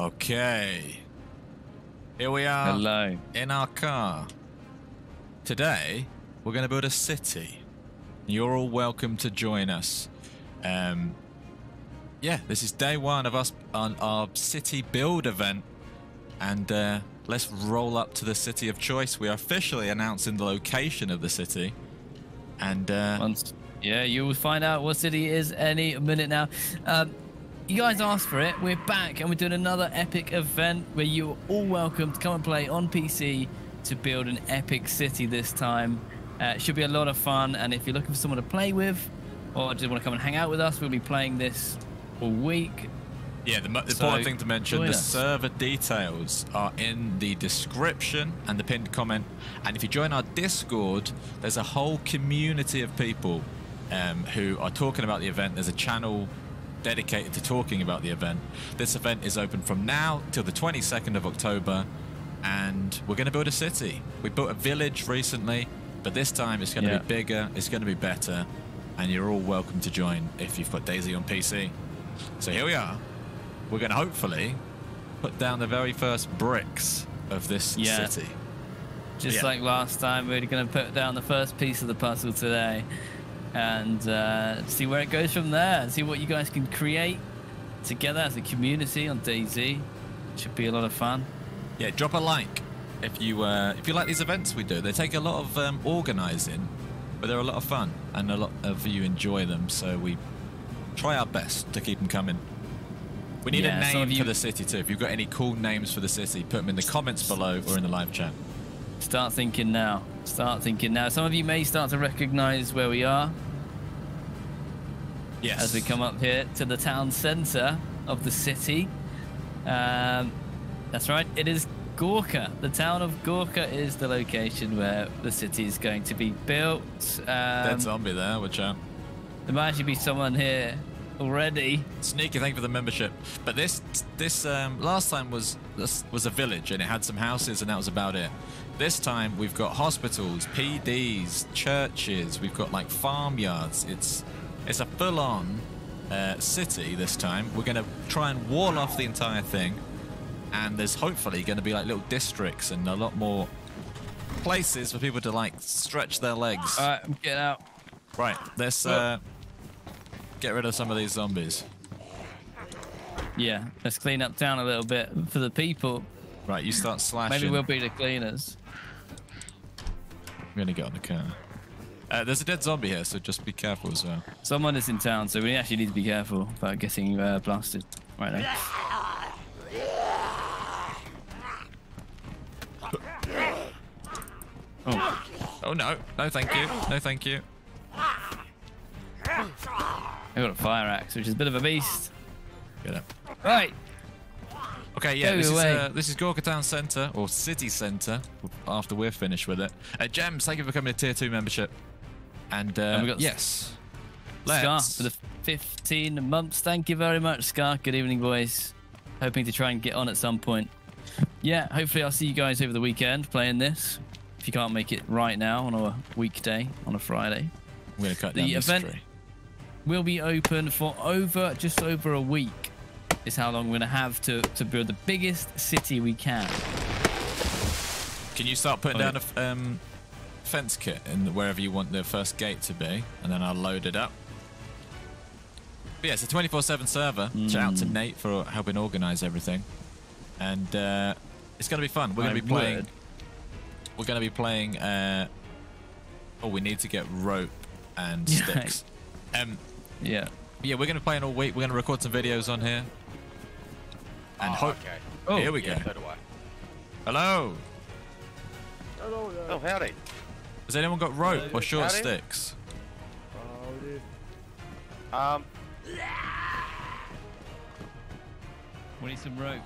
Okay. Here we are Hello. in our car. Today, we're going to build a city. You're all welcome to join us. Um, yeah, this is day one of us on our city build event. And uh, let's roll up to the city of choice. We are officially announcing the location of the city. And uh, Once, yeah, you will find out what city it is any minute now. Um, you guys asked for it. We're back and we're doing another epic event where you're all welcome to come and play on PC to build an epic city this time. Uh, it should be a lot of fun. And if you're looking for someone to play with or just want to come and hang out with us, we'll be playing this all week. Yeah, the, the So, important thing to mention, the us. server details are in the description and the pinned comment. And if you join our Discord, there's a whole community of people um, who are talking about the event. There's a channel dedicated to talking about the event. This event is open from now till the 22nd of October, and we're going to build a city. We built a village recently, but this time it's going to Yeah. be bigger, it's going to be better, and you're all welcome to join if you've got DayZ on PC. So here we are. We're going to hopefully put down the very first bricks of this Yeah. city. Just Yeah. like last time, we're going to put down the first piece of the puzzle today and uh, see where it goes from there see what you guys can create together as a community on DayZ. Should be a lot of fun. Yeah, drop a like if you uh, if you like these events we do. They take a lot of um, organising, but they're a lot of fun, and a lot of you enjoy them. So we try our best to keep them coming. We need Yeah, a name you- for the city too. If you've got any cool names for the city, put them in the comments below or in the live chat. Start thinking now. Start thinking now. Some of you may start to recognize where we are Yes. as we come up here to the town centre of the city. Um, that's right, it is Gorka. The town of Gorka is the location where the city is going to be built. Um, Dead zombie there, watch out. there might actually be someone here already. Sneaky, thank you for the membership. But this this um, last time was this was a village and it had some houses and that was about it. This time we've got hospitals, PDs, churches. We've got like farmyards. It's it's a full-on uh, city this time. We're gonna try and wall off the entire thing, and there's hopefully going to be like little districts and a lot more places for people to like stretch their legs. All right, I'm getting out. Right, let's uh, get rid of some of these zombies. Yeah, let's clean up town a little bit for the people. Right, you start slashing. Maybe we'll be the cleaners. I'm gonna get on the car. Uh, there's a dead zombie here, so just be careful as well. Someone is in town, so we actually need to be careful about getting uh, blasted right now. Oh, Oh no, no thank you, no thank you. I got a fire axe, which is a bit of a beast. Get up. Right, Okay, yeah, Go this is, away. uh, this is Gorka Town Centre, or City Centre, after we're finished with it. Uh, Gems, thank you for coming to Tier 2 membership. And, uh, And we got yes. Scar Let's- for the 15 months. Thank you very much, Scar. Good evening, boys. Hoping to try and get on at some point. Yeah, hopefully I'll see you guys over the weekend playing this. If you can't make it right now on a weekday, on a Friday. I'm gonna cut the down this event- tree. We'll be open for over, just over a week. Is how long we're going to have to, to build the biggest city we can. Can you start putting Oh, down a um, fence kit in wherever you want the first gate to be, and then I'll load it up. But yeah, it's a 24/7 server. Shout out to Mm. Nate for helping organize everything, and uh, it's gonna be fun. We're gonna be playing. would. We're gonna be playing. Uh, oh, we need to get rope and sticks. Um, Yeah. yeah, we're gonna be playing all week. We're gonna record some videos on here, and Oh, hope. okay. Oh, here we Yeah, go. so do I. Hello. Hello there. Oh, howdy. Has anyone got rope or short Howdy. sticks? Howdy. Um, We need some rope.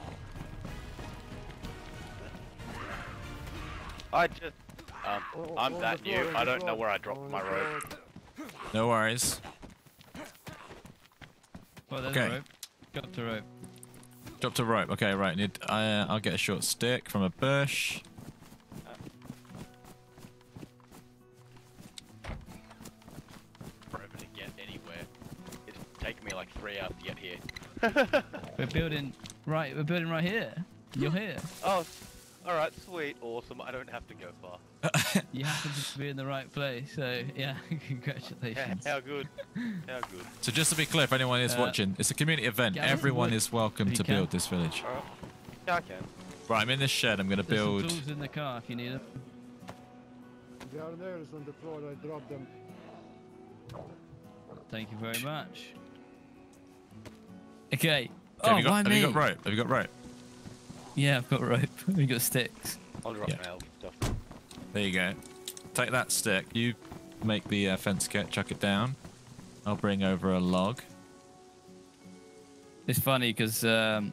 I just, um, Oh, I'm on that new. I don't know where I dropped my rope. No worries. Well, there's Okay. rope. Got the rope. Dropped a rope. Okay, right. Need, uh, I'll get a short stick from a bush. Forever to get anywhere. It's taken me like three hours to get here. We're building Right, we're building right here. You're here. Oh, all right, sweet, awesome. I don't have to go far. You happen to be in the right place, so yeah, Yeah, congratulations. how good? How good? So just to be clear, if anyone is Uh, watching, it's a community event. gather some Everyone wood is welcome to can. build this village. All right. Yeah, I can. Right, I'm in this shed. I'm going to There's some build. tools in the car if you need them. They are nails on the floor. I dropped them. Thank you very much. Okay. Okay, oh, have, you got, why have me? you got rope? Have you got rope? Yeah, I've got rope. we got sticks. I'll drop Yeah. mail stuff. There you go. Take that stick. You make the uh, fence kit, chuck it down. I'll bring over a log. It's funny because um,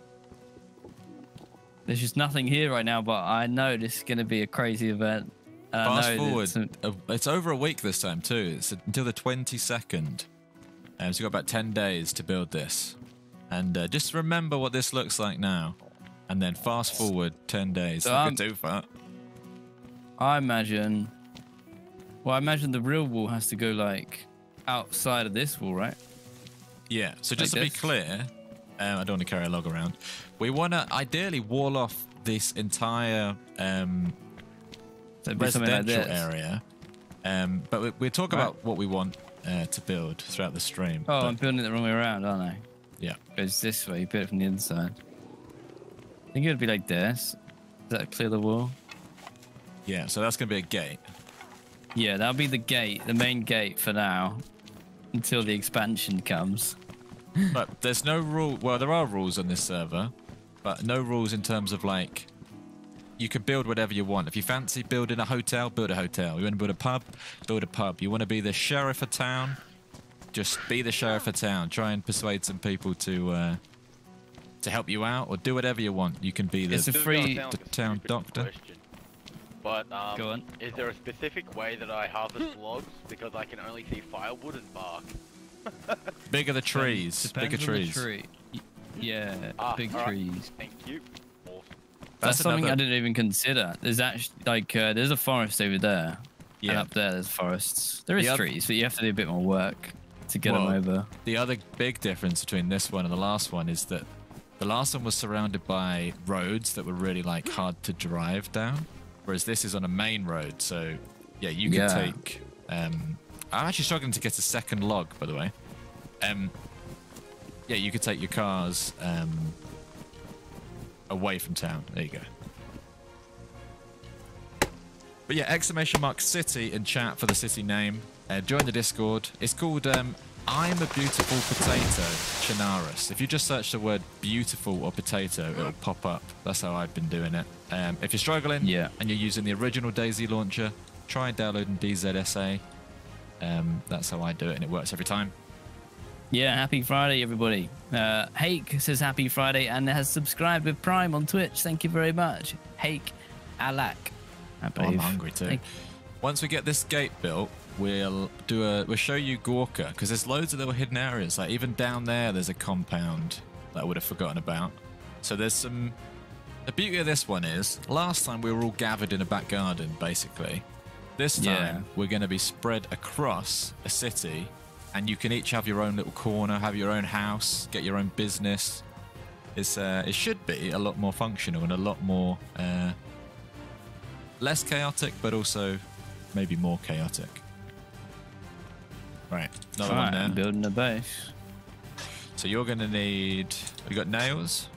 there's just nothing here right now, but I know this is going to be a crazy event. And I Fast know that forward. some- uh, It's over a week this time too. It's until the 22nd. Um, so you've got about 10 days to build this. And uh, just remember what this looks like now. And then fast forward 10 days. So Not too far. I imagine. Well, I imagine the real wall has to go like outside of this wall, right? Yeah. So just Like to be clear, um, I don't want to carry a log around. We want to ideally wall off this entire um, So it'd be something like residential this. area. Um, but we, we'll talk Right. about what we want uh, to build throughout the stream. Oh, But, I'm building it the wrong way around, aren't I? yeah. goes this way. You build it from the inside. I think it would be like this. Does that clear the wall? Yeah. So that's going to be a gate. Yeah, that'll be the gate, the main gate for now, until the expansion comes. But there's no rule. Well, there are rules on this server, but no rules in terms of like you can build whatever you want. If you fancy building a hotel, build a hotel. You want to build a pub, build a pub. You want to be the sheriff of town, just be the sheriff of town. Try and persuade some people to uh, to help you out, or do whatever you want. You can be the It's a free- gonna like a town doctor. Question, but um, Go on. is there a specific way that I harvest logs? Because I can only see firewood and bark. bigger the trees, Depends bigger trees. tree. Yeah, Ah, big alright. trees. Thank you. Awesome. That's, That's something I didn't even consider. There's actually like uh, there's a forest over there, and up there there's forests. There is The trees, but you have to do a bit more work to get Well, them over. The other big difference between this one and the last one is that the last one was surrounded by roads that were really like hard to drive down, whereas this is on a main road. So yeah, you can Yeah. take. Um, I'm actually struggling to get a second log, by the way. Um, yeah, you could take your cars um, away from town. There you go. But yeah, exclamation mark city in chat for the city name. Uh, join the Discord. It's called um, I'm a Beautiful Potato, Chernarus. If you just search the word beautiful or potato, it'll pop up. That's how I've been doing it. Um, if you're struggling Yeah. and you're using the original DayZ launcher, try downloading DZSA. Um, that's how I do it, and it works every time. Yeah, happy Friday, everybody. Uh, Hake says happy Friday and has subscribed with Prime on Twitch. Thank you very much. Hake Alak. I Oh, I'm hungry too. Thank- Once we get this gate built, we'll do a we'll show you Gorka because there's loads of little hidden areas. Like even down there, there's a compound that I would have forgotten about. So there's some. The beauty of this one is, last time we were all gathered in a back garden, basically. This time Yeah. we're going to be spread across a city, and you can each have your own little corner, have your own house, get your own business. It's uh, it should be a lot more functional and a lot more uh, less chaotic, but also maybe more chaotic. Right, another Alright, one I'm there. building a base. So you're going to need. We got nails.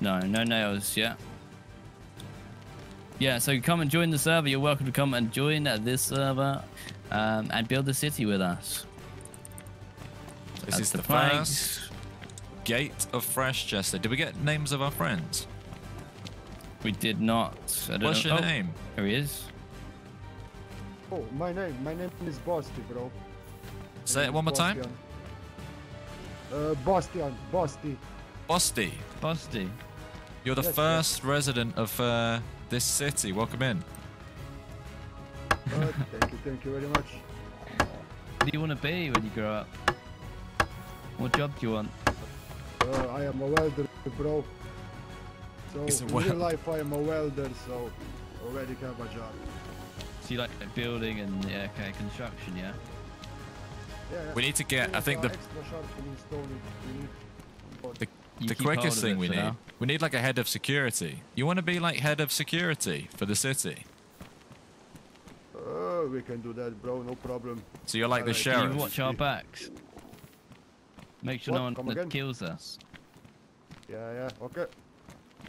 No, no nails yet. Yeah, so come and join the server. You're welcome to come and join this server um, and build the city with us. This That's is the, planks. first gate of Fresh Chester. Did we get names of our friends? We did not. I don't What's know. your oh, name? There he is. Oh, my name. My name is Bosti, bro. Say it one more is time. Bastian. Uh, Bastian. Basti. Bosty. Bosty. You're the Yes, yes. first resident of uh, this city. Welcome in. Uh, thank you. Thank you very much. What do you want to be when you grow up? What job do you want? Uh, I am a welder, bro. So a in real life, I am a welder. So already have a job. So you like building and yeah, okay, construction, yeah. Yeah. yeah. We need to get. I think the extra sharpening stone. if we need. The, the quickest thing we need. now. We need like a head of security. You want to be like head of security for the city. Oh, we can do that, bro. No problem. So you're like the Alright, Can sheriff. you watch our backs? Make sure What? no one Come that again? kills us. Yeah, yeah. Okay.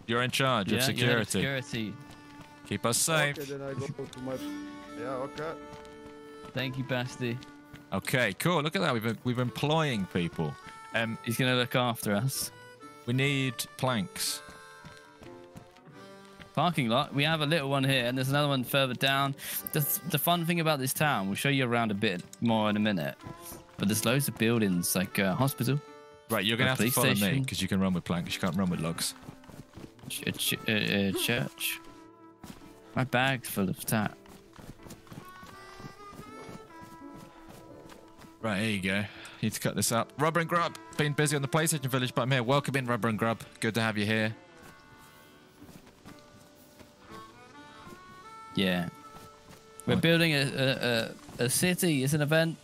You're in charge yeah, of you're head security. Security. Keep us safe. Okay, then I go to my. Yeah. Okay. Thank you, Basti. Okay, cool. Look at that. We've we've employing people. Um, He's gonna look after us. we need planks. Parking lot. We have a little one here, and there's another one further down. The, the fun thing about this town, we'll show you around a bit more in a minute. But there's loads of buildings, like uh, hospital, Right, you're gonna have to police follow me because you can run with planks. You can't run with logs. ch- ch- uh, uh, church. My bag's full of tat. Right, here you go. Need to cut this up. Rubber and Grub, been busy on the PlayStation Village, but I'm here. Welcome in, Rubber and Grub. Good to have you here. Yeah. We're building a, a, a, a city. It's an event.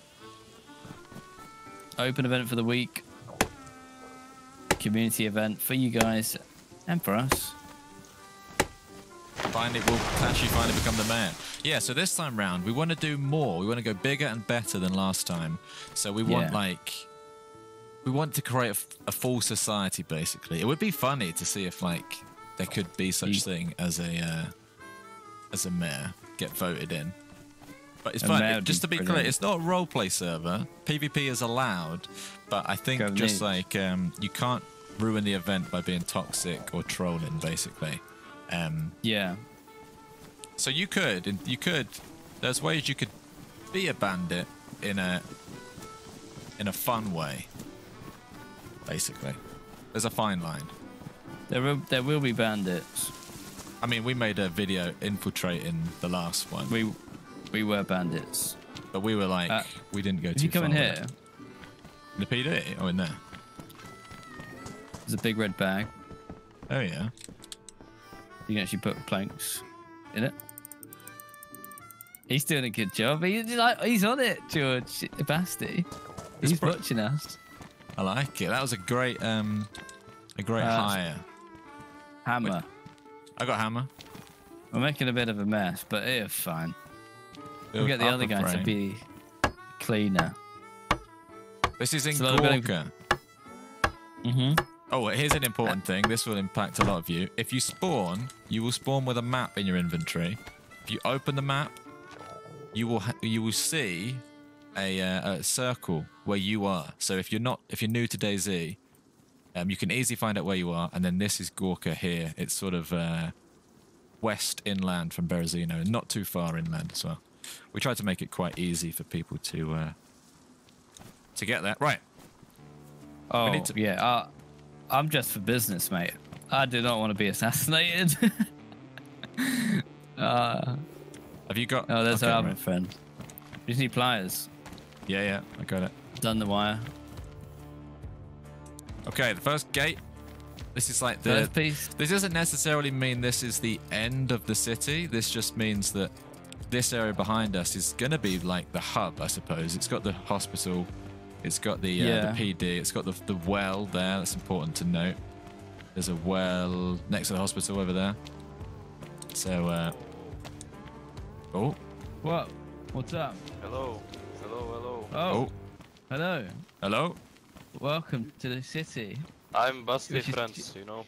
Open event for the week. Community event for you guys and for us. Finally, we'll actually finally become the mayor. Yeah, so this time round, we want to do more. We want to go bigger and better than last time. So we want Yeah. like, we want to create a full society. Basically, it would be funny to see if like there could be such You- thing as a uh, as a mayor get voted in. But it's A fun. It- just to be clear, it's not a role play server. PvP is allowed, but I think Go just like um, you can't ruin the event by being toxic or trolling, basically. Um, Yeah. so you could, and you could. There's ways you could be a bandit in a in a fun way. Basically, there's a fine line. There will, there will be bandits. I mean, we made a video infiltrating the last one, We we were bandits. but we were like, Uh, we didn't go too you come in here, the PD or in there? there's a big red bag. Oh yeah. You can actually put planks in it. He's doing a good job. He's like he's on it, George Basti. He's pro- watching us. I like it. That was a great, um, a great Uh, hire. Hammer. I got hammer. We're making a bit of a mess, but it's fine. We'll get the other guy to be cleaner. This is in So they're building- Gorka. Mm-hmm. Oh, here's an important thing. This will impact a lot of you. If you spawn, you will spawn with a map in your inventory. If you open the map, you will ha- you will see a, uh, a circle where you are. So if you're not if you're new to DayZ, um, you can easily find out where you are. And then this is Gorka here. It's sort of uh, west inland from Berezino, not too far inland as well. We tried to make it quite easy for people to uh, to get there. Right. Oh, yeah. I'm just for business, mate. I do not want to be assassinated. uh, Have you got? oh, there's okay, our right. friend. You just need pliers. Yeah, yeah, I got it. Done the wire. Okay, the first gate. This is like the. First piece. This doesn't necessarily mean this is the end of the city. This just means that this area behind us is going to be like the hub, I suppose. It's got the hospital, it's got the, uh, Yeah. the PD, it's got the, the well there. That's important to note. There's a well next to the hospital over there. So, uh, oh, What? What's up? Hello, hello, hello. Oh, oh, hello. hello. Welcome to the city. I'm Basti Which is- friends, you know.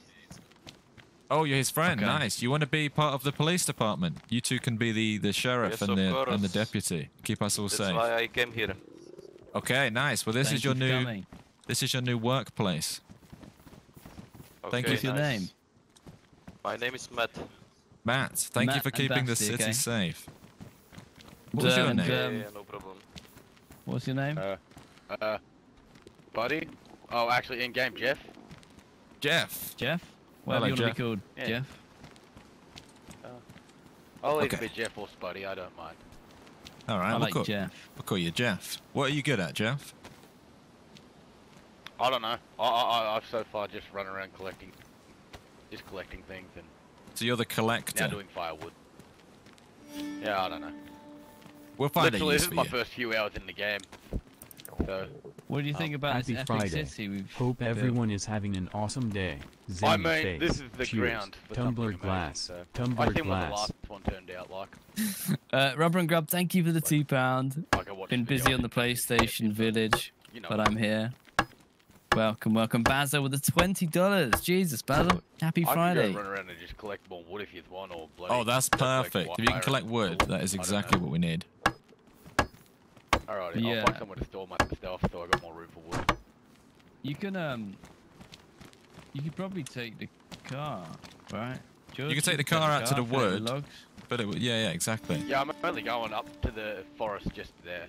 Oh, you're his friend. Okay. Nice. You want to be part of the police department? You two can be the, the sheriff Yes, and of the and the deputy. Keep us all That's safe. why I came here. Okay, nice. Well, this Thank is your you new coming. this is your new workplace. Thank you. for What's your nice. name? My name is Matt. Matt, thank you for and keeping the city okay. safe. What was your name? Yeah, Um, yeah, no problem. What's your name? Uh, uh, buddy? Oh, actually, in game, Jeff. Jeff. Jeff? Whatever Hello, you want to be called. Yeah. Jeff? I'll either Okay. be Jeff or Spuddy, I don't mind. All right, I we'll, like call, Jeff. we'll call you Jeff. What are you good at, Jeff? I don't know. I, I, I- I've so far just run around collecting, just collecting things and So you're the collector. now collector. doing firewood. Yeah, I don't know. We'll find Literally, a this is for my you. first few hours in the game. So, What do you think uh, about Happy this Friday. city Hope built? everyone is having an awesome day. I mean, Faye. this is the Cheers. ground for Tumbler something amazing, glass. so Tumbler I think what the glass. Last one turned out like. Uh, Rubber and Grub, thank you for the two pound. Like I watched Been busy on the PlayStation Village, You know, but I'm here. Welcome, welcome, Basil with the twenty dollars. Jesus, Basil, happy I Friday. Go run around and just collect more wood if you want, or bloody. Oh, that's perfect. If you can collect wood, that is exactly what we need. Alright, Yeah. I'll find somewhere to store my stuff so I got more room for wood. You can um, you could probably take the car, right? George, could take the can car out to the collect wood. logs. But it, yeah, yeah, exactly. Yeah, I'm only going up to the forest just there.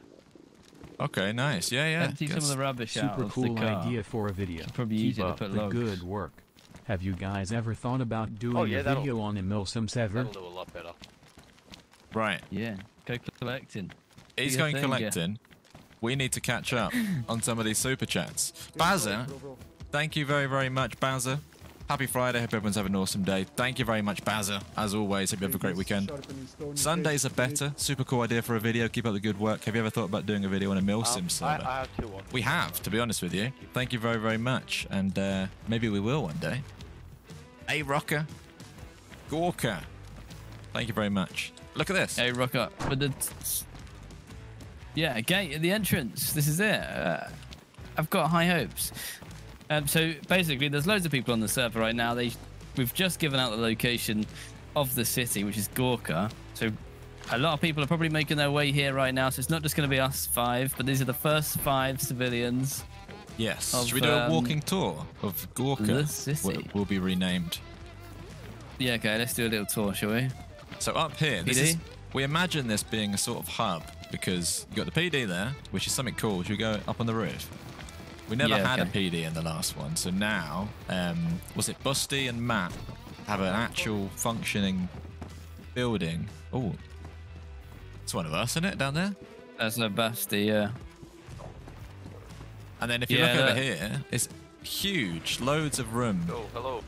Okay, nice. Yeah, yeah. Empty some of the rubbish out Super cool the car. idea for a video. Should probably Keep to up put the logs. good work. Have you guys ever thought about doing Oh, yeah, a video on a Milsim Sever? That'll do a lot better. Right. Yeah, go collecting. He's Do going thing, yeah. collecting. We need to catch up on some of these super chats. Bazza, Bro, bro. thank you very, very much, Bazza. Happy Friday. Hope everyone's having an awesome day. Thank you very much, Bazza. As always, hope you have a great weekend. Sundays are better. Super cool idea for a video. Keep up the good work. Have you ever thought about doing a video on a Um, Milsim I, server? I have two. We have, to be honest with you. Thank you very, very much. And uh, maybe we will one day. Hey, Rocker. Gorka. Thank you very much. Look at this. Hey, rock up with the. Yeah, gate at the entrance. This is it. Uh, I've got high hopes. Um, so basically, there's loads of people on the server right now. They, we've just given out the location of the city, which is Gorka. So a lot of people are probably making their way here right now. So it's not just going to be us five, but these are the first five civilians. Yes. Of, Should we do a um, walking tour of Gorka? the city. Will, be renamed. Yeah, okay, let's do a little tour, shall we? So up here, this is, we imagine this being a sort of hub because you've got the PD there, which is something cool. Should we go up on the roof? We never Yeah, had okay. a PD in the last one, so now um, was it Busty and Matt have an actual functioning building? Oh, it's one of us, isn't it, down there? That's no Busty, yeah. And then if you Yeah, look over here, it's huge, loads of room. Oh, hello.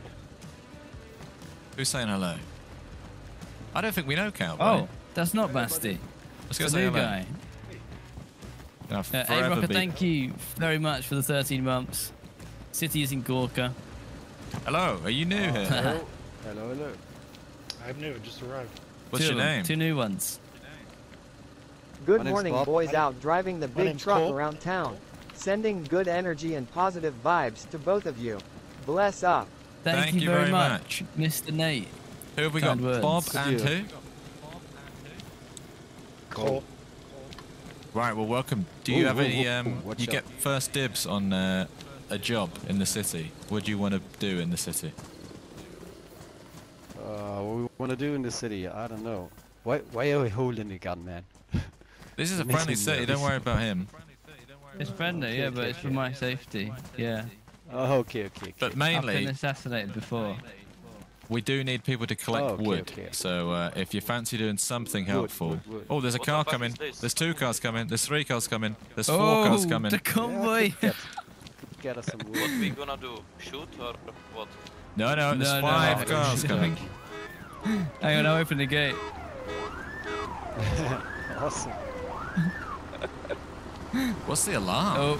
Who's saying hello? I don't think we know Cowboy. Oh, that's not Busty. let's go It's say a hello. guy. I'll Uh, hey, Rocker, be- thank you very much for the 13 months. City is in Gorka. Hello, are you new here? Hello, hello, hello. I'm new, just arrived. What's Two your name? Two new ones. Good morning, Bob. boys My- out driving the big truck Cole. around town. Sending good energy and positive vibes to both of you. Bless up. Thank, Thank you, you very, very much, Mr. Nate. Who have we got? Kind words. Bob Good and deal. who? Cole. Right. Well, welcome. Do you Ooh, have ooh, any? Um, ooh, you out. get first dibs on uh, a job in the city. What do you want to do in the city? Uh, what we want to do in the city? I don't know. Why, why are we holding the gun, man? This is a friendly city. Don't worry about him. It's friendly, Okay, yeah, okay, but it's for okay. my safety. Yeah. Oh, okay, okay, okay. But I've been assassinated before. We do need people to collect Oh, okay, wood. okay. So uh, if you fancy doing something helpful, wood, wood. oh, there's a What car the coming. There's two cars coming. There's three cars coming. There's four oh, cars coming. the convoy. Get, get us some wood. What we gonna do? Shoot or what? No, no, there's No, no, five no. cars coming. Hang on, I'll open the gate. awesome. What's the alarm? Oh,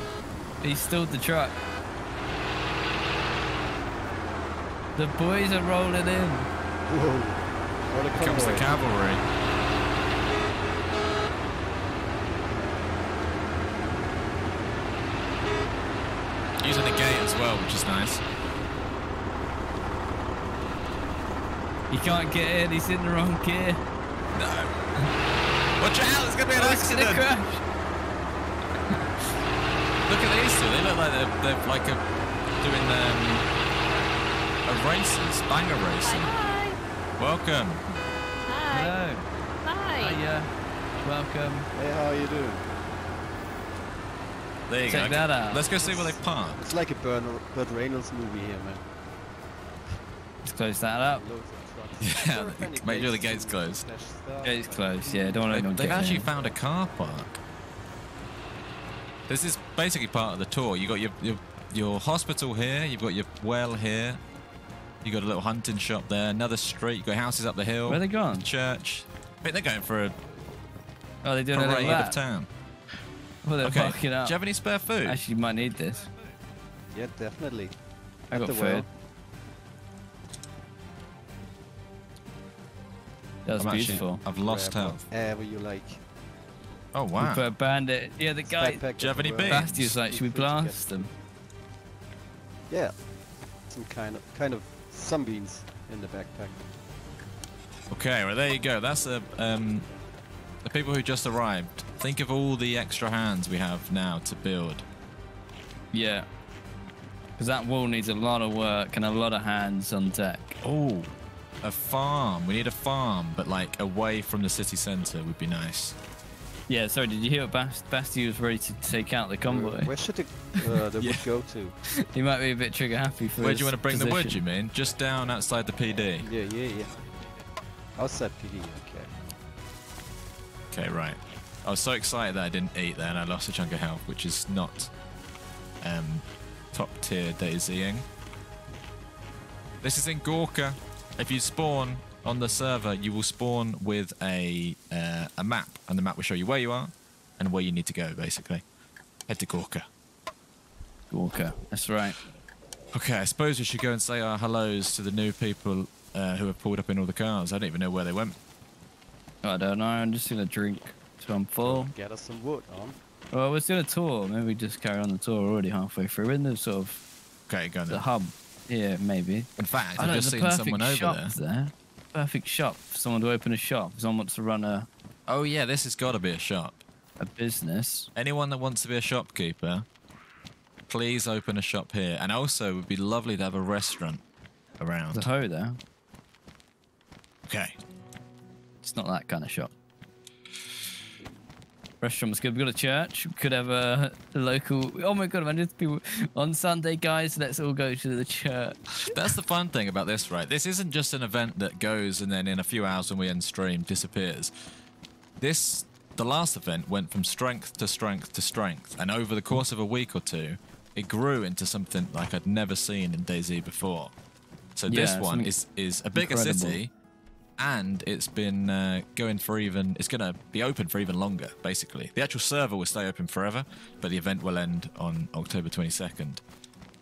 he stole the truck. The boys are rolling in. Whoa. What a Here comes the convoy. cavalry. Using the gate as well, which is nice. He can't get in. He's in the wrong gear. No. Watch out! There's gonna be an Oh, it's gonna accident. crash. Look at these two. They look like they're, they're like a, doing um, a races, banger racing. Hi. Welcome. Hi. Hello. Hi. Hiya. Welcome. Hey, how are you doing? There you Check go. that out. Let's go see where they park. It's like a Burt, Burt Reynolds movie here, man. Let's close that up. Loads of trucks. Yeah, There are plenty make sure the gate's closed. Gate's closed. Yeah, don't want They, anyone they've actually in. found a car park. This is basically part of the tour. You got your, your your hospital here. You've got your well here. You got a little hunting shop there. Another street. You got houses up the hill. Where they gone? Church. I think they're going for a Oh, they're doing a little parade of town. Well, they're Okay. Do you up. have any spare food? Actually, you might need this. Yeah, definitely. I At got the food. well. That was I'm actually- beautiful. I've lost Grab health. Whatever you like. Oh We wow. put a bandit. Yeah, the guy. Do you have any the beans? well. Like, should we Good to get- blast them? Yeah. Some kind of kind of some beans in the backpack. Okay, well there you go. That's a um, the people who just arrived. Think of all the extra hands we have now to build. Yeah. Because that wall needs a lot of work and a lot of hands on deck. Oh, a farm. We need a farm, but like away from the city centre would be nice. Yeah, sorry, did you hear what Bast- Basti was ready to take out the convoy? Where should the uh, the Yeah. wood go to? he might be a bit trigger happy for Where do you want to bring the wood? You mean just down outside the PD? Yeah, yeah, yeah. Outside PD. Okay. Okay, right. I was so excited that I didn't eat there and I lost a chunk of health, which is not um, top tier daisying. This is in Gorka. If you spawn on the server, you will spawn with a uh, a map, and the map will show you where you are and where you need to go. Basically, head to Gorka. Walker, that's right. Okay, I suppose we should go and say our hellos to the new people uh, who have pulled up in all the cars. I don't even know where they went. I don't know, I'm just gonna drink till I'm full. Get us some wood on. Well, we're doing a tour. Maybe we just carry on the tour. Already halfway through. We're in the sort of Okay, go the then. hub. Yeah, maybe. In fact, I I've just seen someone over there. there. Perfect shop for someone to open a shop. Someone wants to run a, Oh yeah, this has got to be a shop. a business. Anyone that wants to be a shopkeeper, please open a shop here. And also, it would be lovely to have a restaurant There's around. a hoe there. Okay. It's not that kind of shop. Restaurant was good. We've got a church. We could have a local. Oh my god! Imagine people on Sunday, guys. Let's all go to the church. That's the fun thing about this, right? This isn't just an event that goes and then in a few hours when we end stream disappears. This, the last event, went from strength to strength to strength, and over the course of a week or two, it grew into something like I'd never seen in DayZ before. So this one is is a bigger incredible. city, and it's been uh, going for even. It's going to be open for even longer. Basically, the actual server will stay open forever, but the event will end on October twenty second.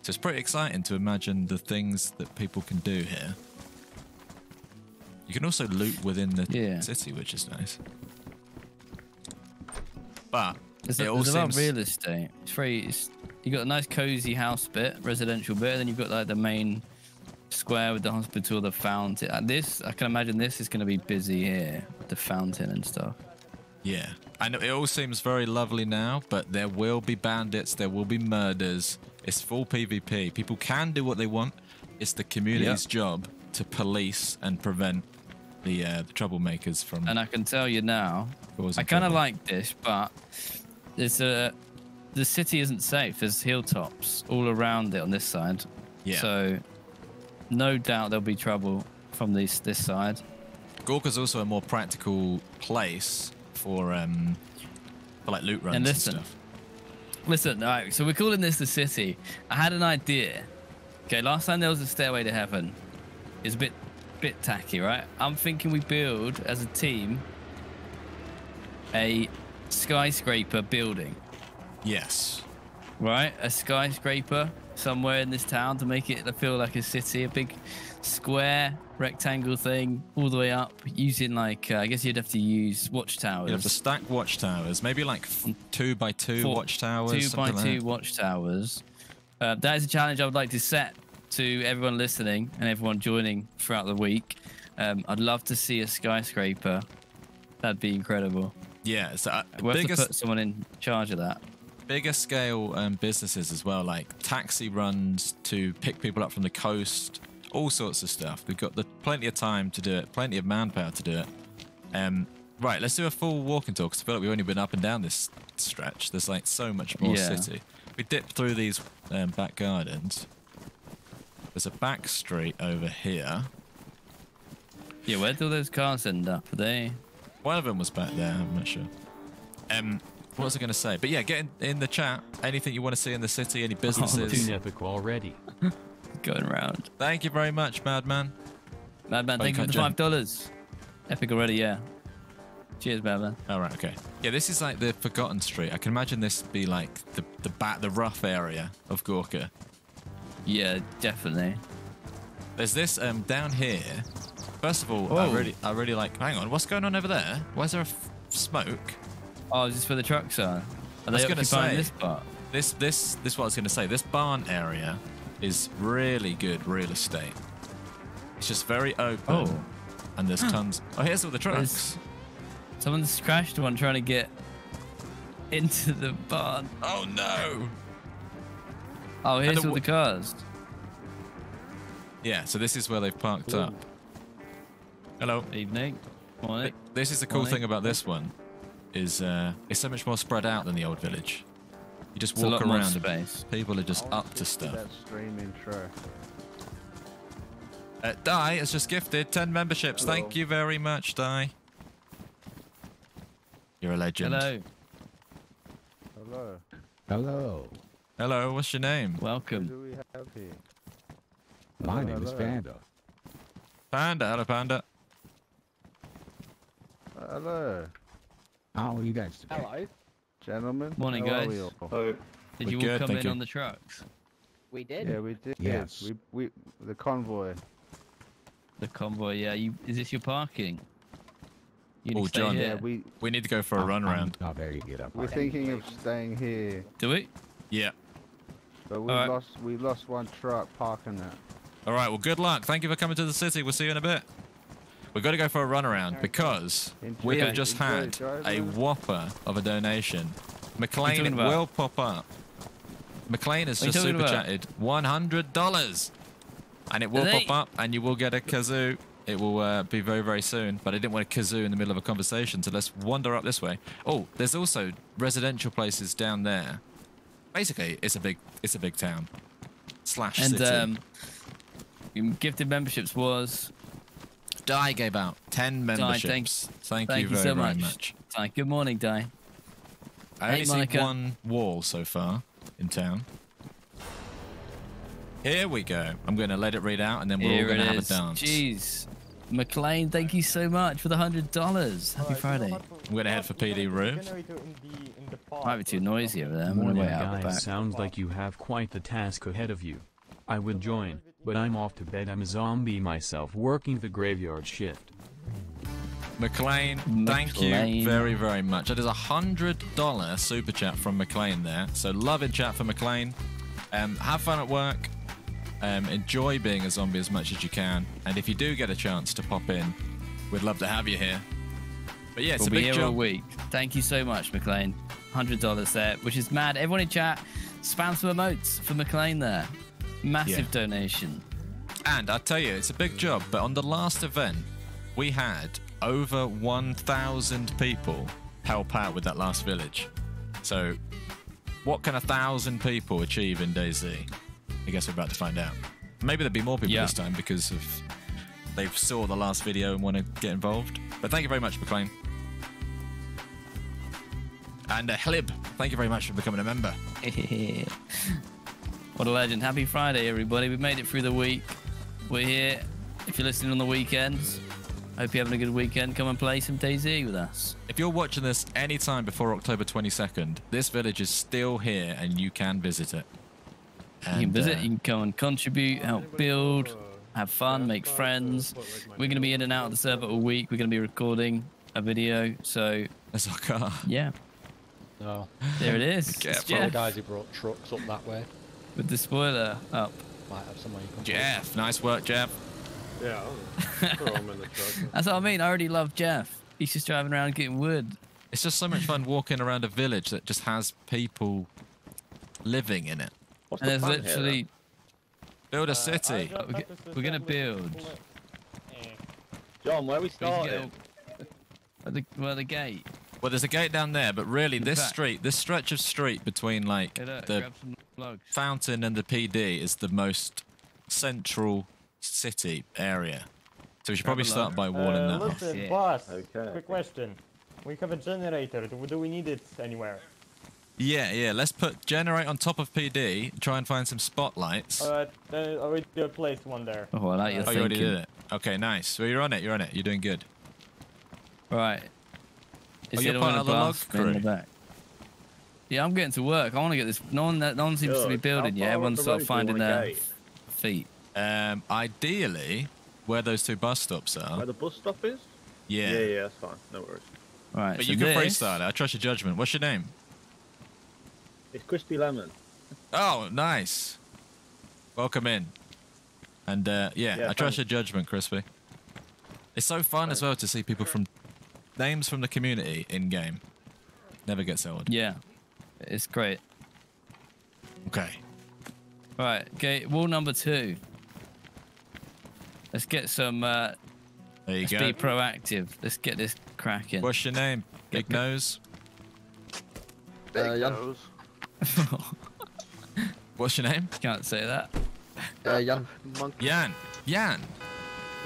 So it's pretty exciting to imagine the things that people can do here. You can also loot within the Yeah. city, which is nice. But There's, it a, all there's a lot of seems real estate. It's very. It's, you got a nice cozy house bit, residential bit, and then you've got like the main square with the hospital, the fountain. Uh, This I can imagine this is going to be busy here with the fountain and stuff. yeah. I know it all seems very lovely now, but there will be bandits, there will be murders. It's full PvP. People can do what they want. It's the community's job to police and prevent the uh, the troublemakers from And I can tell you now, I kind of like this, but there's a the city isn't safe. There's hilltops all around it on this side. Yeah. So no doubt there'll be trouble from this this side. Gorka's also a more practical place for um for like loot runs and, listen, stuff. Listen, all right, so we're calling this the city. I had an idea. Okay, last time there was a stairway to heaven. It's a bit bit tacky, right? I'm thinking we build as a team a skyscraper building, Yes. right? A skyscraper somewhere in this town to make it feel like a city, a big square rectangle thing all the way up using like uh, I guess you'd have to use watchtowers. You have to stack watchtowers, maybe like two by two Four- watchtowers. two by like two that. watchtowers. Uh, that is a challenge I would like to set to everyone listening and everyone joining throughout the week. Um, I'd love to see a skyscraper. That'd be incredible. Yeah, so uh, We'll have to put someone in charge of that. Bigger scale um, businesses as well, like taxi runs to pick people up from the coast, all sorts of stuff. We've got the plenty of time to do it, plenty of manpower to do it. Um, right, let's do a full walking tour because I feel like we've only been up and down this stretch. There's like so much more Yeah. city. We dip through these um, back gardens. There's a back street over here. Yeah, where do those cars end up? Are they? One of them was back there. I'm not sure. Um, what was I going to say? But yeah, get in, in the chat. Anything you want to see in the city? Any businesses? Too epic already. Going around. Thank you very much, Madman. Madman, Oh, thank you for the five dollars. Epic already, yeah. Cheers, Madman. Oh right, okay. Yeah, this is like the forgotten street. I can imagine this be like the the back, the rough area of Gorka. Yeah, definitely. There's this um down here. First of all, I Oh. really, I really like. Hang on, what's going on over there? Why is there a f- smoke? Oh, is this where the trucks are? Are I was they gonna occupying say- this part? This, this, this. What I was going to say. This barn area is really good real estate. It's just very open, Oh. and there's tons. Oh, here's all the trucks. There's- Someone's crashed one trying to get into the barn. Oh no! Oh, here's the all the cars. Yeah, so this is where they've parked up. Hello. Evening. Morning. This is the cool Morning. thing about this one, is uh, it's so much more spread out than the old village. You just It's a walk lot more around, and space. people are just up to stuff. That stream intro. Uh, Di has just gifted 10 memberships. Hello. Thank you very much, Di. You're a legend. Hello. Hello. Hello. Hello, what's your name? What Welcome. do we have here? My Hello, name is hello. Panda. Panda, hello, Panda. Uh, Hello, How are you guys today? Hello. gentlemen. Morning, How are guys. we all? Did We're you all good, come thank in you. on the trucks? We did. Yeah, we did. Yes. We, we, the convoy. The convoy, yeah. You is this your parking? You need Oh, John. Yeah, we, We need to go for a oh, I'm- run I'm around. Not very good up. we're thinking of staying here, Do we? Yeah. but we Alright. lost, we lost one truck parking it. All right, well, good luck. Thank you for coming to the city. We'll see you in a bit. We've got to go for a run around because we have just had a whopper of a donation. McLean will pop up. McLean has What are you just talking super about? chatted $100. And it will pop up and you will get a kazoo. It will uh, be very, very soon. But I didn't want a kazoo in the middle of a conversation, so let's wander up this way. Oh, there's also residential places down there. Basically, it's a big, it's a big town. Slash And city. um, gifted memberships was Di gave out 10 thank- memberships. thank, thank you you very, so very much. much. Di. Good morning, Di. I Hey, only see one wall so far in town. Here we go. I'm going to let it read out and then we're all going to it have a dance. Jeez. McLean, thank you so much for the hundred dollars. Happy Friday. I'm going to head for PD room. Might be too noisy over there. I'm gonna Morning wait out the guys, back. sounds like you have quite the task ahead of you. I would join, but I'm off to bed. I'm a zombie myself working the graveyard shift. McLean, thank you very, very much. That is a hundred dollar super chat from McLean there. So love in chat for McLean. Um, have fun at work. Um, enjoy being a zombie as much as you can. And if you do get a chance to pop in, we'd love to have you here. But yeah, it's we'll a be big here job. all week. Thank you so much, McLean. Hundred dollars there, which is mad. Everyone in chat, spam some emotes for McLean there. Massive Yeah. donation. And I tell you, it's a big job. But on the last event, we had over 1,000 people help out with that last village. So, what can a thousand people achieve in DayZ? I guess we're about to find out. Maybe there'll be more people Yeah. this time because of they saw the last video and want to get involved. But thank you very much, McLean. And uh, Hlib, thank you very much for becoming a member. what a legend. Happy Friday, everybody. We've made it through the week. We're here. If you're listening on the weekends, hope you're having a good weekend. Come and play some DayZ with us. If you're watching this anytime before October 22nd, this village is still here and you can visit it. you can visit, uh, you can come and contribute, help build, have fun, make friends. We're going to be in and out of the server all week. We're going to be recording a video. So, That's our car. yeah, No. there it is. It's Careful. The guys who brought trucks up that way with the spoiler up. might have somewhere you can. Jeff, nice work, Jeff. Yeah, throw them in the truck. That's what I mean. I already love Jeff. He's just driving around getting wood. It's just so much fun walking around a village that just has people living in it. What's And the there's plan here, literally, Build a city. uh, we get- we're going to build. John, where we We can started? At the, well, the gate. Well, there's a gate down there, but really, this fact- street, this stretch of street between like Hey, look, the grab some logs. fountain and the PD is the most central city area. So we should Grab probably start by walling that off. Yeah. boss. Okay. Quick question. We have a generator. Do, do we need it anywhere? Yeah, yeah. Let's put generate on top of PD. Try and find some spotlights. Uh, Alright, then I already placed one there. Oh, I like your oh, you already did it. Okay, nice. Well, you're on it. You're on it. You're doing good. Right. Is Oh, you're part of the log above, in the? Yeah, I'm getting to work. I want to get this. No one, no one seems to be building How yet. Everyone's sort of finding their gate? feet. Um, ideally, where those two bus stops are. Where the bus stop is? Yeah. Yeah, yeah, that's fine. No worries. Right. But so you can this- freestyle it. I trust your judgment. What's your name? It's Crispy Lemon. Oh, nice. Welcome in. And uh, yeah, Yeah, I trust thanks. your judgment, Crispy. It's so fun as well to see people from names from the community in game. Never gets old. Yeah, it's great. Okay. Right, okay, wall number two. Let's get some. Uh, There you let's go. be proactive. Let's get this cracking. What's your name? Big go- nose. Uh, Jan. What's your name? Can't say that. Uh, Jan. Yan. Yan.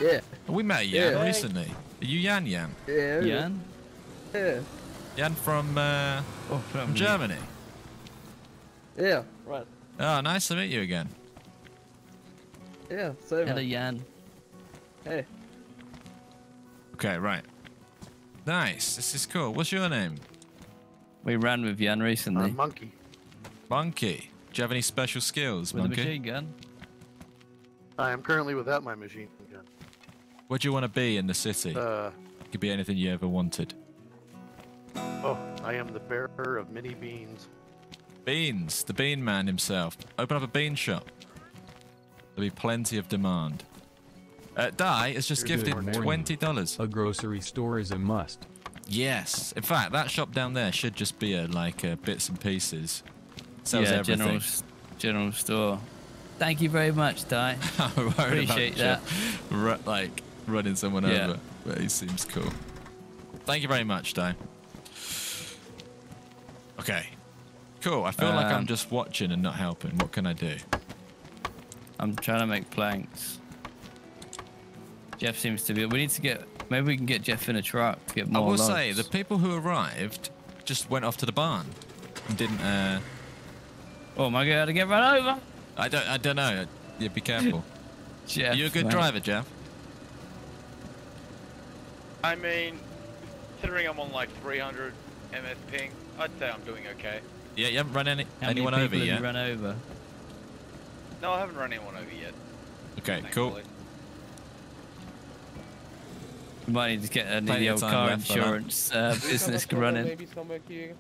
Yeah. We met Yan Yeah. recently. Are you Yan Yan? Yeah. Jan? Yeah. Yan from uh, Oh, from Germany. Yeah. Right. Oh, nice to meet you again. Yeah. Same. Hello, Jan. Hey. Okay, right. Nice. This is cool. What's your name? We ran with Jan recently. monkey. Monkey. Do you have any special skills, with a Monkey? machine gun. I am currently without my machine gun. What do you want to be in the city? Uh, Could be anything you ever wanted. oh, I am the bearer of many beans. Beans, the bean man himself. Open up a bean shop. There'll be plenty of demand. Uh, Di has just Good gifted twenty dollars. A grocery store is a must. Yes. In fact, that shop down there should just be a like uh, bits and pieces. Sells yeah, everything. general general store. Thank you very much, Di. I'm about Appreciate that. Jeff like running someone Yeah. over, but he seems cool. Thank you very much, Di. Okay. Cool. I feel like I'm Um, just watching and not helping. What can I do? I'm trying to make planks. Jeff seems to be. We need to get. Maybe we can get Jeff in a truck to get I will logs. say the people who arrived just went off to the barn and didn't. Uh, oh my god! To get run over. I don't. I don't know. Yeah, be careful. Jeff, Are you a good mate. driver, Jeff? I mean, considering I'm on like 300 ms ping, I'd say I'm doing okay. Yeah, you haven't run any How anyone people over have you yet. run over? No, I haven't run anyone over yet. Okay, cool. thankfully. We might need to get uh, Plenty the old car left for that. insurance uh, business running. Maybe somewhere here.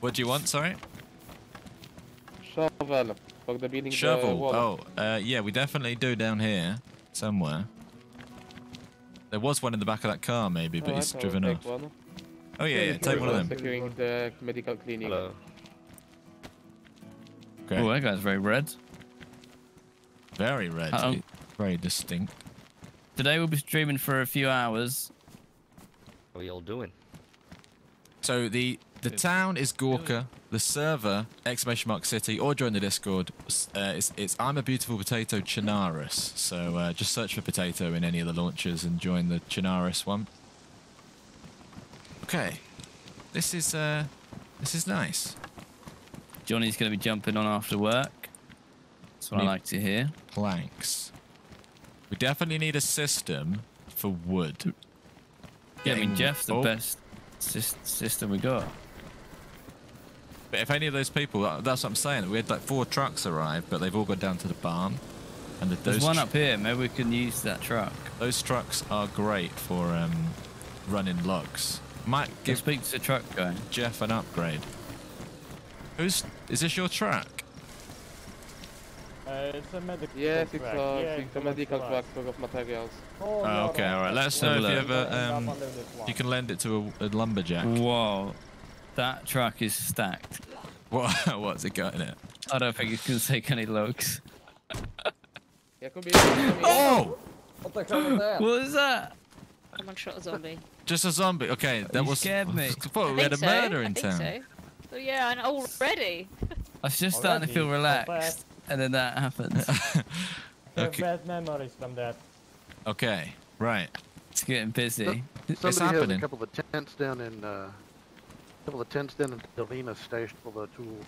What do you want? Sorry. Shovel for the building. Shovel. wall. Oh, uh, yeah, we definitely do down here somewhere. There was one in the back of that car, maybe, but oh, Alright, he's driven off. one. Oh yeah, yeah. Take one of them. Securing the medical clinic. Hello. Okay. Oh, that guy's very red. Very red. Uh-oh. Very distinct. Today we'll be streaming for a few hours. What are y'all doing? So the the town is Gorka. The server exclamation mark city or join the Discord. Uh, it's, it's I'm a beautiful potato Chernarus. So uh, just search for potato in any of the launchers and join the Chernarus one. Okay, this is uh this is nice. Johnny's going to be jumping on after work. That's what I like to hear. Planks. We definitely need a system for wood. Yeah, I mean Jeff's the oh, best system we got. But if any of those people, that's what I'm saying. We had like four trucks arrive, but they've all gone down to the barn. And the, There's one up here. Maybe we can use that truck. Those trucks are great for um, running logs. Might Give give speak to the truck guy. Jeff an upgrade. Who's is this your truck? Uh, it's a medical Yes, it's truck. a, Yeah, it's a medical truck full of materials. Oh, okay, all right. Let us know if you look. ever um, you can lend it to a, a lumberjack. Whoa, that truck is stacked. What what's it got in it? I don't think it's going to take any logs. Yeah, could be. Oh! What the hell was that? What is that? Someone shot a zombie. Just a zombie. Okay, that You was scared me. I thought we I had a so, murder I in think town. So. Oh yeah, and already. I was just starting to feel relaxed, and then that happened. Have Okay. bad memories from that. Okay, right. it's getting busy. It's Somebody has a couple of tents down in, uh, couple of tents down in Dolina station for the tools.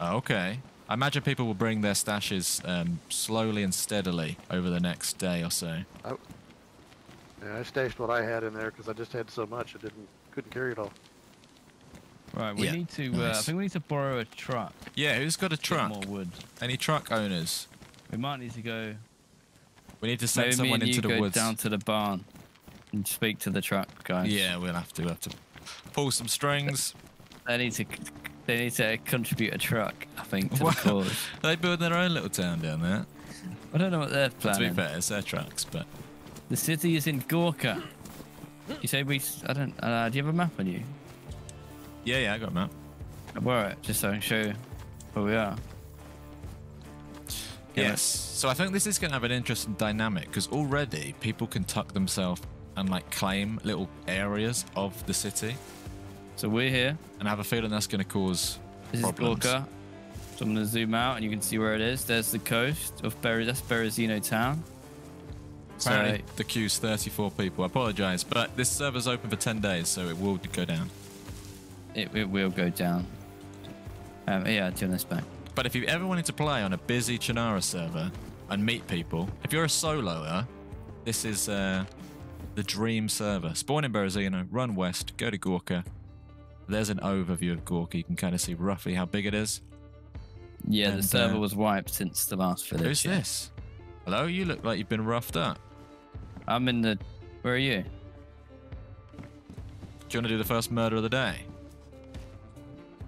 Oh, okay. I imagine people will bring their stashes um, slowly and steadily over the next day or so. Yeah, I stashed what I had in there because I just had so much I didn't Couldn't carry it all. Right, we Yeah, need to. Uh, I think we need to borrow a truck. Yeah, who's got a Get truck? more wood. Any truck owners? We might need to go. We need to send Maybe me someone and into you the go woods. down to the barn and speak to the truck guys. Yeah, we'll have to. We'll have to pull some strings. They need to. They need to contribute a truck. I think to Wow. the cause. They build their own little town down there. I don't know what they're But to be fair, it's their trucks, but The city is in Gorka. You say we? I don't. Uh, do you have a map on you? yeah, yeah, I got a map. Borrow it just so I can show you where we are. Yes. So I think this is going to have an interesting dynamic because already people can tuck themselves and like claim little areas of the city, So we're here. and I have a feeling that's going to cause This problems. is Gorka. So I'm gonna zoom out and you can see where it is. There's the coast of Ber- that's Berezino town. Apparently, the queue's 34 people. I apologise, but this server's open for 10 days, so it will go down. It, it will go down. Um, yeah, turn this back. But if you ever wanted to play on a busy Chernarus server and meet people, if you're a soloer, this is uh, the dream server. Spawn in Berezino, run west, go to Gorka. There's an overview of Gorka. You can kind of see roughly how big it is. Yeah, the server uh, was wiped since the last village. Who's yeah. this? Hello, you look like you've been roughed up. I'm in the. Where are you? Do you want to do the first murder of the day?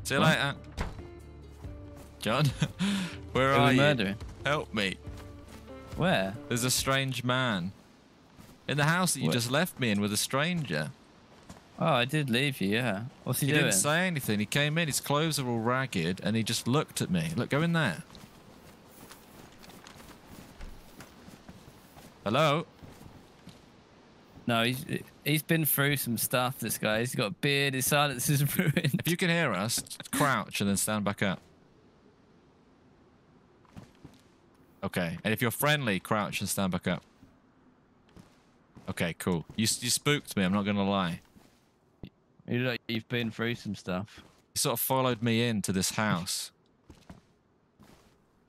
See you What? later. John, where Who are you? murdering? Help me. Where? There's a strange man in the house that you What? just left me in with a stranger. Oh, I did leave you. Yeah. What's he, He doing? didn't say anything. He came in, his clothes are all ragged, and he just looked at me. Look, go in there. Hello? No, he's he's been through some stuff. This guy. He's got a beard. His silence is ruined. If you can hear us, crouch and then stand back up. Okay, and if you're friendly, crouch and stand back up. Okay, cool. You, you spooked me, I'm not going to lie. You like you've been through some stuff. You sort of followed me into this house.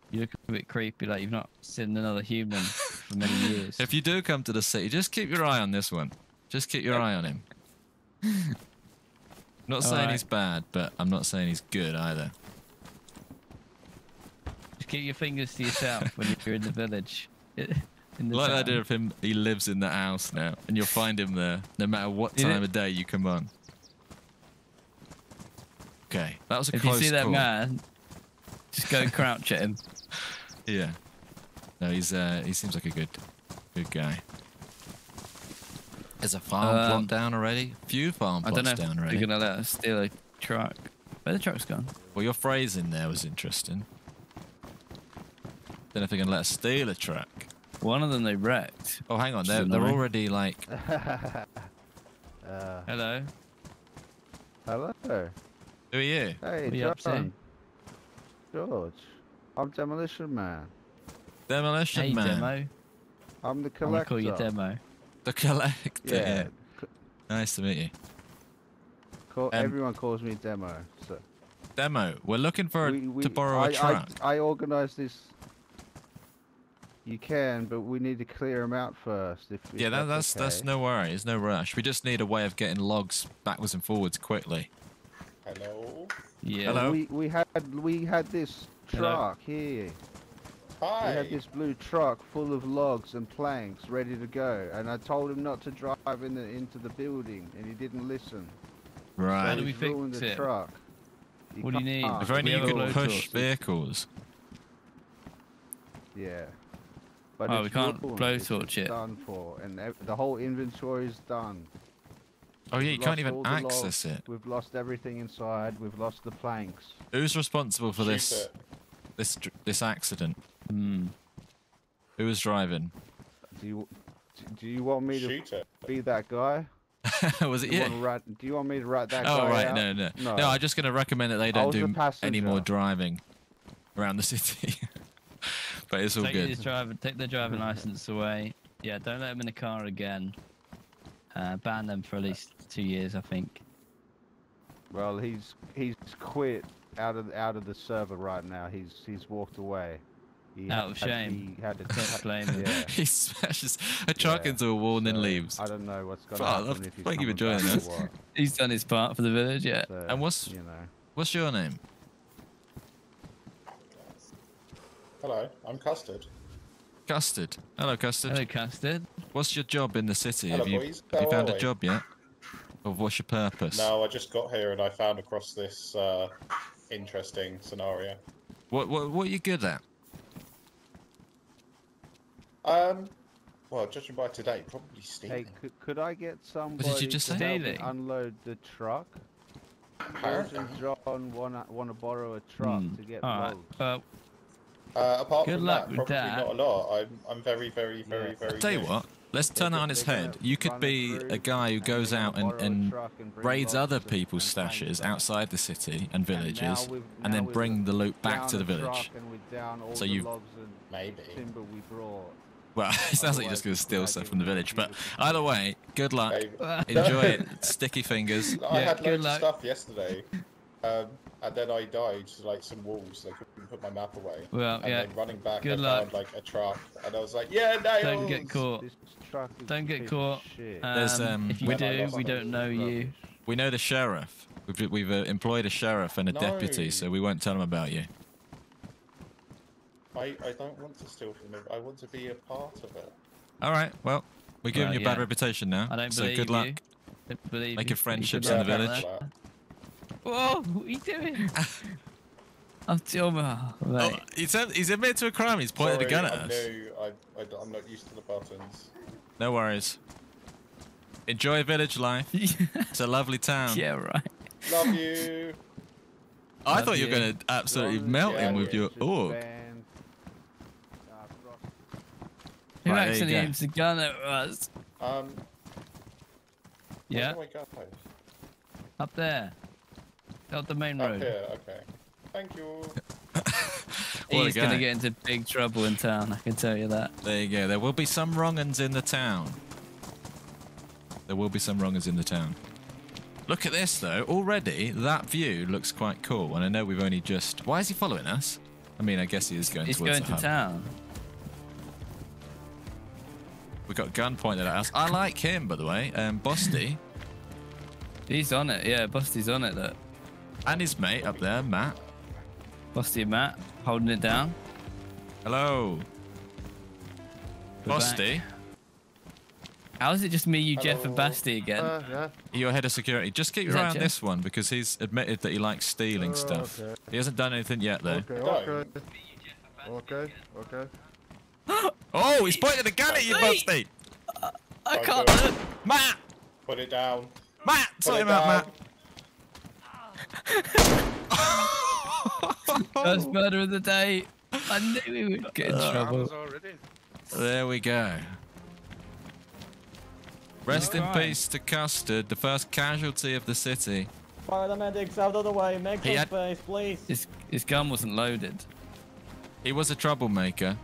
You look a bit creepy, like you've not seen another human for many years. If you do come to the city, just keep your eye on this one. Just keep your eye on him. Not saying Alright. he's bad, but I'm not saying he's good either. Just keep your fingers to yourself when you're in the village. In the like the idea of him, he lives in that house now, and you'll find him there no matter what You time of day you come on. Okay, that was a If you close see that call. man, just go crouch at him. Yeah. No, he's uh, he seems like a good, good guy. There's a farm Um, plot down already. Few farm I plots don't know down if already. you're gonna let us steal a truck. Where the truck's gone? Well, your phrase in there was interesting. Don't know if they're gonna let us steal a truck. One of them they wrecked. Oh, hang on, they're, they're already like. Uh, Hello. hello. Who are you? Hey, What you up to? John. George. I'm Demolition Man. Demolition Hey, man. demo. I'm the collector. I'm call you demo. The collector. Yeah. Yeah. Nice to meet you. Call, Um, everyone calls me Demo. So Demo. We're looking for we, we, to borrow I, a truck. I, I organized this. You can, but we need to clear them out first. If, if yeah, that, that's that's okay. no worries, no rush. We just need a way of getting logs backwards and forwards quickly. Hello. Yeah. Hello? We we had we had this Hello. truck here. Hi. We had this blue truck full of logs and planks ready to go, and I told him not to drive in the, into the building, and he didn't listen. Right. How So do we he's ruined fix the it? truck. He What do you need? If only you could blowtorch. push vehicles. Yeah. But Oh, we can't ruined. blowtorch it. Done for, and the whole inventory is done. Oh yeah, you We've can't even access logs, it. We've lost everything inside. We've lost the planks. Who's responsible for Shoot this it. this this accident? Hmm. Who was driving? Do you do you want me to it. be that guy? was it Do you, you? write, do you want me to write that Oh guy right, out? no, no, no. No. I'm just going to recommend that they don't do the any more driving around the city. but it's all Take good. his driver, take their driving license away. Yeah, don't let them in the car again. Uh, ban them for at least two years, I think. Well, he's he's quit out of out of the server right now. He's he's walked away. He Out of had- shame. He had a Don't blame. Yeah. he smashes a truck Yeah, into a wall and then leaves. I don't know what's gonna Fuck, happen if he's thank you for joining us. He's done his part for the village, yeah. So, And what's you know? what's your name? Hello, I'm Custard. Custard. Hello, Custard. Hello, Custard. What's your job in the city? Hello, have you, boys. have you found a we? job yet? Or what's your purpose? No, I just got here and I found across this uh, interesting scenario. What, what what are you good at? Um, well, judging by today, probably Hey, stealing. could, could I get somebody just to say? help me unload the truck? George and John wanna wanna borrow a truck Hmm. to get Alright. loads. Well, Uh, apart Good from luck that, with probably that. not a lot. I'm, I'm very, very, very, Yeah. very. Tell you new. what, let's turn it on its head. You could be a guy who goes they're out and, and and raids other people's and stashes outside the city and And villages, now and then bring the loot back to the village. truck and we're down all So you- Maybe. we. Well, it sounds like you're just going to steal stuff from the village. But either way, good luck. Enjoy it. Sticky fingers. I Yeah, had good loads of luck. stuff yesterday, um, and then I died to like some walls. I couldn't put my map away. Well, and yeah, then running back, good I luck. found like a truck, and I was like, "Yeah, nails!" don't get caught. This Don't get caught. shit. There's, um, if you do, we don't know you. We know the sheriff. We've, we've uh, employed a sheriff and a deputy, so we won't tell him about you. I, I don't want to steal from them. I want to be a part of it. All right. Well, we're giving Well, you a bad reputation now. I don't so believe good luck. you. Don't believe Make you. your friendships Good in the luck. village. But Whoa, what are you doing? I'm still, oh, Oh, he's, he's admitted to a crime. He's pointed a gun at I'm us. new. I, I, am not used to the buttons. No worries. Enjoy village life. It's a lovely town. yeah, right. Love you. I Love thought you were going to absolutely John melt him with your org. Band, uh, Who Right, actually go. aims the gun at us? Um, Yeah, Where do I go? up there. Up the main road. here. Okay. Thank you. What He's gonna get into big trouble in town. I can tell you that. There you go. There will be some wrong-uns in the town. There will be some wrong-uns in the town. Look at this, though. Already, that view looks quite cool. And I know we've only just... Why is he following us? I mean, I guess he is going He's towards going the to hub. town. We've got a gun pointed at us. I like him, by the way. Um, Busty. He's on it. Yeah, Busty's on it. Look, and his mate up there, Matt. Busty and Matt holding it down. Hello. We're back. How is it just me, you, Jeff, and Hello. Basti again? Uh, yeah. You're head of security. Just keep Is your eye on Jeff? this one because he's admitted that he likes stealing Oh, stuff. okay. He hasn't done anything yet, though. Okay, okay. Okay, okay. Oh, he's pointing a gun at you, Wait. Bosty. I can't do it. Matt! Put it down. Matt! Put Sort it him out, down. Matt. First murder of the day. I knew we would get in Uh, trouble. There we go. Rest in Alright. peace to Custard, the first casualty of the city. Fire the medics out of the way. Make He some had- space, please. His, his gun wasn't loaded. He was a troublemaker.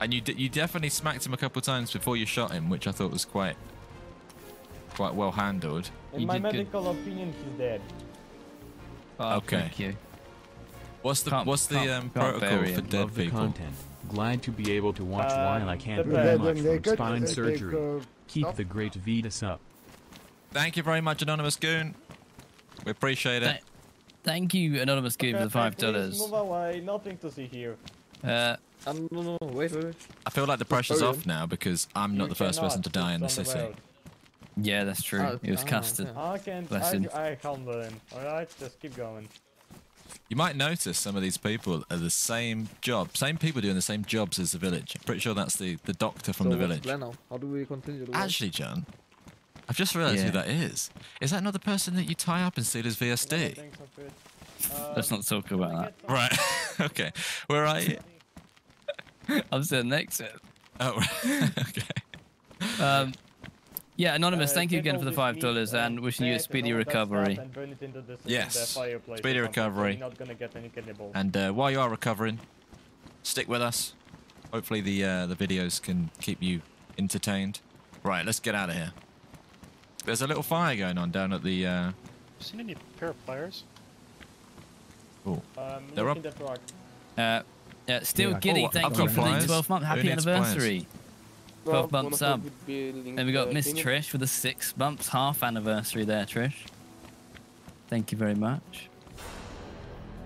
And you, d- you definitely smacked him a couple times before you shot him, which I thought was quite quite well handled. In You my did good. medical opinion, he's dead. Oh, Okay. Thank you. What's the Can't- what's the um, protocol for dead Love the people? content. Glad to be able to watch Uh, while I can't do much They from could- spine surgery. could Keep stop. the great Vetus up. Thank you very much, Anonymous Goon. We appreciate it. Th- Thank you, Anonymous Goon, for the five dollars. Move away. Nothing to see here. Uh, Um, no, no, wait, wait, wait. I feel like the pressure's Oh, off now because I'm not You the first person to die in the city. road. Yeah, that's true. Oh, it was oh, custard. okay. I can't. Bless him. I, I humble him. Alright, just keep going. You might notice some of these people are the same job, same people doing the same jobs as the village. I'm pretty sure that's the, the doctor from so the village. plan now? How do we continue the? Actually, John, I've just realised Yeah. who that is. Is that not the person that you tie up and steal his Another VSD? thing so good. Uh, Let's not talk about that. Right. okay. Where are you? I'm sitting next to it. Oh, right. okay. Um, yeah, Anonymous, uh, thank you again for the $5 and wishing you a speedy all stuff recovery. and burn it into the- in Yes. the fireplace or Speedy recovery. not gonna get any cannibals. And uh, while you are recovering, stick with us. Hopefully the uh, the videos can keep you entertained. Right, let's get out of here. There's a little fire going on down at the. Uh... Seen any pair of pliers? Oh, Um, They're up. in that rock. Uh, Yeah, still Yeah, giddy. Oh, Thank I've you got for the flyers. 12 month happy anniversary. flyers? Anniversary. 12 bumps up. Then we got Miss Trish with a six bumps, half anniversary there, Trish. Thank you very much.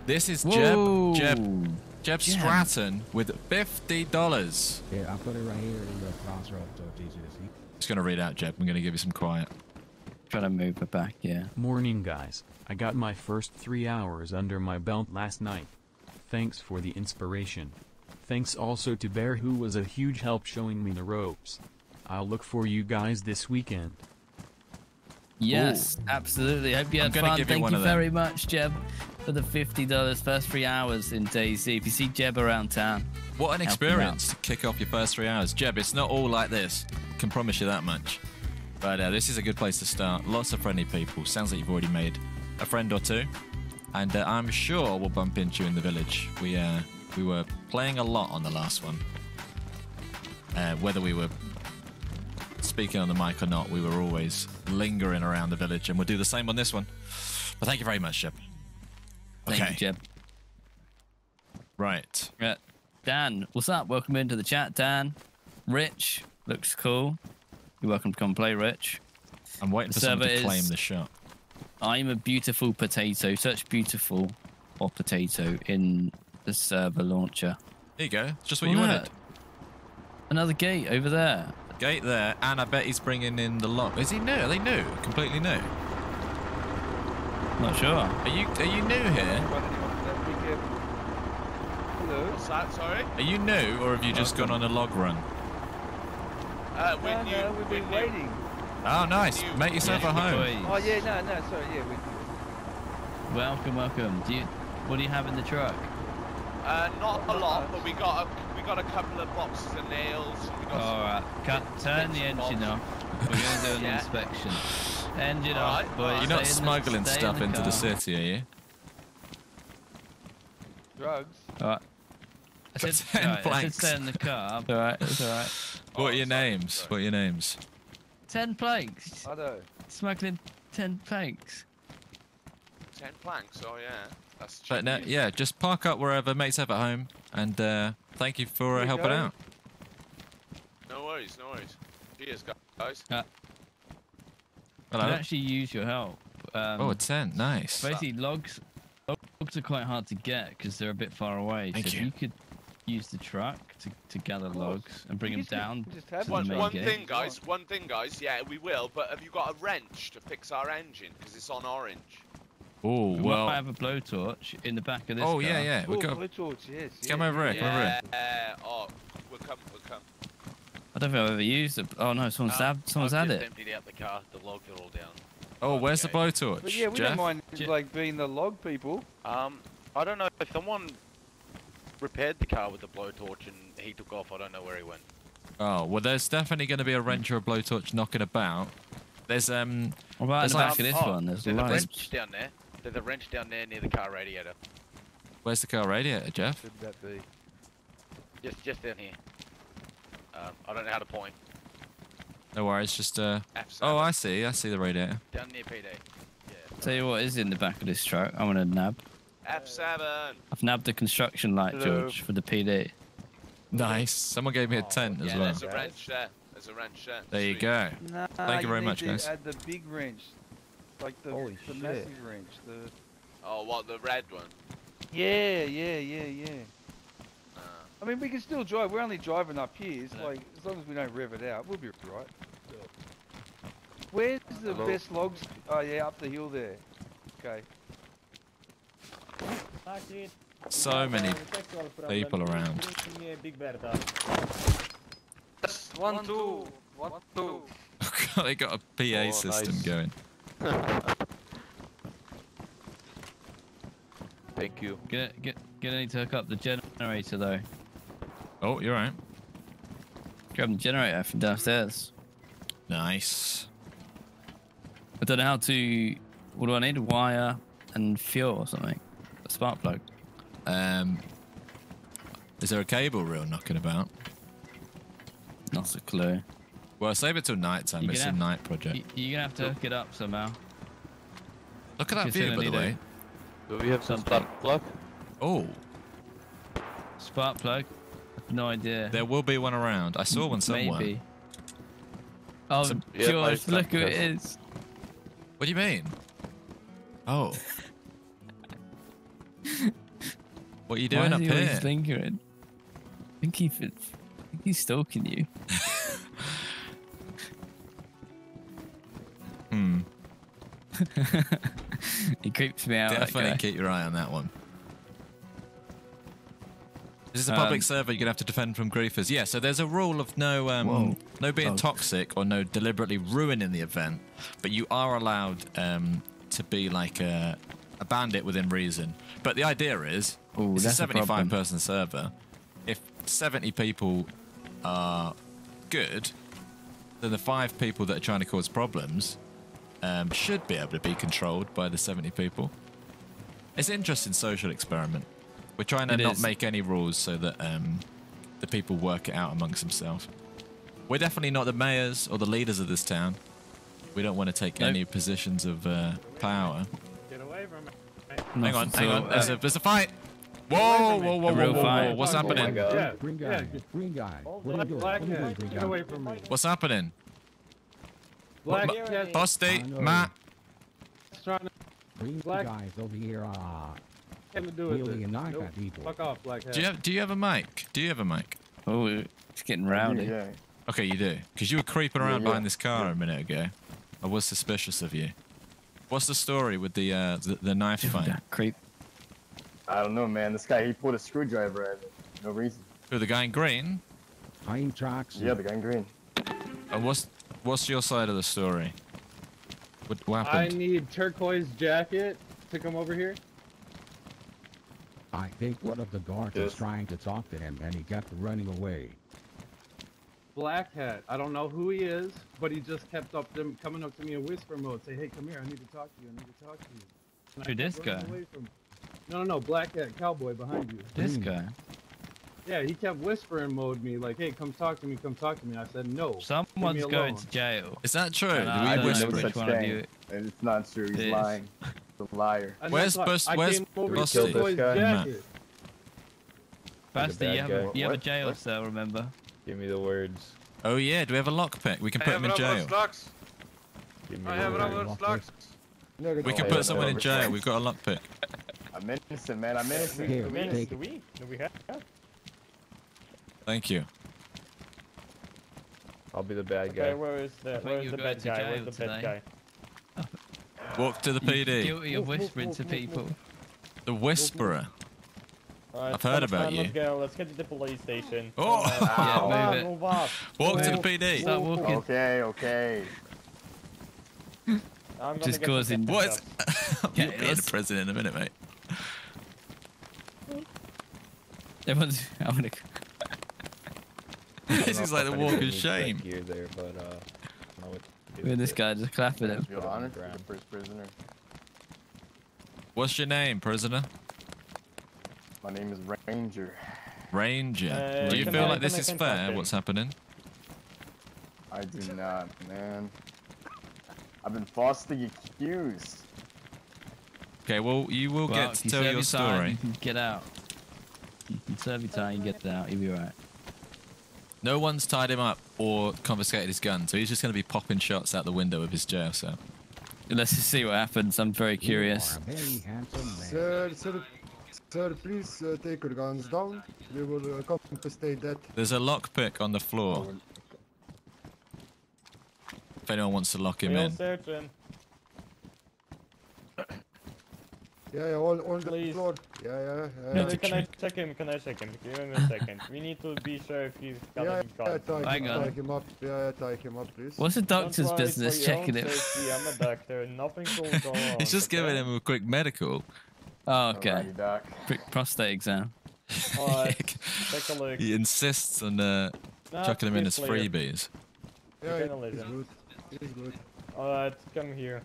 This is Whoa. Jeb Jeb Jeb Jeb. Stratton with fifty dollars. Yeah, I put it right here in the crossroads so it's easy to see. Just gonna read out, Jeb. I'm gonna give you some quiet. Try to move her back, yeah. Morning guys, I got my first three hours under my belt last night. Thanks for the inspiration. Thanks also to Bear who was a huge help showing me the ropes. I'll look for you guys this weekend. Yes, absolutely. Hope you had fun. you Thank you of them. very much, Jeb, for the fifty dollars first three hours in DayZ. If you see Jeb around town, What an help him out. experience to kick off your first three hours. Jeb, it's not all like this. Can promise you that much. But uh, this is a good place to start. Lots of friendly people. Sounds like you've already made a friend or two. And uh, I'm sure we'll bump into you in the village. We uh, we were playing a lot on the last one. Uh, whether we were speaking on the mic or not, we were always lingering around the village, and we'll do the same on this one. But thank you very much, Jeb. thank Okay. you, Jeb. Right. Yeah. Dan, what's up? Welcome into the chat, Dan. Rich, looks cool. You're welcome to come play, Rich. I'm waiting The for someone to claim the shot. I'm a beautiful potato. such beautiful or potato in the server launcher. There you go. Just what you Look, wanted. Another gate over there. Gate there, and I bet he's bringing in the lock. Is he new? Are they new? Completely new? Not sure. Are you Are you new here? Hello. What's that? Sorry. Are you new, or have you just gone on a log run? Uh, we're No, new. no, we've we're been new. waiting. Oh, nice. Make yourself at home. Oh yeah, no, no, sorry, yeah, we. Welcome, welcome. Do you, what do you have in the truck? Uh, not a lot, but we got a we got a couple of boxes of nails. We got All cut, turn the engine off. We're going to do an Yeah. inspection. Engine All off, right, boys. You're not Stay in the- smuggling in stuff the into the city, are you? Drugs. All right. I said, Ten all right, I said planks. stay in the car. All right, it's all right. What are your names? What are your names? Ten planks. I know. Smuggling ten planks. ten planks. Oh yeah, that's. But no, yeah, just park up wherever, mates have at home, and uh, thank you for uh, helping go. out. No worries, no worries. Cheers, guys. Uh, Hello. Could actually use your help. Um, Oh, a tent. Nice. Basically, logs logs are quite hard to get because they're a bit far away. Thank so you. if you could use the truck to, to gather logs and bring them down just to have the One, main one gate. thing, guys. One thing, guys. Yeah, we will. But have you got a wrench to fix our engine? Because it's on orange. Oh, We well. might have a blowtorch in the back of this Oh, car. yeah, yeah. We Oh, got. blowtorch, yes. Come yes, over here. Come over here. Yeah. Oh, we'll come. We'll come. I don't think I've ever used it. Oh no, someone's, Um, had, someone's I've had it. emptied out the car. The logs are all down. Oh, where's the blowtorch? But yeah, we Jeff? don't mind like being the log people. Um, I don't know if someone repaired the car with the blowtorch and he took off. I don't know where he went. Oh, well, there's definitely going to be a wrench or a blowtorch knocking about. There's um. What about in There's the like- back of this oh, one? There's There's a lights. wrench down there. There's a wrench down there near the car radiator. Where's the car radiator, Jeff? Should that be? Just, just down here. Um, I don't know how to point. No worries. Just uh. F7. Oh, I see. I see the radiator. Down near PD. Yeah. Tell you what is in the back of this truck. I'm gonna nab. F7. I've nabbed the construction light, Hello. George, for the PD. Nice. Someone gave me a tent as Yeah, well. there's a wrench there. There's a wrench there. There you go. Nah, Thank you very need much, to guys. Add the big wrench, like the, Holy the shit. massive wrench. The Oh, what the red one? yeah, yeah, yeah, yeah. Uh, I mean, we can still drive. We're only driving up here. It's Yeah. like as long as we don't rev it out, we'll be right. Where's the Hello? best logs? Oh yeah, up the hill there. Okay. So many people around. One, two, one, two. they got a PA Oh, system nice. going. Thank you. Get get get any to hook up the generator though. Oh, you're right. Grab the generator from downstairs. Nice. I don't know how to. What do I need? Wire and fuel or something. A spark plug. Um. Is there a cable reel knocking about? Not a clue. Well, save it till night time. You're It's a night project. You're gonna have to hook it up somehow. Look at that You're view, by the way. Do we have some spark plug? Oh, Spark plug? No idea. There will be one around. I saw one somewhere. Maybe. Oh, Some- Yeah, George, my look who it is. What do you mean? Oh. what are you doing Why up is he always here? lingering? I think, he, I think he's stalking you. he creeps me out. that Definitely guy. keep your eye on that one. This is a public Um, server. You're gonna have to defend from griefers. Yeah. So there's a rule of no, um, no being Oh. toxic or no deliberately ruining the event, but you are allowed um, to be like a, a bandit within reason. But the idea is, Ooh, it's a that's a 75 person server. If 70 people are good, then the five people that are trying to cause problems um, should be able to be controlled by the 70 people. It's an interesting social experiment. We're trying to It not is. make any rules so that um, the people work it out amongst themselves. We're definitely not the mayors or the leaders of this town. We don't want to take Nope. any positions of uh, power. Get away from me. hang on, Not hang on. There's Uh, a, there's a fight. Whoa, whoa, whoa, A whoa, whoa, whoa. What's happening? Yeah, Green guy, green guy. Hold What are you doing? black What are you doing, cat. green Get guy? away from me. What's happening? Black Ma- cat. Posty, I. Matt. trying to Green Black- guys over here uh, have to do it. a knife Nope. people. Fuck off, black cat. Do you have Do you have a mic? Do you have a mic? Oh, it's getting rowdy. Yeah. Okay, you do. Because you were creeping around yeah. behind this car a minute ago. I was suspicious of you. What's the story with the uh, the, the knife fight? Creep. I don't know, man. This guy, he pulled a screwdriver at me. No reason. Who the guy in green? I'm tracks. Yeah, the guy in green. And what's what's your side of the story? What, what I need turquoise jacket to come over here. I think one of the guards was trying to talk to him and he kept running away. Black hat. I don't know who he is, but he just kept up them coming up to me in whisper mode. Say, hey, come here. I need to talk to you. I need to talk to you. And Who, this guy? from- No, no, no. Black hat cowboy behind you. This Green. guy. Yeah, he kept whispering mode me like, hey, come talk to me. Come talk to me. I said no. Someone's going to jail. Is that true? And Do I we know whisper? which such one of thing. you. And it's not true. He's It is. lying. He's a liar. And Where's that's why Bus- where's came over Busty? This guy? jacket. Basti, bad you have, a, you have a jail What? cell, remember? Give me the words. Oh yeah, do we have a lockpick? We can put him in jail. locks. Give me I have words. rubber Lock this. We can put someone in jail. We've got a lockpick. I'm innocent, man. I'm innocent. Here, I'm take innocent. Do we? Do we have? Thank you. I'll be the bad guy. Okay, where is the where's the bad guy? Where's the bad guy? Walk to the PD. Guilty of whispering to people. The Whisperer. Alright, I've heard about time, you. Let's go. Let's get to the police station. Oh! Yeah, Come move it. move up. Walk to the PD. Start walking. Okay, okay. I'm Just get causing- What? handcuffs. You'll be in Yes. prison in a minute, mate. Everyone's. I'm gonna. this is like the walk of shame. Here, there, but uh, I don't know what to do With this guy just clapping him. Feel honored to be the first prisoner. What's your name, prisoner? My name is Ranger. Ranger. Uh, Do you feel I- like this is fair? then? What's happening? I do not, man. I've been falsely accused. Okay, well, you will Well, get to you tell serve your time, story. You can get out. You can serve your time, you get out, you'll be right. No one's tied him up or confiscated his gun, so he's just going to be popping shots out the window of his jail cell. Let's just see what happens. I'm very curious. You are a very. Sir, sir, sir, please uh, take your guns down. We will uh, compensate that. There's a lockpick on the floor. If anyone wants to lock him We all in. Searching. Yeah, yeah, all on the floor. Yeah, yeah, Can, yeah. to can I check. check him? Can I check him? Give him a second. We need to be sure if he's got Yeah, any yeah, guns. tie, Hang him, on. tie him up. Yeah, yeah, tie him up, please. What's the Don't doctor's business checking own him? I'm a doctor. Nothing will go wrong. He's just giving him a quick medical. Oh, okay. Alrighty, Quick prostate exam. Alright, take a look. he insists on uh, Nah, chucking him in as it's freebies. Yeah, You're gonna it's listen. good. It's good. Alright, come here.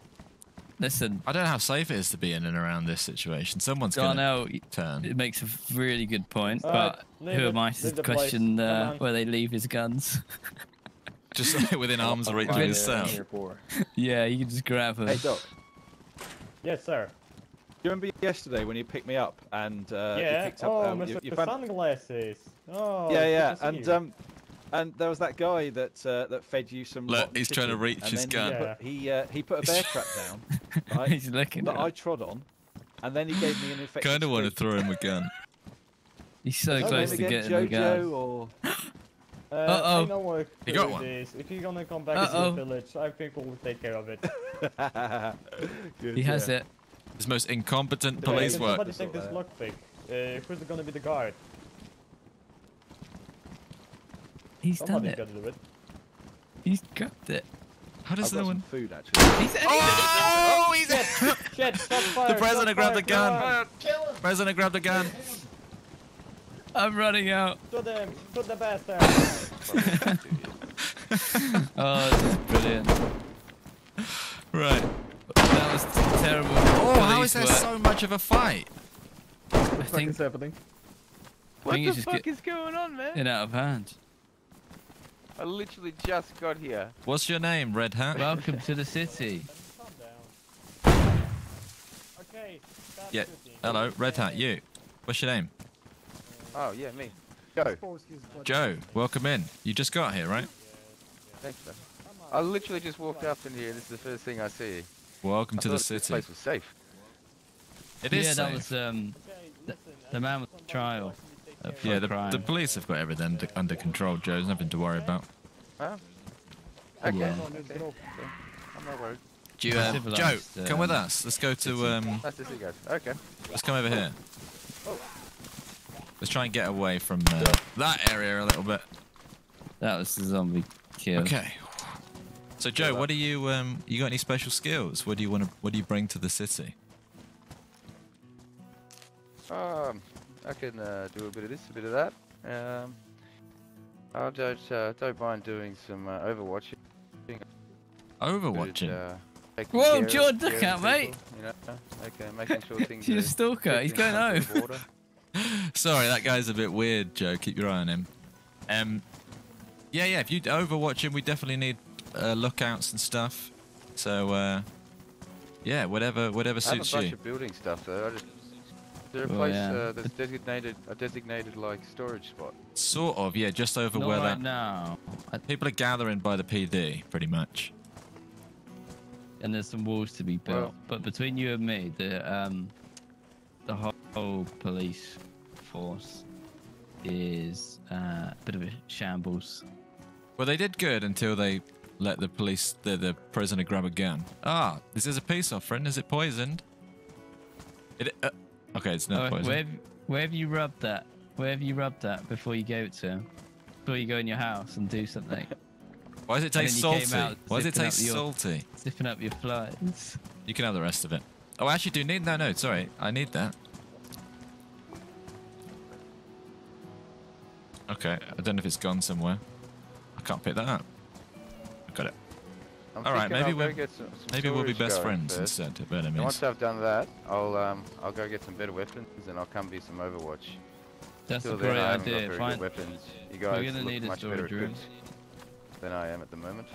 Listen, I don't know how safe it is to be in and around this situation. Someone's going to Darnell, turn. it makes a really good point, Alright, but leave who it, am I to the question Come uh, where they leave his guns? Just like within arm's reach of Why his they're cell. here for. yeah, you can just grab them. Hey, Doc. Yes, sir. Do you remember yesterday when you picked me up and uh, you yeah. picked up oh, um, Mr. you, you. Sunglasses. Oh. yeah, yeah, and you. um, and there was that guy that uh, that fed you some. Look, rotten he's trying to reach his gun. He put, he, uh, he put a bear trap down. Right, He's looking that at I trod on, and then he gave me an infected. Kind of want to throw him a gun. He's so What's close his to getting again? the gun. or Uh, Uh-oh. I know what You got one? is. If you're gonna come back Uh-oh. to the village, I think we'll take care of it. Good, He has yeah. it. His most incompetent Wait, police can work. Somebody take this lockpick. Uh, who's gonna be the guard? He's done it. gotta do it. He's grabbed it. How does I've no one? food actually. He's Oh, he's Shit, shots the president shots grabbed the fired, gun. President grabbed the gun. I'm running out. To them, to the bastard. Oh, this is brilliant. Right. That was terrible. Oh, how police is there work. so much of a fight? I What think, is happening? I think the fuck get- is going on, man? it out of hand. I literally just got here. What's your name, Red Hat? Welcome to the city. Okay. stop Yeah. Hello, Red Hat. You. What's your name? Oh, yeah, me. Joe. Joe. Welcome in. You just got here, right? Thanks, man. I literally just walked up in here and this is the first thing I see. Welcome I to the thought This city. place was safe. It is yeah, that was um, the, the man with the trial. Yeah, the, crime. the police have got everything under, under control, Joe. There's nothing to worry about. Huh? Okay. Yeah. okay. I'm not worried. Do you, uh, Joe, Civilized, come with um, us. Let's go to. Um, Nice to see guys. Okay. let's come over here. Let's try and get away from uh, that area a little bit. That was the zombie kill. Okay. So, Joe, what do you um? You got any special skills? What do you want to? What do you bring to the city? Um, I can uh, do a bit of this, a bit of that. Um, I don't, uh, don't mind doing some uh, overwatching. Overwatching. Uh, taking Whoa, care George, look out, mate. You know, okay, making sure things He's a stalker. He's going under home. Sorry, that guy's a bit weird, Joe. Keep your eye on him. Um, yeah, yeah. If you overwatch him, we definitely need uh, lookouts and stuff. So, uh, yeah, whatever, whatever suits I have a suits bunch you. of building stuff though. I just, is there a Oh, place yeah. uh, that's designated a designated like storage spot? Sort of, yeah, just over Not where right that now. people are gathering by the PD, pretty much. And there's some walls to be built. Well- but between you and me, the um, the whole, whole police force is uh, a bit of a shambles. Well, they did good until they let the police, the, the prisoner, grab a gun. Ah, this is a peace offering. Is it poisoned? It. Uh, okay, it's not Oh, poisoned. where, have, where have you rubbed that? Where have you rubbed that before you gave it to him? Before you go in your house and do something? Why does it taste then you came salty? Why does it taste your- salty? Zipping up your flies. You can have the rest of it. Oh, I actually do need. No, no, sorry. I need that. Okay, I don't know if it's gone somewhere. I can't pick that up. I got it. I'm All right, maybe we'll get some, some maybe we'll be best friends first. instead. But I And once I've done that, I'll um I'll go get some better weapons and I'll come be some Overwatch. That's Till a great I idea. very Fine. weapons. You We're guys gonna look need a much better storage room. equipped than I am at the moment.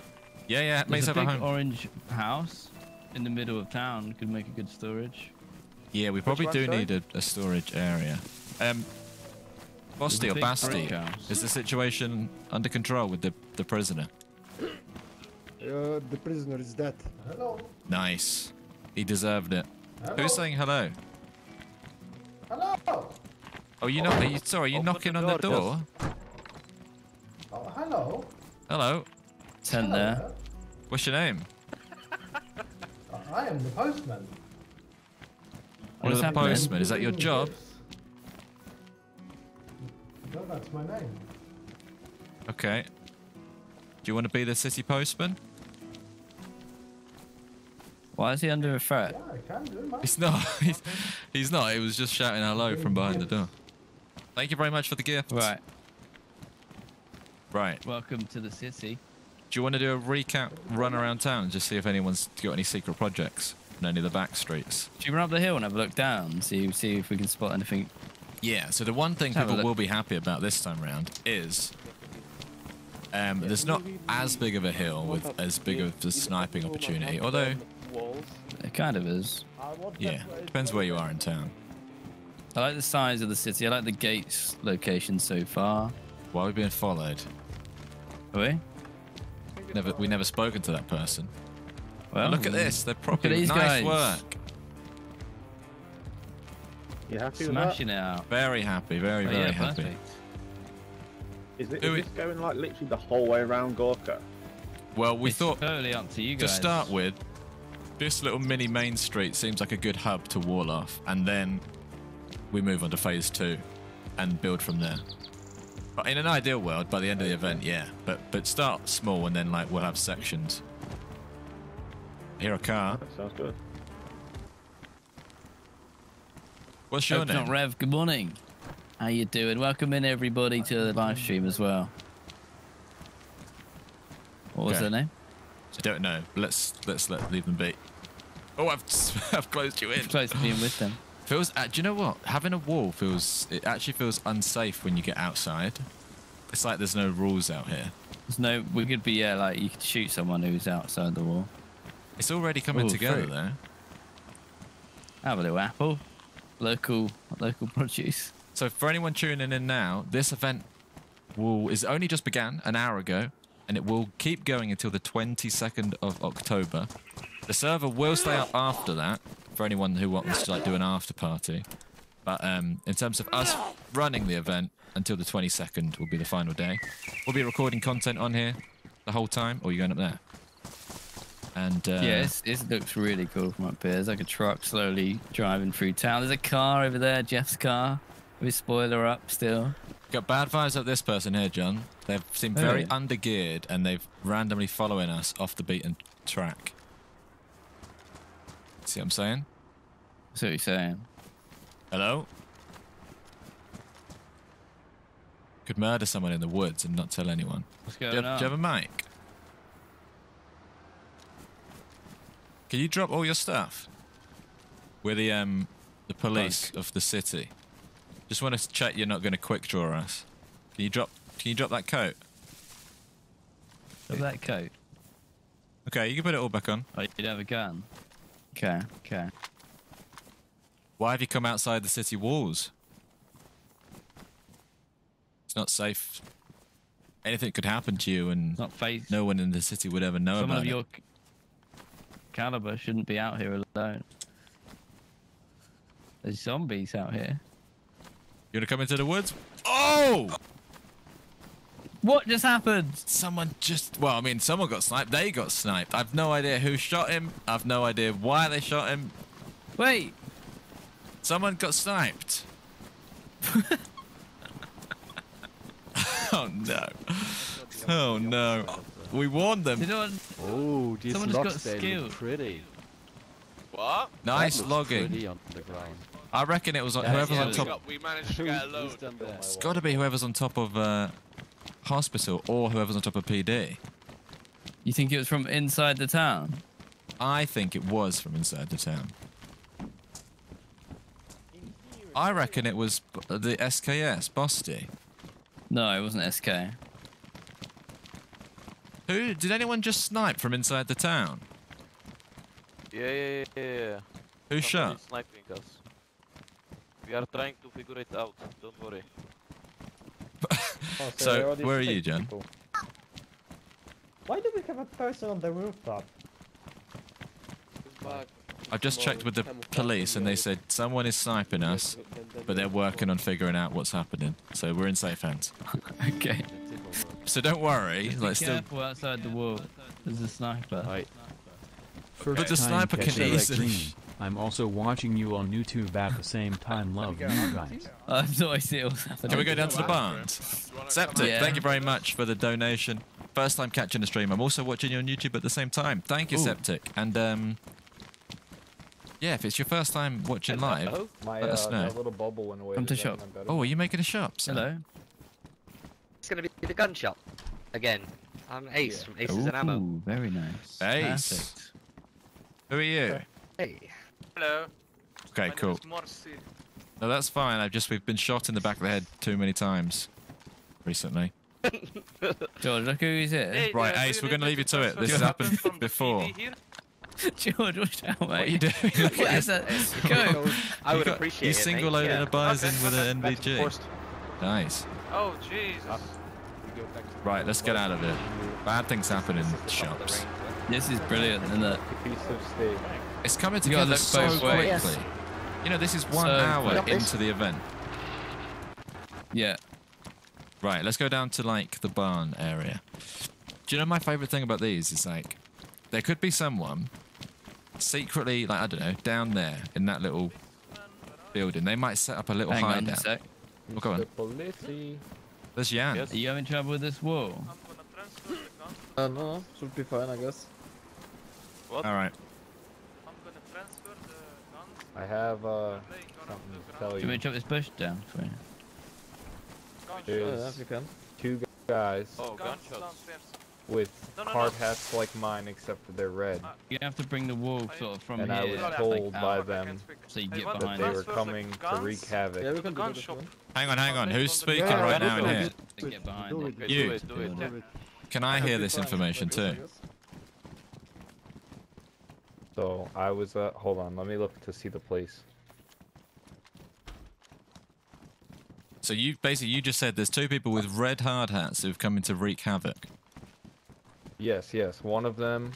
yeah, yeah. It makes There's a up a home. orange house in the middle of town. Could make a good storage. Yeah, we probably do sorry? need a, a storage area. Um, Bosty or Basti, is the situation under control with the, the prisoner? Uh, the prisoner is dead. Hello. Nice. He deserved it. Who's saying hello? Hello. Oh, you not? Are you, sorry, you Open knocking the on the door, door? Oh, hello. Hello. Tent there. What's your name? I am the postman. What's the happening? postman. Is that your job? No, that's my name. Okay. Do you want to be the city postman? Why is he under a threat? I can do. He's not. He's, he's not. He was just shouting hello from behind the door. Thank you very much for the gift. Right. Right. Welcome to the city. Do you want to do a recap run around town and just see if anyone's got any secret projects in any of the back streets? Should we run up the hill and have a look down? See see if we can spot anything. Yeah, so the one thing Let's people will be happy about this time round is um, there's not as big of a hill with as big of a sniping opportunity, although It kind of is. Yeah, depends where you are in town. I like the size of the city. I like the gates location so far. Why are we being followed? Are we? Never, we never spoken to that person. Well, look at this. They're look at properly these nice guys. work. You happy Smashing it out. Very happy. Very, Oh, very yeah, happy. perfect. Is, it, Do this going like literally the whole way around Gorka? Well, we It's thought totally up to you guys. to start with, this little mini main street seems like a good hub to wall off, and then we move on to phase two and build from there. But in an ideal world, by the end of the event, yeah. But but start small and then like we'll have sections. Here a car. Sounds good. What's your Open up name? Rev, good morning. How you doing? Welcome in everybody to the live stream as well. What was Okay. their name? I don't know. Let's let's let leave them be. Oh, I've I've closed you in. Close to being with them. Feels. Uh, do you know what? Having a wall feels. It actually feels unsafe when you get outside. It's like there's no rules out here. There's no. We could be yeah, like you could shoot someone who's outside the wall. It's already coming Ooh, together fruit. though. Have a little apple, local local produce. So for anyone tuning in now, this event will is only just began an hour ago, and it will keep going until the 22nd of October. The server will stay up after that for anyone who wants to like do an after party. But um, in terms of us running the event until the 22nd will be the final day. We'll be recording content on here the whole time, or are you going up there? And uh, yeah, it looks really cool from up here. There's like a truck slowly driving through town. There's a car over there, Jeff's car, with spoiler up still. Got bad vibes at this person here, John. They seem very yeah. undergeared and they've randomly following us off the beaten track. See what I'm saying? See what you're saying? Hello? Could murder someone in the woods and not tell anyone. What's Do you, going have, on? do you have a mic? Can you drop all your stuff? We're the um the police of the city. Just want to check you're not going to quick draw us. Can you drop? Can you drop that coat? Got that coat. Okay, you can put it all back on. Oh, you don't have a gun. Okay, okay. Why have you come outside the city walls? It's not safe. Anything could happen to you, and Not face. no one in the city would ever know Someone about of it. your caliber shouldn't be out here alone. There's zombies out here. You want to come into the woods? Oh! What just happened? Someone just. Well, I mean, someone got sniped. They got sniped. I've no idea who shot him. I've no idea why they shot him. Wait. Someone got sniped. oh no. Oh no. We warned them. You know what? Oh, these Someone just got they skilled. pretty. What? Nice That looks logging. Pretty on the ground. I reckon it was on whoever's yeah, on top. Got- we managed to get a load. It's got to be whoever's on top of uh, hospital or whoever's on top of PD. You think it was from inside the town? I think it was from inside the town. I reckon it was the SKS, Bosty. No, it wasn't SK. Who did anyone just snipe from inside the town? Yeah, yeah, yeah, yeah. Who Somebody shot? sniping us. We are trying to figure it out. Don't worry. Oh, So, there these where are you, fake John? people. Why do we have a person on the rooftop? I've just checked with the police and they said someone is sniping us, but they're working on figuring out what's happening. So we're in safe hands. okay. So don't worry. Be Like still, careful outside the wall. There's a sniper. Right. First But the sniper can catching a easily- dream. Hmm. I'm also watching you on YouTube at the same time. Love you guys. I have no idea what's happening. Can we go down to the barns? Septic, Yeah. thank you very much for the donation. First time catching the stream. I'm also watching you on YouTube at the same time. Thank you, Ooh. Septic. And um, yeah, if it's your first time watching live, My let uh, us know. that little bubble went away. Come to shop. mean I'm better Oh, now? are you making a shop? son? Hello. It's gonna be the gun shop again. I'm Ace from Aces and Ammo. Very nice. Ace. Perfect. Who are you? Hey. Hello. Okay, My cool. Name is Morsi. No, that's fine. I've just we've been shot in the back of the head too many times recently. George, look who's here. Hey, Right, Ace, we're gonna leave you to it. This has happened weapon from the before. George, watch out, mate. What are you doing? Look at this. that? Go. I You would got- appreciate You it, mate, single loaded yeah. a Bizon Okay, with an NVG. Nice. Oh, Jesus. Right, let's get out of here. Bad things happen in shops. This is brilliant, isn't it? Piece of steak. It's coming together so both quickly. ways. You know, this is one So hour quick. into the event. Yeah. Right, let's go down to like the barn area. Do you know my favorite thing about these is like there could be someone secretly like I don't know down there in that little building. They might set up a little Hang on a hideout. sec. Oh, go on. Policy. There's Jan. Are you having trouble with this wall? Uh, no, should be fine, I guess. What? All right. I have uh, something to tell you you. want me to chop this bush down for you? There's Yeah, you can. two guys Oh, gunshots. with No, no, hard no. hats like mine, except for they're red. You have to bring the wall sort of from and here. I was like, told by out, them so you get that behind they it. were coming to wreak havoc. Yeah, we can do this. Hang on, hang on. Who's speaking Yeah, right now in here? Get behind Do it. it, You. It, do it. do it. Can I hear this information like this, I too? So I was uh, hold on, let me look to see the place. So you basically you just said there's two people with red hard hats who've come in to wreak havoc. Yes, yes. One of them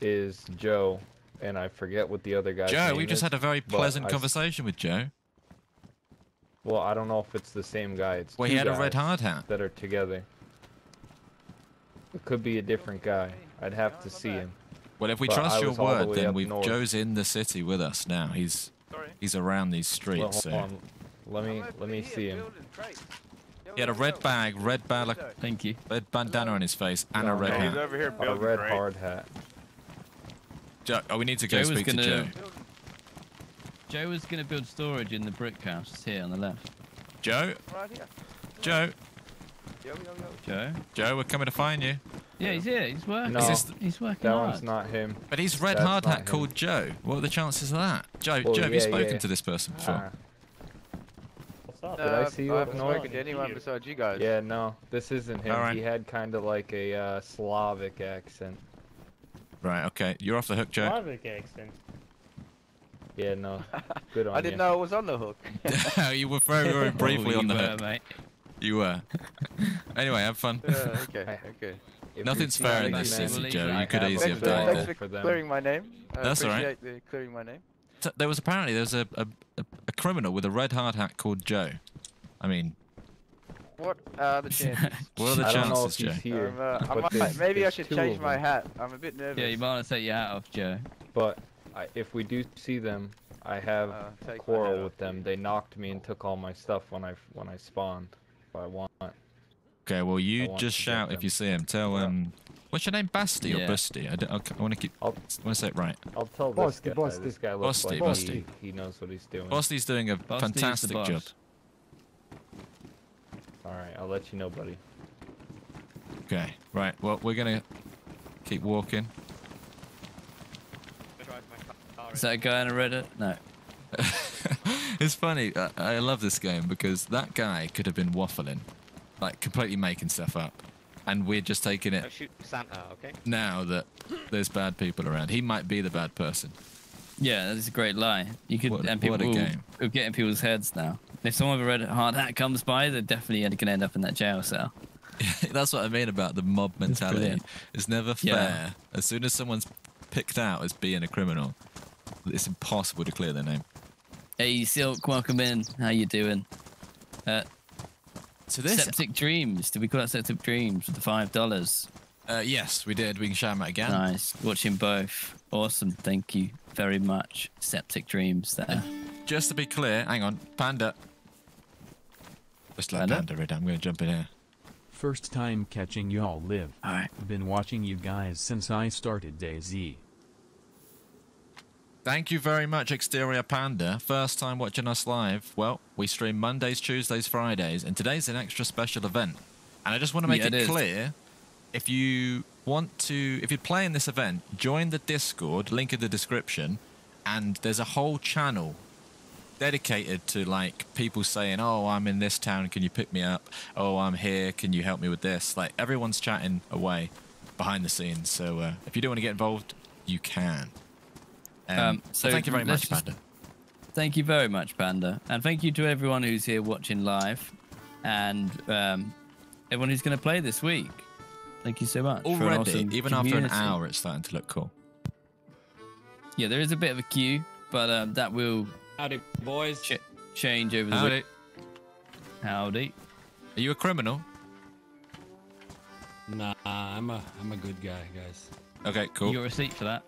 is Joe, and I forget what the other guy. Joe, we just is, had a very pleasant I conversation with Joe. Well, I don't know if it's the same guy. It's Well, he had a red hard hat. that are together. It could be a different guy. I'd have to see him. Well, if we But trust your was all the word, then up we've north. Joe's in the city with us now. He's he's around these streets. Well, so. on. Let me let me see him. He had a red bag, red bag, thank you, red bandana on his face, and No, a red no, hat. he's over here A red crate. hard hat. Joe, oh, we need to go Joe was speak gonna. to Joe. Joe was gonna build storage in the brick house here on the left. Joe, Joe, Joe. Joe, we're coming to find you. Yeah, he's here. He's working. No, Is this- he's working that hard. one's not him. But he's red That's hard hat him. called Joe. What are the chances of that? Joe, Well, Joe, have you yeah, spoken yeah. to this person before? Uh, Did I see you I haven't north? spoken to anyone besides you guys. Yeah, no, this isn't him. Alright. He had kind of like a uh, Slavic accent. Right, okay. You're off the hook, Joe. Slavic accent. Yeah, no, good on I didn't you. know it was on the hook. you were very, very briefly Oh, on the were, hook. mate. You were. anyway, have fun. Yeah, okay, okay. If Nothing's fair in this men, city, Joe. You could easily have died thanks there. for for clearing my name. I That's all right. clearing my name. There was apparently there was a, a, a criminal with a red hard hat called Joe. I mean, What are the chances? what are the I don't know chances, if Joe? here, Um, uh, I but might, there's- maybe I should change my hat. I'm a bit nervous. Yeah, you might want to take your hat off, Joe. But I, if we do see them, I have Uh, a take my hat quarrel with them. They knocked me and took all my stuff when I when I spawned. If I want. Okay, well, you just to get shout if you see him. Tell um, what's your name, Basti or Yeah. Busty? I, don't, okay, I want to keep. I I'll- want to say it right. I'll tell Basti, this guy. Basti. This guy looks Basti, like Basti. He, he knows what he's doing. Basti's doing a Basti's the fantastic job. All right, I'll let you know, buddy. Okay, right. Well, we're gonna keep walking. Is that a guy on a Reddit? No. it's funny. I, I love this game because that guy could have been waffling, like completely making stuff up, and we're just taking Don't it shoot Santa, okay? now that there's bad people around. He might be the bad person. Yeah, that's a great lie. You could What- and people what a will, game. will get in people's heads now. If someone with a red hard hat comes by, they're definitely going to end up in that jail cell. That's what I mean about the mob mentality. brilliant. It's never fair. Yeah. As soon as someone's picked out as being a criminal, it's impossible to clear their name. Hey, Silk, welcome in. How you doing? Uh, So this, Septic Dreams. Did we call that Septic Dreams with the five dollars? uh, yes, we did. We can shout him out again. Nice. Watching both. Awesome. Thank you very much. Septic Dreams there. Just to be clear, hang on, Panda. Just let Panda? Panda read. I'm going to jump in here. First time catching y'all live. Alright. I've been watching you guys since I started day DayZ. Thank you very much, Exterior Panda. First time watching us live. Well, we stream Mondays, Tuesdays, Fridays, and today's an extra special event. And I just want to make Yeah, it, it clear if you want to, if you're playing this event, join the Discord, link in the description, and there's a whole channel dedicated to like people saying, "Oh, I'm in this town, can you pick me up? Oh, I'm here, can you help me with this?" Like everyone's chatting away behind the scenes. So uh, if you do want to get involved, you can. Um, so thank you very much, just- Panda. Thank you very much, Panda, and thank you to everyone who's here watching live, and um, everyone who's going to play this week. Thank you so much. for an Already, awesome even after an hour, it's starting to look cool. Yeah, there is a bit of a queue, but um, that will Howdy, boys. ch- change over the Howdy. week. Howdy. Are you a criminal? Nah, I'm a I'm a good guy, guys. Okay, cool. You got a receipt for that?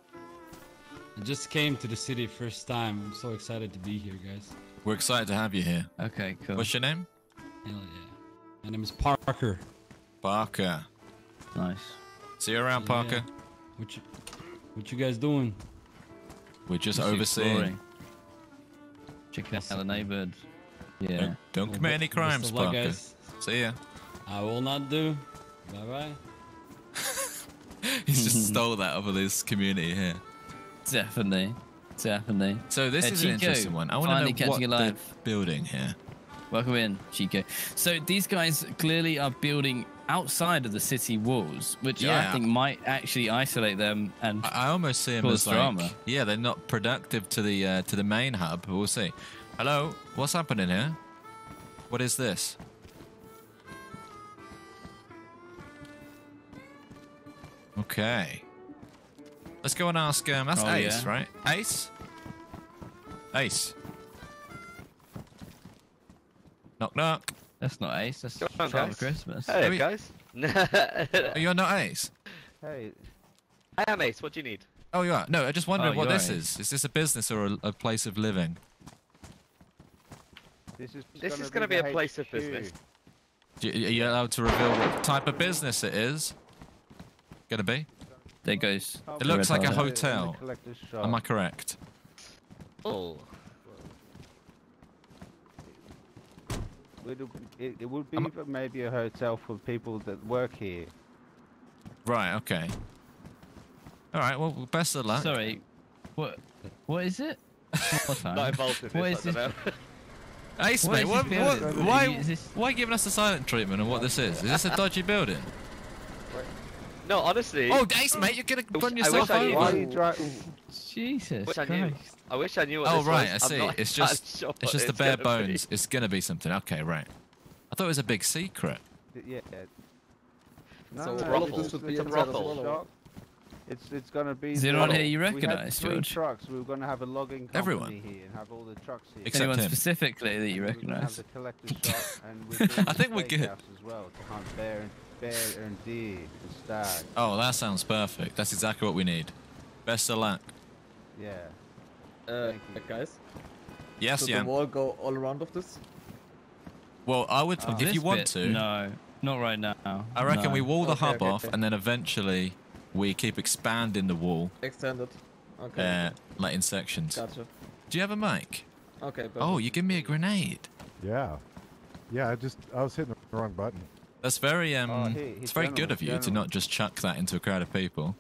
I just came to the city first time. I'm so excited to be here, guys. We're excited to have you here. Okay, cool. What's your name? Hell yeah. My name is Parker. Parker. Nice. See you around, Parker. Yeah. What you what you guys doing? We're just Just overseeing. exploring. Checking out the neighborhood. Yeah. Don't, don't Well, commit any crimes, luck, Parker. guys. See ya. I will not do. Bye bye. He's just stole that over this community here. Definitely. Definitely. So this Uh, is an interesting one. I want to know what you they're building here. Welcome in, Chico. So these guys clearly are building outside of the city walls, which I think might actually isolate them and I almost see them as like, drama. yeah, they're not productive to the uh, to the main hub. We'll see. Hello, what's happening here? What is this? Okay. Let's go and ask. Um, that's Oh, Ace, yeah. right? Ace. Ace. Knock knock. That's not Ace. That's on, Father guys. Christmas. Hey, we- guys. Oh, you're not Ace. Hey, I am Ace. What do you need? Oh, you are. No, I just wondered Oh, what this Ace. is. Is this a business or a, a place of living? this is This gonna is going to be the a place of business. Do you- Are you allowed to reveal what type of business it is? Gonna be? There it goes. It looks like a red In the hotel. Am I correct? Oh. It'll- It, it would be I'm- but maybe a hotel for people that work here. Right. Okay. All right. Well, best of luck. Sorry. What? What is it? One more. Not involved in this, is I this? don't know. Ace, mate, what, what, building? why, Is this- why giving us the silent treatment on what this is? Is this a dodgy building? No, honestly. Oh, Ace, mate, you're gonna I wish- run I yourself wish I knew over. Why are you driving? Oh, Jesus wish I knew. Christ. I wish I knew what Oh, this right. I was. I'm see. It's just, sure it's what just the bare gonna be. bones. It's gonna be something. Okay, right. I thought it was a big secret. Yeah. No, So no, brothel. it's, This would it's be a inside brothel. It's it's gonna be. Is anyone here you recognise, three George? trucks. We were gonna have a logging company Everyone. here and have all the trucks here. Except Anyone him. specifically that you We were have recognise? the collector's shop and we're I think we're good. as well to hunt bear and bear and deer and stag. Oh, that sounds perfect. That's exactly what we need. Best of luck. Yeah. Uh, Thank you. guys. Yes, Should yeah. the wall go all around of this? Well, I would, Of if you want bit? to. No, not right now. I reckon No. we wall the Okay, hub okay, off, okay. and then eventually we keep expanding the wall, Extended. Okay. uh, like in sections. Gotcha. Do you have a mic? Okay. Oh, you give me a grenade. Yeah. Yeah, I just I was hitting the wrong button. That's very um. Oh, he- it's very good of you to not just chuck that into a crowd of people.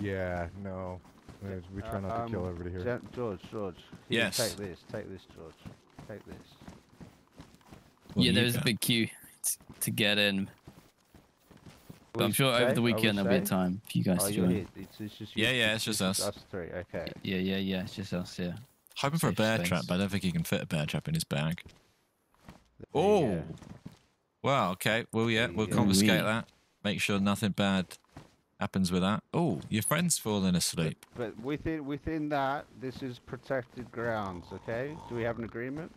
Yeah, no. Uh, We try not to kill Um, everybody here. Gen- George, George. Here, Yes. Take this. Take this, George. Take this. What yeah, there's a big queue t- to get in. But I'm sure over the weekend there'll be a time for you guys Oh, to join. It's, it's just Yeah, yeah, it's just us. Us three. Okay. Yeah, yeah, yeah. It's just us here. Hoping for a bear space. trap, but I don't think he can fit a bear trap in his bag. There you Oh. go. Well, okay. Well, yeah, we'll confiscate that. Make sure nothing bad happens with that. Oh, your friend's falling asleep. But within within that, this is protected grounds. Okay. Do we have an agreement?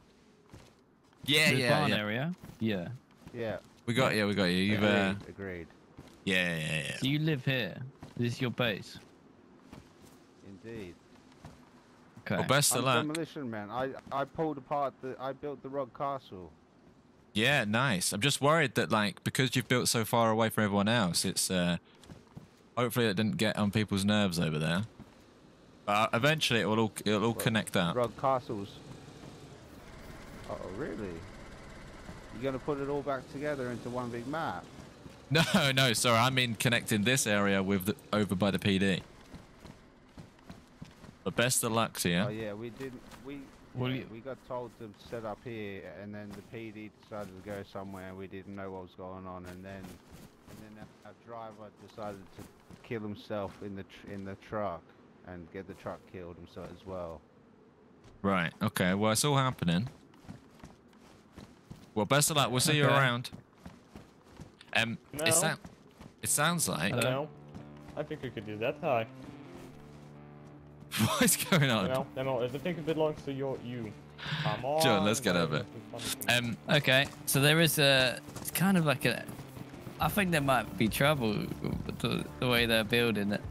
Yeah, the yeah, barn yeah. area. Yeah. Yeah. We got you. We got you. You've uh, Agreed. Agreed. yeah, yeah, yeah. So you live here. This is your base. Indeed. Okay. Well, best I'm of a luck. demolition man. I I pulled apart the. I built the rock Castle. Yeah, nice. I'm just worried that like because you've built so far away from everyone else, it's uh hopefully it didn't get on people's nerves over there. But eventually it will all it'll all connect up. Rug Castles. Oh, really? You're gonna put it all back together into one big map? No, no, sorry. I mean connecting this area with the, over by the PD. But best of luck to you. Oh yeah, we didn't. We Well, yeah, we got told to set up here, and then the PD decided to go somewhere. and We didn't know what was going on, and then and then our, our driver decided to kill himself in the tr- in the truck. and get the truck killed and so as well. Right. Okay. Well, it's all happening. Well, best of luck. We'll see you around. Um, No. it, sou- it sounds like. No, I think we could do that. Hi. What's going on? No, no, no. Everything belongs to your you. Come on. John, let's get why over is it. that too funny to me? Um, Okay, so there is a. It's kind of like a. I think there might be trouble with the, the way they're building it.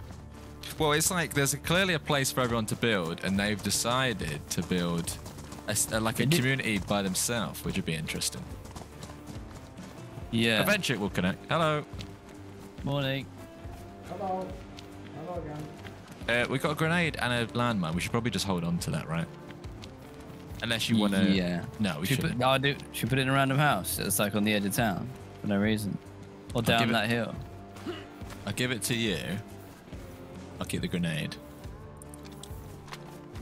Well, it's like there's a, clearly a place for everyone to build, and they've decided to build a s- a- like a community by themselves, which would be interesting. Yeah. Eventually, it will connect. Hello. Morning. Hello. Hello again. Uh, we got a grenade and a landmine. We should probably just hold on to that, right? Unless you want to. Yeah. No, we should shouldn't. put, no, I do. Should put it in a random house. It's like on the edge of town for no reason, or give down it- that hill. I'll give it to you. I'll keep the grenade.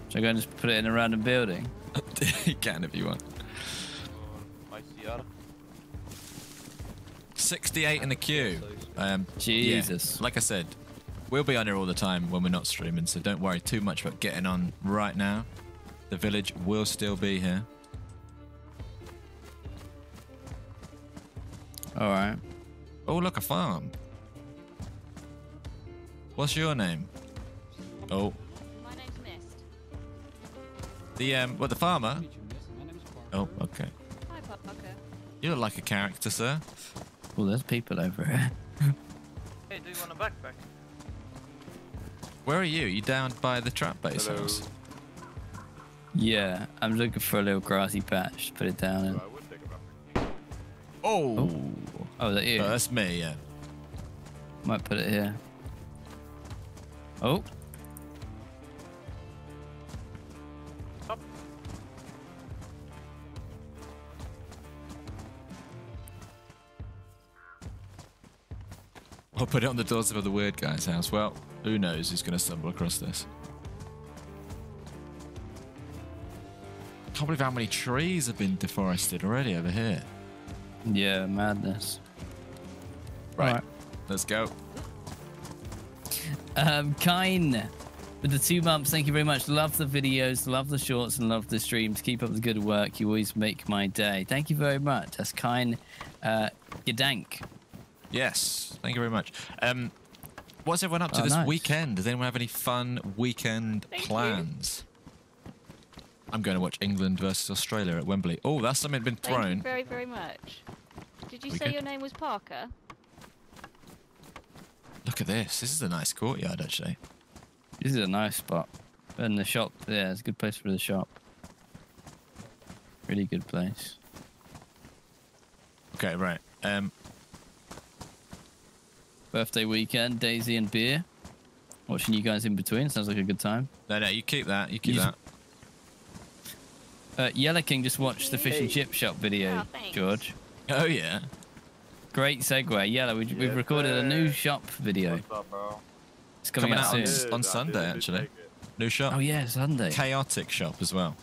Should I go and just put it in a random building? you can if you want. ICR. 68 in the queue. Um, Jesus. yeah, like I said, we'll be on here all the time when we're not streaming, so don't worry too much about getting on right now. The village will still be here. All right. Oh, look, a farm. What's your name? Oh. My name's Mist. The, um, what, the farmer? Oh, okay. Hi, Parker. You look like a character, sir. Well, there's people over here. Hey, do you want a backpack? Where are you? You down by the trap base Hello. house? Yeah, I'm looking for a little grassy patch to put it down in. Oh. oh. Oh, is that you? Oh, that's me, yeah. Might put it here. Oh. I'll put it on the doorstep of the weird guy's house. Well, who knows who's going to stumble across this. Can't believe how many trees have been deforested already over here. Yeah, madness. Right. Let's go. Um, Kine, with the two months, thank you very much. Love the videos, love the shorts, and love the streams. Keep up the good work. You always make my day. Thank you very much. That's Kine uh, Gedank. Yes. Thank you very much. Um, what's everyone up to Oh, this nice. weekend? Does anyone have any fun weekend plans? I'm going to watch England versus Australia at Wembley. Oh, that's something been thrown. Thank you thrown. very, very much. Did you We say good? your name was Parker? Look at this. This is a nice courtyard, actually. This is a nice spot. And the shop, yeah, it's a good place for the shop. Really good place. Okay, right. Um, Birthday weekend, DayZ and beer. Watching you guys in between. Sounds like a good time. no, no, you keep that. You keep You- that. Uh, Yellow King just watched the fish and chip shop video, George. Oh, yeah. Great segue. Yellow, we, we've recorded a new shop video. What's up, bro? It's coming, out, on, soon. on Sunday, actually. New shop. Oh, yeah, Sunday. Chaotic shop as well.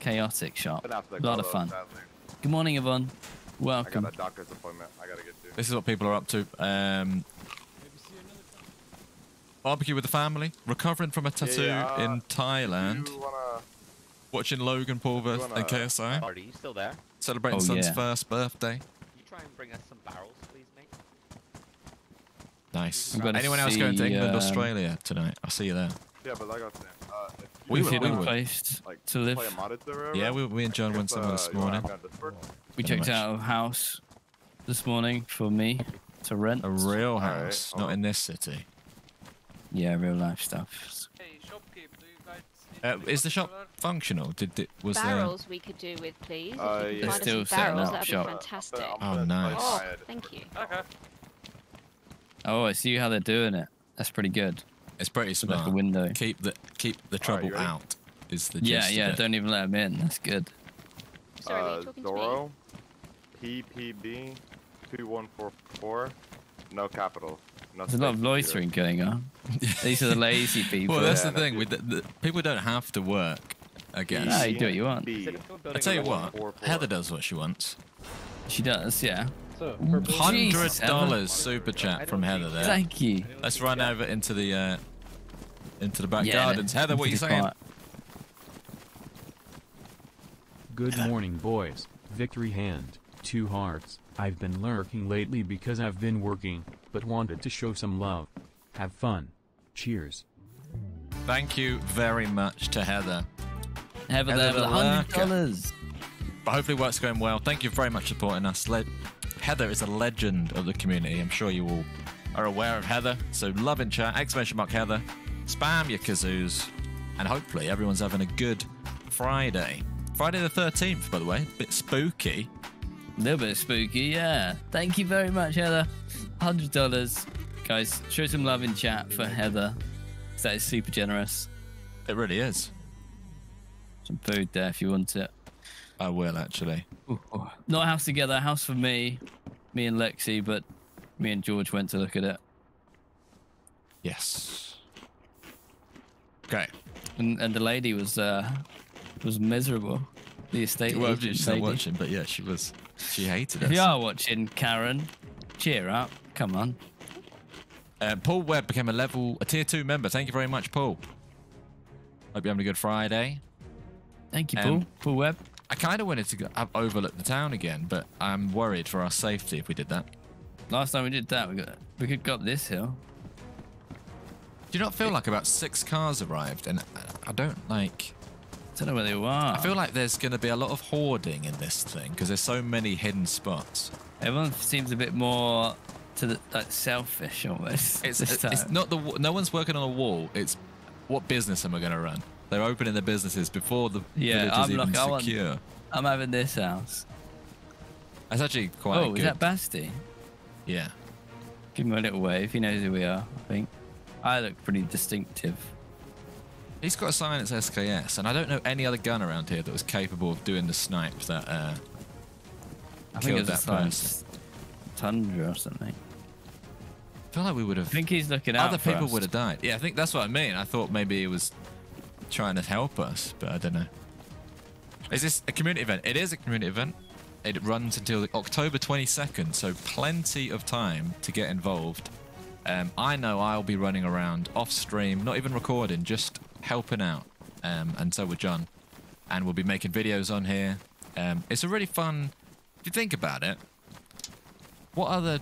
Chaotic shop. Been out to A lot of fun. sadly. Good morning, Yvonne. I Welcome. got a doctor's appointment I gotta get to. This is what people are up to. Um, barbecue with the family. Recovering from a tattoo Yeah, uh, in Thailand. You wanna... Watching Logan Paul you vs. wanna- and KSI. Are you still there? Celebrating Oh, son's yeah. first birthday. Can you try and bring us some barrels, please, mate? Nice. I'm gonna Anyone else going to England, um, Australia tonight? I'll see you there. Yeah, but like I was saying, uh, if We you were- Good we wanna, were. place like, to live. play a modded server or Yeah, we, we and John went somewhere uh, this morning. have me on Discord, We Very checked much. out a house this morning for me to rent. A real house, well. not in this city. Yeah, real life stuff. Hey, shopkeep, do you guys Uh, is the shop particular- functional? Did it was there? barrels we could do with, please. Uh, yeah. can find Still some setting barrels, up that'd shop. fantastic. I'm Oh, nice. Oh, thank you. Okay. Oh, I see how they're doing it. That's pretty good. It's pretty It's like smart. a window. Keep the keep the trouble you ready? out. Is the Yeah, yeah. it. Don't even let them in. That's good. Sorry, were Uh, you talking to me? PPB, 2144, no capital. No There's a lot of spaces either. loitering going on. These are the lazy people. Well, that's Yeah, the thing. no, With the, the, people don't have to work. I guess. No, you do what you want. B, I tell you what, Heather does what she wants. She does, yeah. So, Hundred dollars super chat from Heather there. Thank you. Let's run over into the uh, into the back Yeah, gardens. Heather, what are you saying? quiet. Good morning, boys. Victory hand, two hearts. I've been lurking lately because I've been working, but wanted to show some love. Have fun. Cheers. Thank you very much to Heather. Heather there with the hundred lurker. dollars. But hopefully work's going well. Thank you very much for supporting us. Le- Heather is a legend of the community. I'm sure you all are aware of Heather. So love in chat, exclamation mark Heather. Spam your kazoos. And hopefully everyone's having a good Friday. Friday the 13th, by the way. A Bit spooky. A little bit spooky, yeah. Thank you very much, Heather. Hundred dollars, guys. Show some love in chat for Heather. That is super generous. It really is. Some food there if you want it. I will actually. Not a house together, a house for me, me and Lexi, but me and George went to look at it. Yes. Okay. And and the lady was uh was miserable. The estate Well, agent she's not lady. watching, but yeah, she was. She hated us. If you are watching, Karen, cheer up. Come on. Uh, Paul Webb became a level, a tier two member. Thank you very much, Paul. Hope you're having a good Friday. Thank you, Um, Paul. Paul Webb. I kind of wanted to go, up- overlook the town again, but I'm worried for our safety if we did that. Last time we did that, we got we could go up this hill. Do you not feel like about six cars arrived, and I don't like. Don't know where they are. I feel like there's going to be a lot of hoarding in this thing because there's so many hidden spots. Everyone seems a bit more to the like selfish almost. It's this it's not the no one's working on a wall. It's what business am I going to run? They're opening their businesses before the Yeah, village is I'm even like, I want. I'm having this house. That's actually quite oh, good. is that Basti? yeah. Give him a little wave. He knows who we are. I think. I look pretty distinctive. He's got a silence SKS, and I don't know any other gun around here that was capable of doing the snipe that uh, I killed that person. Tundra or something. I feel like we would have. I think he's looking out Other people us. would have died. Yeah, I think that's what I mean. I thought maybe he was trying to help us, but I don't know. Is this a community event? It is a community event. It runs until October 22nd, so plenty of time to get involved. Um, I know I'll be running around off stream, not even recording, just helping out. Um, and so will John. And we'll be making videos on here. Um, it's a really fun. If you think about it, what other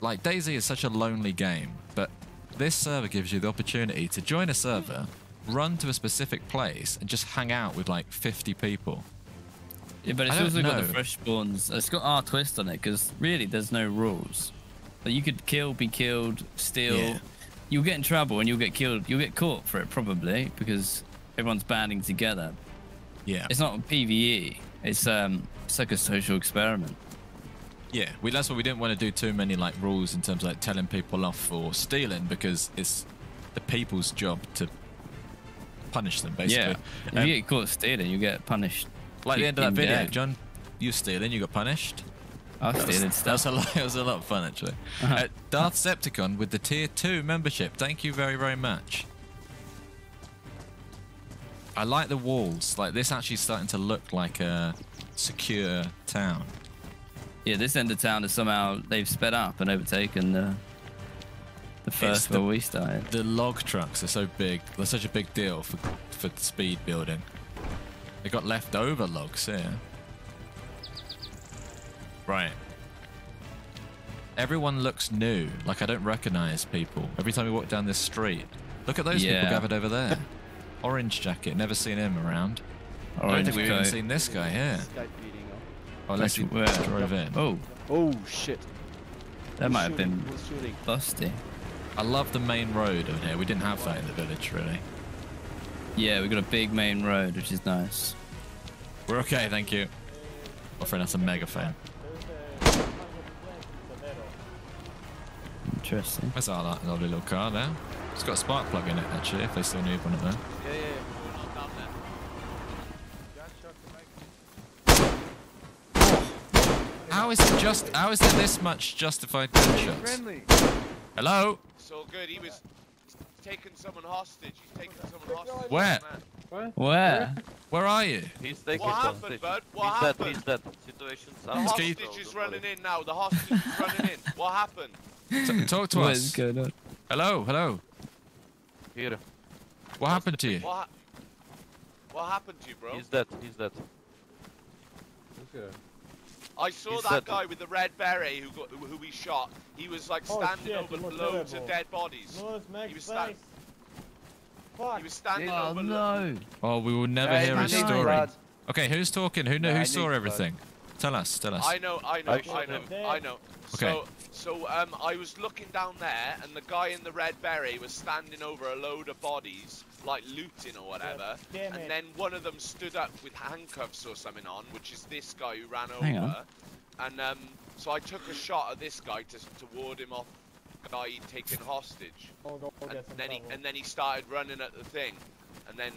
like DayZ is such a lonely game, but this server gives you the opportunity to join a server, run to a specific place, and just hang out with like 50 people. Yeah, but it's also got the fresh spawns. It's got our twist on it because really there's no rules. But you could kill, be killed, steal. Yeah. You'll get in trouble and you'll get killed. You'll get caught for it probably because everyone's banding together. Yeah. It's not PVE. It's um, it's like a social experiment. Yeah, we, that's why we didn't want to do too many like rules in terms of like telling people off for stealing because it's the people's job to punish them basically. Yeah. If Um, you get caught stealing, you get punished. like the end of that video, in-game. John, you stealing, you got punished. I was That was- That was a lot. It was a lot of fun actually. Uh-huh. Uh, Darth Septicon with the tier two membership. Thank you very very much. I like the walls. Like this actually starting to look like a secure town. Yeah, this end of town is somehow they've sped up and overtaken the the first the- where we started. The log trucks are so big. They're such a big deal for for speed building. They got leftover logs here. Right. Everyone looks new. Like I don't recognize people. Every time we walk down this street, look at those Yeah. people gathered over there. Orange jacket. Never seen him around. I don't think we've even seen this guy here. Skype meeting up. Oh, unless he Where? drove in. Oh, Oh shit. that Who's might have been Who's busty. I love the main road over here. We didn't have that in the village really. Yeah, we got a big main road, which is nice. We're okay, thank you. Offering us a mega fan. Interesting. That's our that lovely little car there. It's got a spark plug in it actually, if they still need one of them. Yeah, yeah, How is it just? How is there this much justified gunshots? Friendly. Hello? So good. He was taking someone hostage. He's taking someone hostage. Where? Man. Where? Where are you? He's taking What some happened, stitches. bud? What he's happened? dead, he's dead. Situation's The out. hostage is running in now. The hostage is running in. What happened? T- talk to What us. is going on? Hello, hello. Here. What happened to you? What? ha- What happened to you, bro? He's dead. He's dead. good. I saw He's that dead. guy with the red beret who got who we shot. He was like Oh, standing shit, over loads terrible. of dead bodies. No, he was sta- face. Fuck. He was standing Oh over. no. Oh, we will never Yeah, hear his story. blood. Okay, who's talking? Who know Yeah, who need saw blood. everything? Tell us. Tell us. I know, I know, I I know, him. I know. Okay. So, so um, I was looking down there, and the guy in the red beret was standing over a load of bodies, like looting or whatever. damn and then one of them stood up with handcuffs or something on, which is this guy who ran Hang over. on. And um, so I took a shot at this guy to to ward him off the guy he'd taken hostage. Oh, go, go And get some then he and then he started running at the thing, and then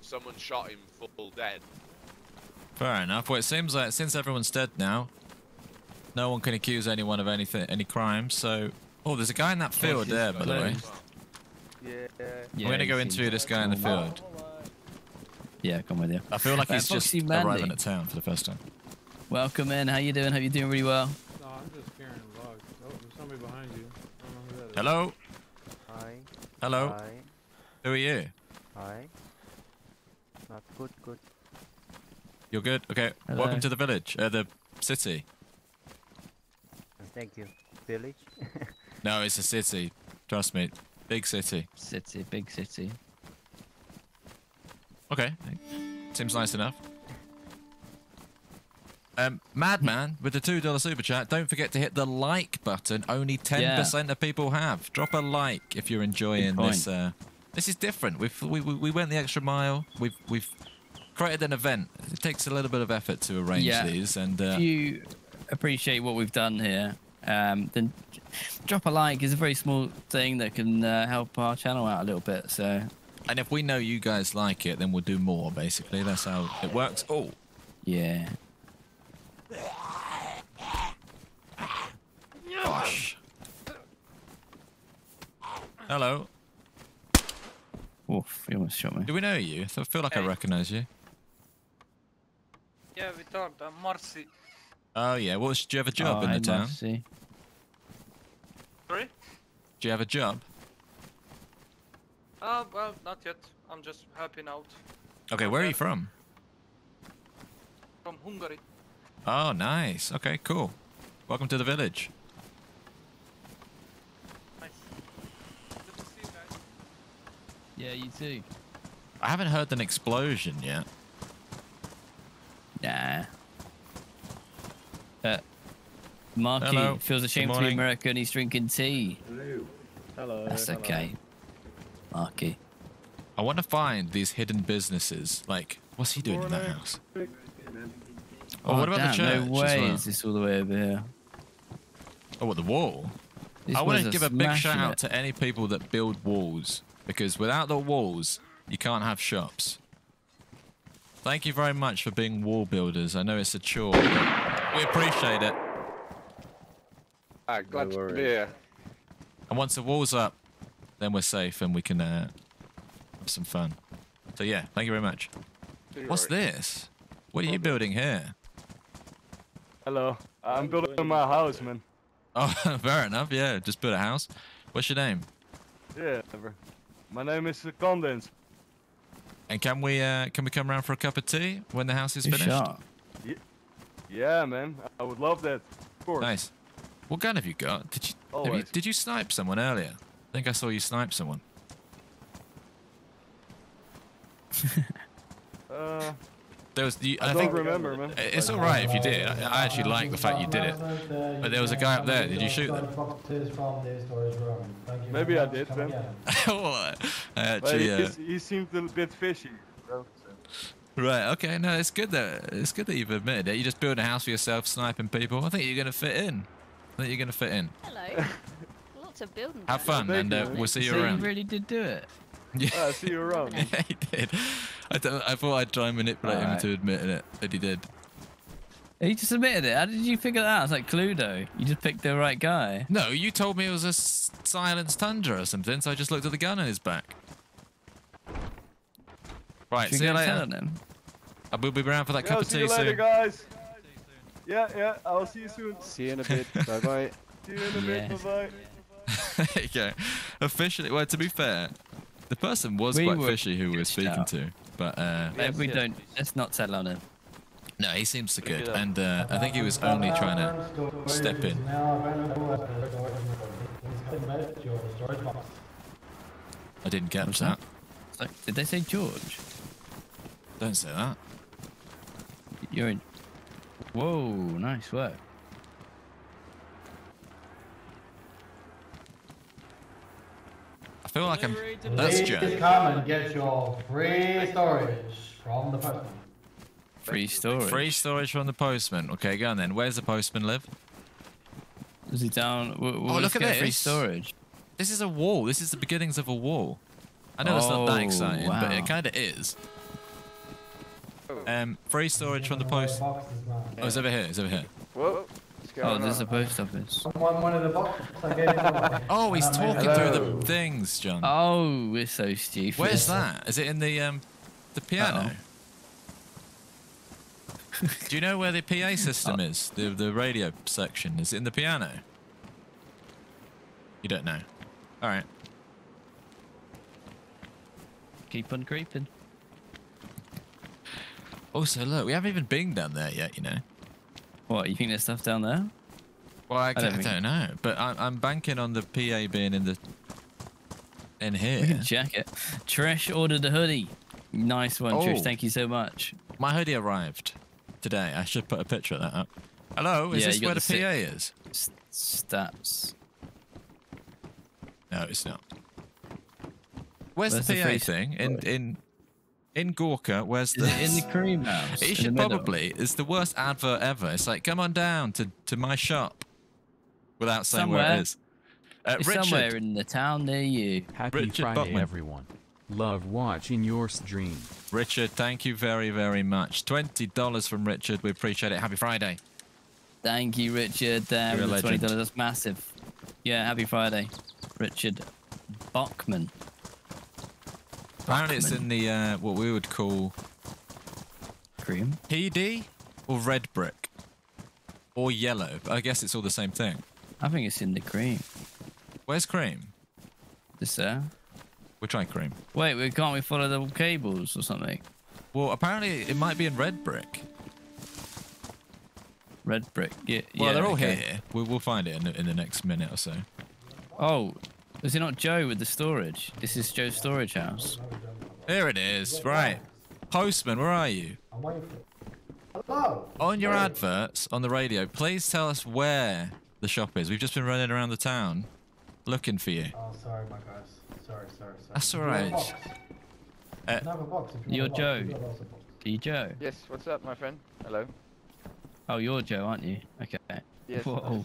someone shot him full dead. Fair enough. Well, it seems like since everyone's dead now, no one can accuse anyone of anything, any crime. So, oh, there's a guy in that field there, by the way. Yeah. We're gonna go interview this guy in the field. Yeah, come with you. I feel like Uh, he's just Foxy Mandy. arriving at town for the first time. Welcome in. How you doing? Hope you're doing really well. No, I'm just carrying logs. Oh, there's somebody behind you. I don't know who that is. Hello. Hi. Hello. Hi. Who are you? Hi. Not good, good. You're good. Okay. Hello. Welcome to the village, uh, the city. Thank you. Village? No, it's a city. Trust me, big city. City, big city. Okay. Seems nice enough. Um, Madman with the two dollar super chat. Don't forget to hit the like button. Only ten percent of people have. Drop a like if you're enjoying this. Uh, this is different. We've we, we, we went the extra mile. We've we've created an event. It takes a little bit of effort to arrange Yeah. these, and uh, If you appreciate what we've done here, um, then drop a like. is a very small thing that can uh, help our channel out a little bit. So and if we know you guys like it, then we'll do more. Basically, that's how it works. Oh, yeah. Gosh. Hello. Oof, you almost shot me. Do we know you? I feel like I recognise you. Yeah, we talked. I'm Marcy. Oh yeah. What was? Do you have a job Oh, in hey, the town? Marcy. Sorry? Do you have a job? Uh, well, not yet. I'm just helping out Okay, where are you from? from Hungary. Oh, nice. Okay, cool. Welcome to the village. Nice. Good to see you guys. Yeah, you too. I haven't heard an explosion yet. Nah. Uh, Marky Hello. feels ashamed to be. American. He's drinking tea. Hello. Hello. That's hello. okay. Marky. I want to find these hidden businesses. Like, what's he doing in that house? Oh, what about the church? No way well? is this all the way over here. Oh, what the wall? These I want to give a big shout smashing out to any people that build walls because without the walls, you can't have shops. Thank you very much for being wall builders. I know it's a chore, but we appreciate it. Ah, glad No to be here. And once the wall's up, then we're safe and we can uh, have some fun. So yeah, thank you very much. What's this? What are you building here? Hello. I'm building my house, man. Oh, fair enough. Yeah, just build a house. What's your name? Yeah, ever. My name is Condense. And can we uh, can we come around for a cup of tea when the house is finished? Ye- Yeah, man. I would love that. Of course. Nice. What gun have you got? Did you, have you did you snipe someone earlier? I think I saw you snipe someone. Uh, There was the. I I, don't think remember, man. It's all right if you did. I, I actually like the fact you did it. But there was a guy up there. Did you shoot them? Maybe I did, man. oh, I actually. he, Uh, he seemed a bit fishy. right. Okay. No, it's good that it's good that you've admitted it. You just building a house for yourself, sniping people. I think you're gonna fit in. I think you're gonna fit in. Hello. Lots of building. Have fun, Thank and uh, we'll see you So around. you really did do it. Yeah. Ah, see you around. man. yeah, he did. I, don't, I thought I'd try and manipulate him Alright. into admitting it, but he did. He just admitted it. How did you figure that out? It's like Cluedo. You just picked the right guy. No, you told me it was a silenced tundra or something, so I just looked at the gun on his back. Right, Should see you later. tell them? I will be around for that Yeah, cup I'll of see you later, guys. Yeah, yeah. I'll see you soon. See you in a bit. bye bye. See you in a bit. Bye bye. there you go. Officially, well, to be fair, the person was We quite fishy who we were speaking out. to, but uh, Yeah, we don't. Let's not settle on him. no, he seems so good, and uh, I think he was only trying to step in. I didn't get What's that. So, did they say George? Don't say that. You're in. Whoa, nice work. Feel like I'm. That's Please Joe. come and get your free storage from the postman. Free storage. Free storage from the postman. Okay, go on then. Where's the postman live? Is he down? w- w- Oh, let's look at this. Free storage. This is a wall. This is the beginnings of a wall. I know it's not that Oh, exciting, but it kind of is. Um, free storage from the post. Oh, it's over here. It's over here. Whoa. Oh, there's a post office. Someone wanted a box. I gave it away. Oh, he's And I made talking it. through the things, John. Oh, we're so stupid. Where's that? Is it in the um, the piano? Do you know where the PA system is? The the radio section is it in the piano. You don't know. All right. Keep on creeping. Also, look, we haven't even been down there yet. You know. What? You think there's stuff down there? Well, I, I don't I don't know, but I'm, I'm banking on the PA being in the in here. Jacket. Trish ordered a hoodie. Nice one, Trish. Oh. Thank you so much. My hoodie arrived today. I should put a picture of that up. Hello, is Yeah, this where the, the PA is? Stats. No, it's not. Where's, Where's the the PA thing in in in Gorka? Where's the? it in the cream house? It should probably. It's the worst advert ever. It's like, come on down to, to my shop, without saying where Somewhere. it is. Uh, It's Richard, somewhere in the town near you. Happy Richard Friday, Bachman. everyone. Love watching your stream. Richard, thank you very very much. Twenty dollars from Richard. We appreciate it. Happy Friday. Thank you, Richard. There, You're a twenty legend. dollars. That's massive. Yeah, happy Friday, Richard Bachman. Apparently, it's in the uh, what we would call cream, PD, or red brick, or yellow. but I guess it's all the same thing. I think it's in the cream. Where's cream? Just there. We'll try cream. Wait, we can't we follow the cables or something? Well, apparently it might be in red brick. Red brick. Yeah. Well, yeah, they're all okay. here. We'll, we'll find it in the, in the next minute or so. Oh, is it not Joe with the storage? This is Joe's storage house. Here it is. Right. Postman, where are you? I'm waiting for Hello. On your adverts on the radio, please tell us where the shop is. We've just been running around the town looking for you. Oh, sorry, my guys. Sorry, sorry, sorry. That's Do all you want a right. box? Uh, You can have a box if you You're want a box. Joe. We've got lots of boxes. Are you Joe? Yes, what's up, my friend? Hello. Oh, you're Joe, aren't you? Okay. Yes. Whoa.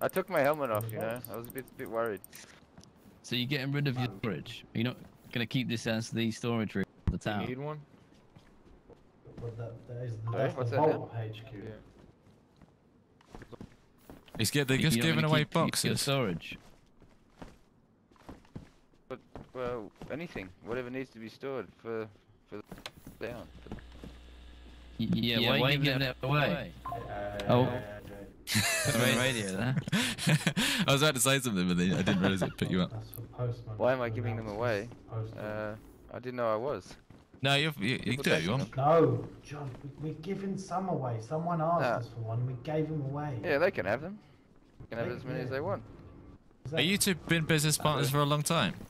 I took my helmet off, you know. I was a bit bit worried. So you're getting rid of your storage? You're not gonna keep this as the storage room of the You town? need one? But that, that is Sorry, what's the that vault HQ. He's get, they're just giving gonna away keep your boxes. storage. But well, anything, whatever needs to be stored for for the down. Y- Yeah, why, are you giving it away? Oh. Put it uh, on oh. the radio there. I was about to say something, but then I didn't realize it put you up. Why am I giving them away? Uh, I didn't know I was. No, you you, you People do. don't You want? No, John, we, we're giving some away. Someone asked Ah. us for one, and we gave them away. Yeah, they can have them. They can have as many as they want. Are you two been business partners for a long time?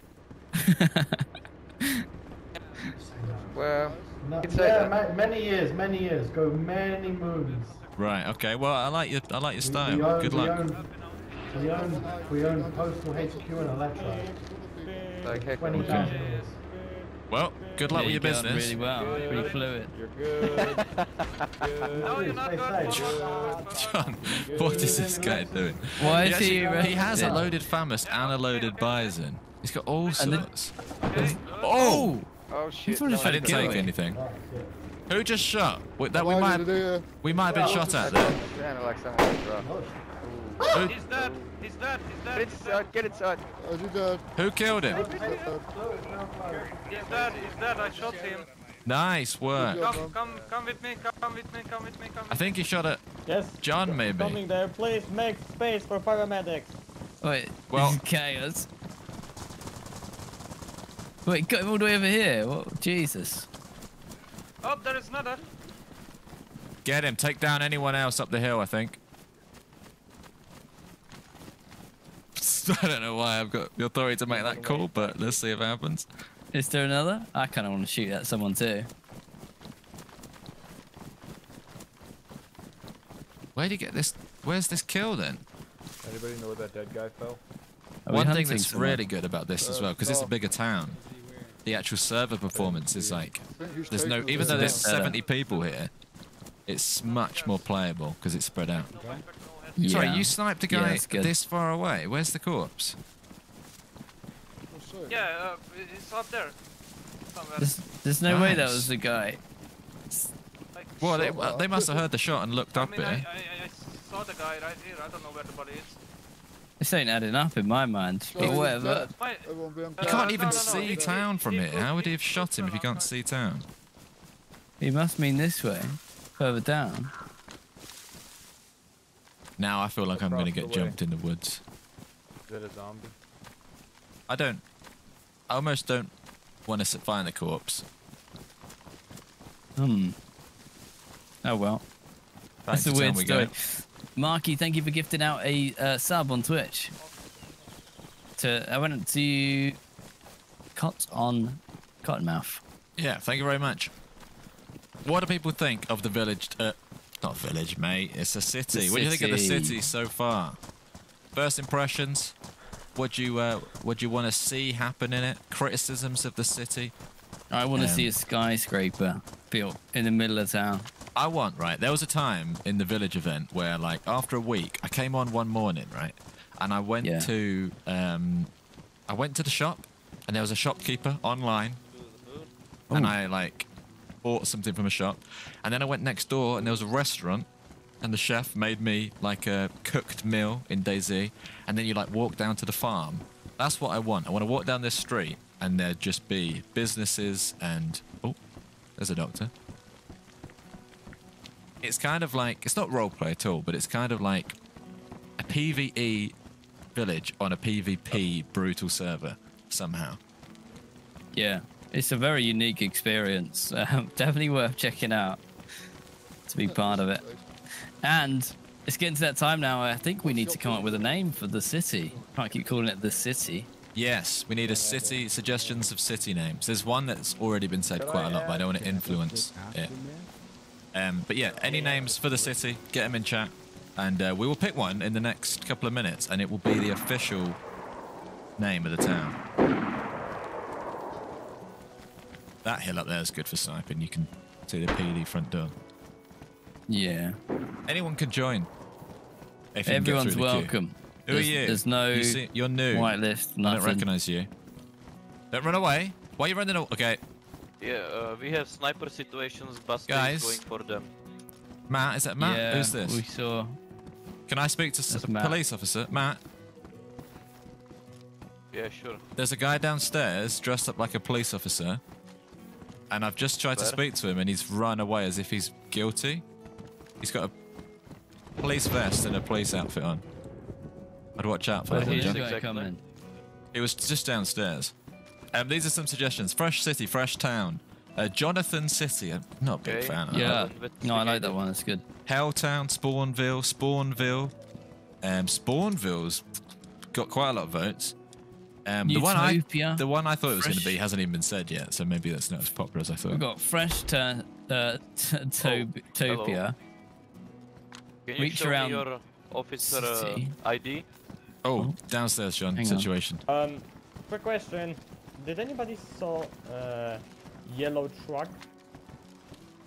Well, No, you can say yeah, ma- many years, many years, go many moons. Right. Okay. Well, I like your I like your style. we own, Good we luck. Own, we own, we own Postal HQ and Electro. Like heck, Okay. Well, good luck Yeah, with your get on business. Really well. Pretty fluid. You're good. No, you're not good. John, what is this guy doing? Why is actually- he He has a loaded FAMAS and a loaded Bizon. He's got all And then- sorts. Oh! Oh shit! thought it no, was I I didn't Kill take me. anything. Who just shot? Wait, that we might did uh, we might have been shot at there. Sounded like someone was rough. Who, He's dead. He's dead. He's Get inside, get inside. I did that. who killed him? He's dead. He's dead. I shot him. Nice work. Come, come, come with me. Come with me. Come with me. Come. I think he shot at Yes. John, maybe. Coming there. Please make space for paramedics. Wait, Well- this is chaos. Wait, got him all the way over here. What? Jesus. Oh, there is another. Get him. Take down anyone else up the hill, I think. I don't know why I've got the authority to make that call, but let's see if it happens. Is there another? I kind of want to shoot at someone too. Where'd you get this? Where's this kill then? Anybody know where that dead guy fell? One thing that's someone? really good about this as uh, well, because it's a bigger town, the actual server performance is like, there's no, even though there's 70 people here, it's much more playable because it's spread out. Sorry, you sniped a guy that's good. this far away. Where's the corpse? Yeah, uh, it's up there. There's, there's no way that was the guy. Like, Well, they, well, they must have heard the shot and looked I up mean, here. I, I- I saw the guy right here. I don't know where the body is. This ain't adding up in my mind. But whatever. My, You uh, can't even no, no, see he- town from he here. could- How would he have shot him if he can't see town? He must mean this way, further down. Now I feel like I'm going to get jumped in the woods. Is that a zombie? I don't. I almost don't want to find the corpse. Hmm. Oh well. Back That's a to town weird we story. go. Marky, thank you for gifting out a uh, sub on Twitch. To I went to Cot on Cottonmouth. Yeah, thank you very much. What do people think of the village? Uh, not village, mate. It's a city. The What do you think of the city. city so far? First impressions. What do you uh, what do you want to see happen in it? Criticisms of the city. I want to Um, see a skyscraper built in the middle of town. I want right. There was a time in the village event where, like, after a week, I came on one morning, right, and I went Yeah. to um, I went to the shop, and there was a shopkeeper online, and I like bought something from a shop, and then I went next door, and there was a restaurant, and the chef made me like a cooked meal in DayZ, and then you like walk down to the farm. That's what I want. I want to walk down this street, and there'd just be businesses and oh, there's a doctor it's kind of like it's not roleplay at all, but it's kind of like a PVE village on a PvP brutal server somehow. Yeah, it's a very unique experience. Um, definitely worth checking out to be part of it. And it's getting to that time now. I think we need to come up with a name for the city. Can't keep calling it the city. Yes, we need a city suggestions of city names. There's one that's already been said quite a lot, but I don't want to influence it. Um, but yeah, any names for the city, get them in chat, and uh, we will pick one in the next couple of minutes, and it will be the official name of the town. That hill up there is good for sniping. You can see the PD front door. Yeah. Anyone can join. if you can get Everyone's welcome. queue. Welcome. Who there's, are you? There's no You see- you're new. whitelist. I Nothing. don't recognise you. Don't run away. Why are you running away? Okay, Yeah, uh, we have sniper situations. Buster Guys. going for them. Matt, is that Matt? Yeah, Who's this? We saw. Can I speak to That's a Matt. police officer? Matt, Yeah, sure. there's a guy downstairs dressed up like a police officer, and I've just tried to speak to him, and he's run away as if he's guilty. He's got a police vest and a police outfit on. I'd watch out for Where's that one, this Exactly. coming? It was just downstairs. Um, these are some suggestions. Fresh city, fresh town. Uh, Jonathan City. I'm not a big Okay. fan of Yeah. But- No, I like that one. It's good. Helltown, Spawnville, Spawnville. Um, Spawnville's got quite a lot of votes. Um, the one I, the one I thought it was going to be hasn't even been said yet, so maybe that's not as popular as I thought. We've got fresh to, uh, t- to- Topia. Can you Reach show around me your officer uh. ID? Oh, downstairs, John. Hang on. Situation. Um, quick question. Did anybody saw uh, yellow truck?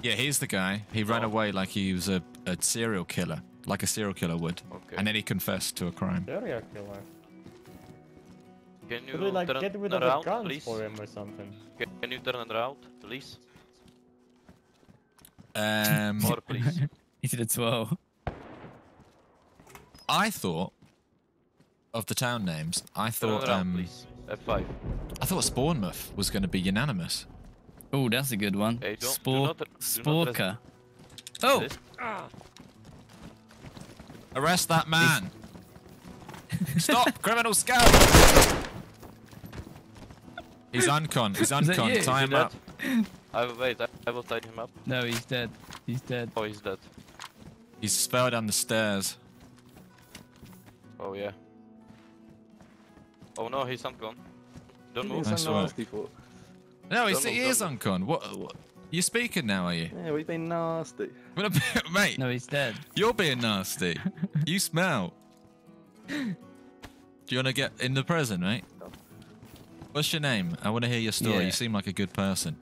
Yeah, he's the guy. He ran Oh. away like he was a, a serial killer, like a serial killer would, Okay. and then he confessed to a crime. Serial killer. Can you Could we like turn get rid of around, the guns please? for him or something? Can, can you turn around, please? Um, Or please. He did a 12. I thought of the town names. I thought around, um, please. F5. I thought Spawnmouth was going to be unanimous. Oh, that's a good one. Hey, Spor- not- Sporka. Oh, This- Arrest that man. Stop! Criminal scout! He's uncon. He's Is uncon. Tie him up. I will wait. I, I will tie him up. No, he's dead. He's dead. Oh, he's dead. He's fell down the stairs. Oh yeah. Oh no, he's not gone. Don't move. I swear. No, he's, Don't he is uncon. What, what? You speaking now, are you? Yeah, we've been nasty. What a bit, mate. No, he's dead. You're being nasty. you smell. Do you want to get in the present, mate? What's your name? I want to hear your story. Yeah. You seem like a good person.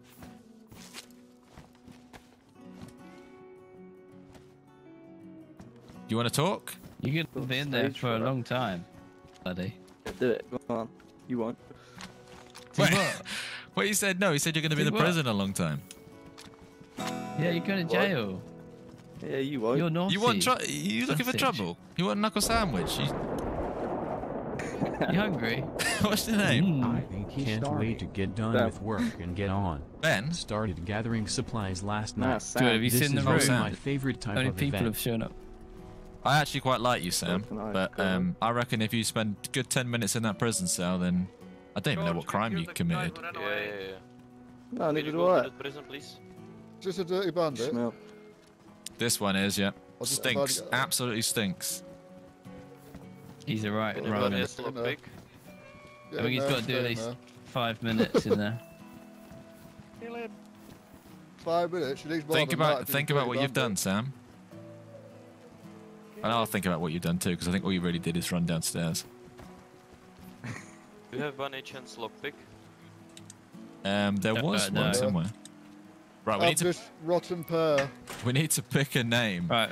Do you want to talk? You could have been in there for a long time, buddy. Yeah, do it. Go on. You won't. Wait, what you said? No, he said you're going to be in the what? prison a long time. Yeah, you're going to What? jail. Yeah, you won't. You're naughty. You want tr- You looking for trouble? You want a knuckle sandwich? You... You hungry? What's the name? Hmm. I can't wait to get done That- with work and get on. Ben. Started gathering supplies last night. Sam. Good. Have you This seen the is room? really Sam. my favorite type How many of people event. have shown up? I actually quite like you, Sam. Open But um, I reckon if you spend a good 10 minutes in that prison cell, then I don't even know what crime you committed. who Yeah, yeah, yeah. No, Can neither do I. to the prison, please? Just a dirty bandit. Smell. This one is, yeah. Stinks. Absolutely stinks. He's a right Anybody Roman. has lockpick? Yeah, I think he's no, got to do at least there. five minutes in there. Five minutes. She needs more Think about think about what you've done. Sam. And I'll think about what you've done too, because I think all you really did is run downstairs. Do you have one chance lockpick? Um, there Uh, was uh, one no. somewhere. Right, we I've need to just rotten pear. we need to pick a name. Right.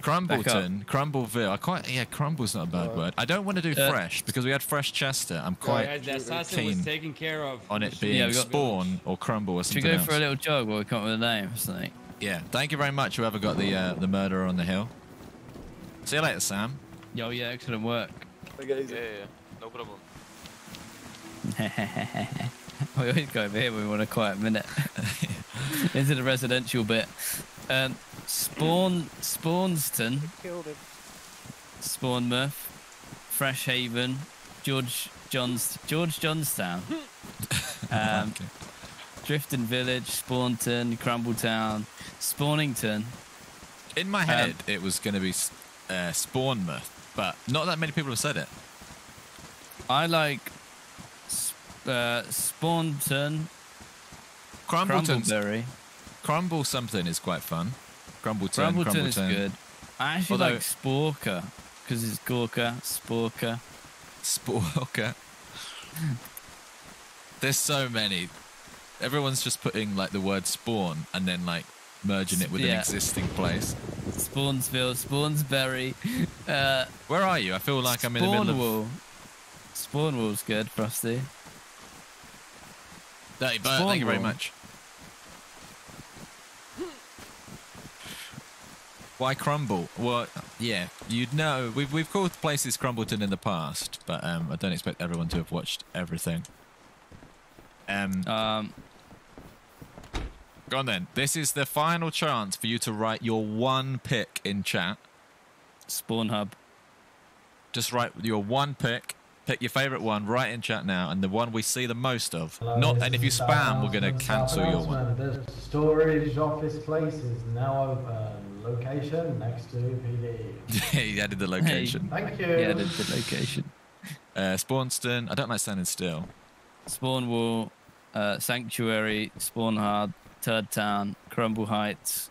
Crumbleton, Crumbleville. I quite yeah, Crumble's not a bad Right. word. I don't want to do Uh, fresh because we had fresh Chester. I'm quite Guys, the assassin was taken care of. on it being Yeah, got- Spawn or Crumble or Should we something go else. for a little jog while we come up with a name or something? Yeah, thank you very much, whoever got the uh, the murderer on the hill. See you later, Sam. Yo, yeah, excellent work. Okay, Yeah, yeah, yeah. No problem. we always go over here when we want a quiet minute. Into the residential bit. Um, Spawn, Spawnston, Killed him. Spawnmouth, Fresh Haven, George Johns, George Johnstown, um, Okay. Drifton Village, Spawnton, Crumbletown, Spawnington. In my head, it was going to be s- uh, Spawnmouth, but not that many people have said it. I like uh, Spawnton, Crumbleberry. Crumble something is quite fun. Crumbleton, Crumbleton is good. I actually Although- like Sporker because it's Gorka, Sporker. Sporker. There's so many. Everyone's just putting like the word spawn and then like merging it with an existing place. Spawnsville, Spawnsbury. uh, Where are you? I feel like I'm in the middle of Spawnwall. Spawnwall's good, Frosty. Dirty Bird. Thank you very much. Why crumble? Well, yeah, you'd know. We've we've called places Crumbleton in the past, but um, I don't expect everyone to have watched everything. Um, Um, go on then. This is the final chance for you to write your one pick in chat. Spawn Hub. Just write your one pick. Pick your favorite one. Write in chat now, and the one we see the most of. Not, and if you spam, we're gonna cancel your one. The storage office place is now open. Location next to PD. he added the location. Thank you. Yeah, the, the location. Uh, Spawnston. I don't like standing still. Spawnwall, uh, Sanctuary, Spawn Hard, Third Town, Crumble Heights,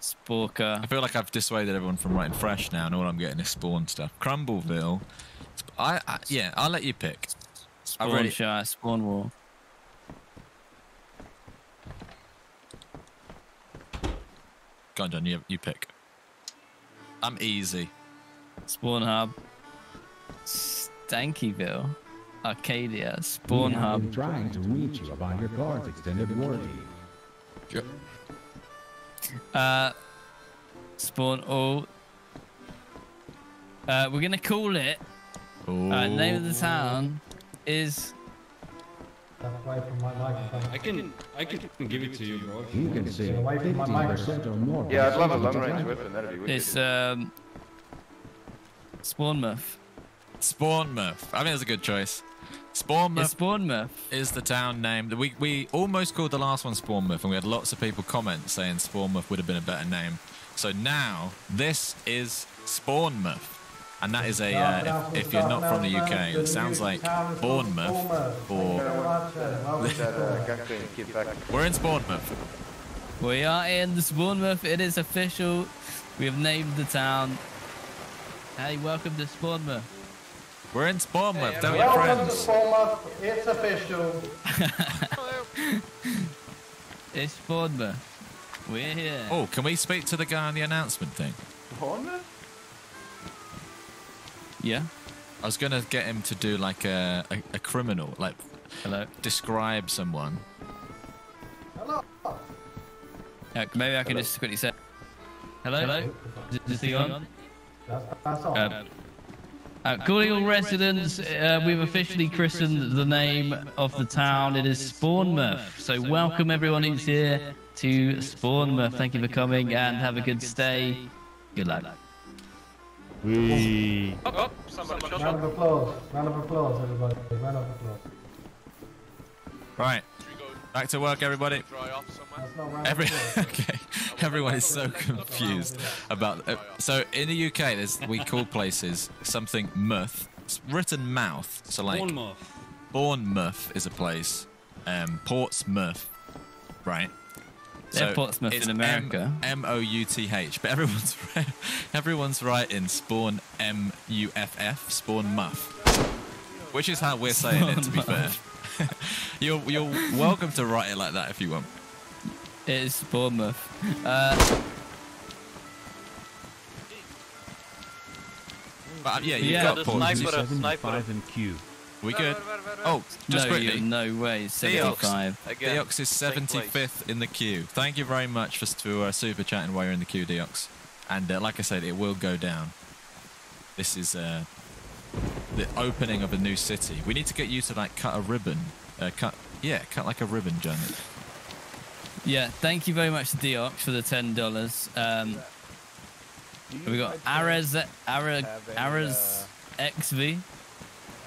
Sporker. I feel like I've dissuaded everyone from writing fresh now, and all I'm getting is spawn stuff. Crumbleville. I, I yeah, I'll let you pick. I've already- Spawnshire, Spawnwall. Go on, John. You you pick. I'm easy. Spawn Hub, Stankyville, Arcadia, Spawn We have Hub. been trying to reach you about your car's extended warranty. Uh, Spawn All. Uh, we're gonna call it. Uh, name of the town is. Step away from my microphone. I can, I can give it to you, bro. You can save away from my 50% or more. Yeah, I'd love a long-range weapon. That'd be wicked. It's um. Spawnmouth. Spawnmouth. I think that's a good choice. Spawnmouth. It's Bournemouth. is the town name. We we almost called the last one Spawnmouth, and we had lots of people comment saying Spawnmouth would have been a better name. So now this is Spawnmouth, and that is a uh, if, if you're not from the UK, it sounds like Bournemouth or we're in Spawnmouth. We are in the Bournemouth. It is official. We have named the town. Hey, welcome to Bournemouth. We're in Spawnmouth. Tell your Welcome to friends. Bournemouth. It's official. It's Bournemouth. We're here. Oh, can we speak to the guy on the announcement thing? Yeah. I was gonna get him to do like a a, a criminal, like hello, describe someone. Hello. Uh, maybe I can just quickly say. Hello. Hello. Is this thing on? That's, that's all. Uh, uh, calling all residents, uh, we've officially christened the name of the town. It is Spawnmouth. So welcome everyone who's here to Spawnmouth. Thank you for coming and have a good stay. Good luck. Oh, oh, Round of applause. Round of applause, everybody. Round of applause. Right. Back to work, everybody. That's not round Every okay, everyone is so confused about. Uh, so in the UK, there's we call places something muth. It's written mouth. So like Bournemouth. Bournemouth is a place. Um, Portsmouth, right? They're Portsmouth it's in America. M O U T H, but everyone's everyone's writing spawn M U F F spawn muff, which is how we're saying it. To be fair, you're you're welcome to write it like that if you want. It is Bournemouth. Uh, But uh, yeah, you've Yeah, got the Portsmouth. sniper- Seventy-five in Q. We good? Oh, just no, quickly. you- no way. 75. Deox is 75th in the queue. Thank you very much for, for uh, super chatting while you're in the queue, Deox. And uh, like I said, it will go down. This is uh, the opening of a new city. We need to get you to like cut a ribbon. Uh, cut, yeah, cut like a ribbon, Janet. Yeah, thank you very much to Deox for the ten dollars. Um, we got Ares Ares Ares XV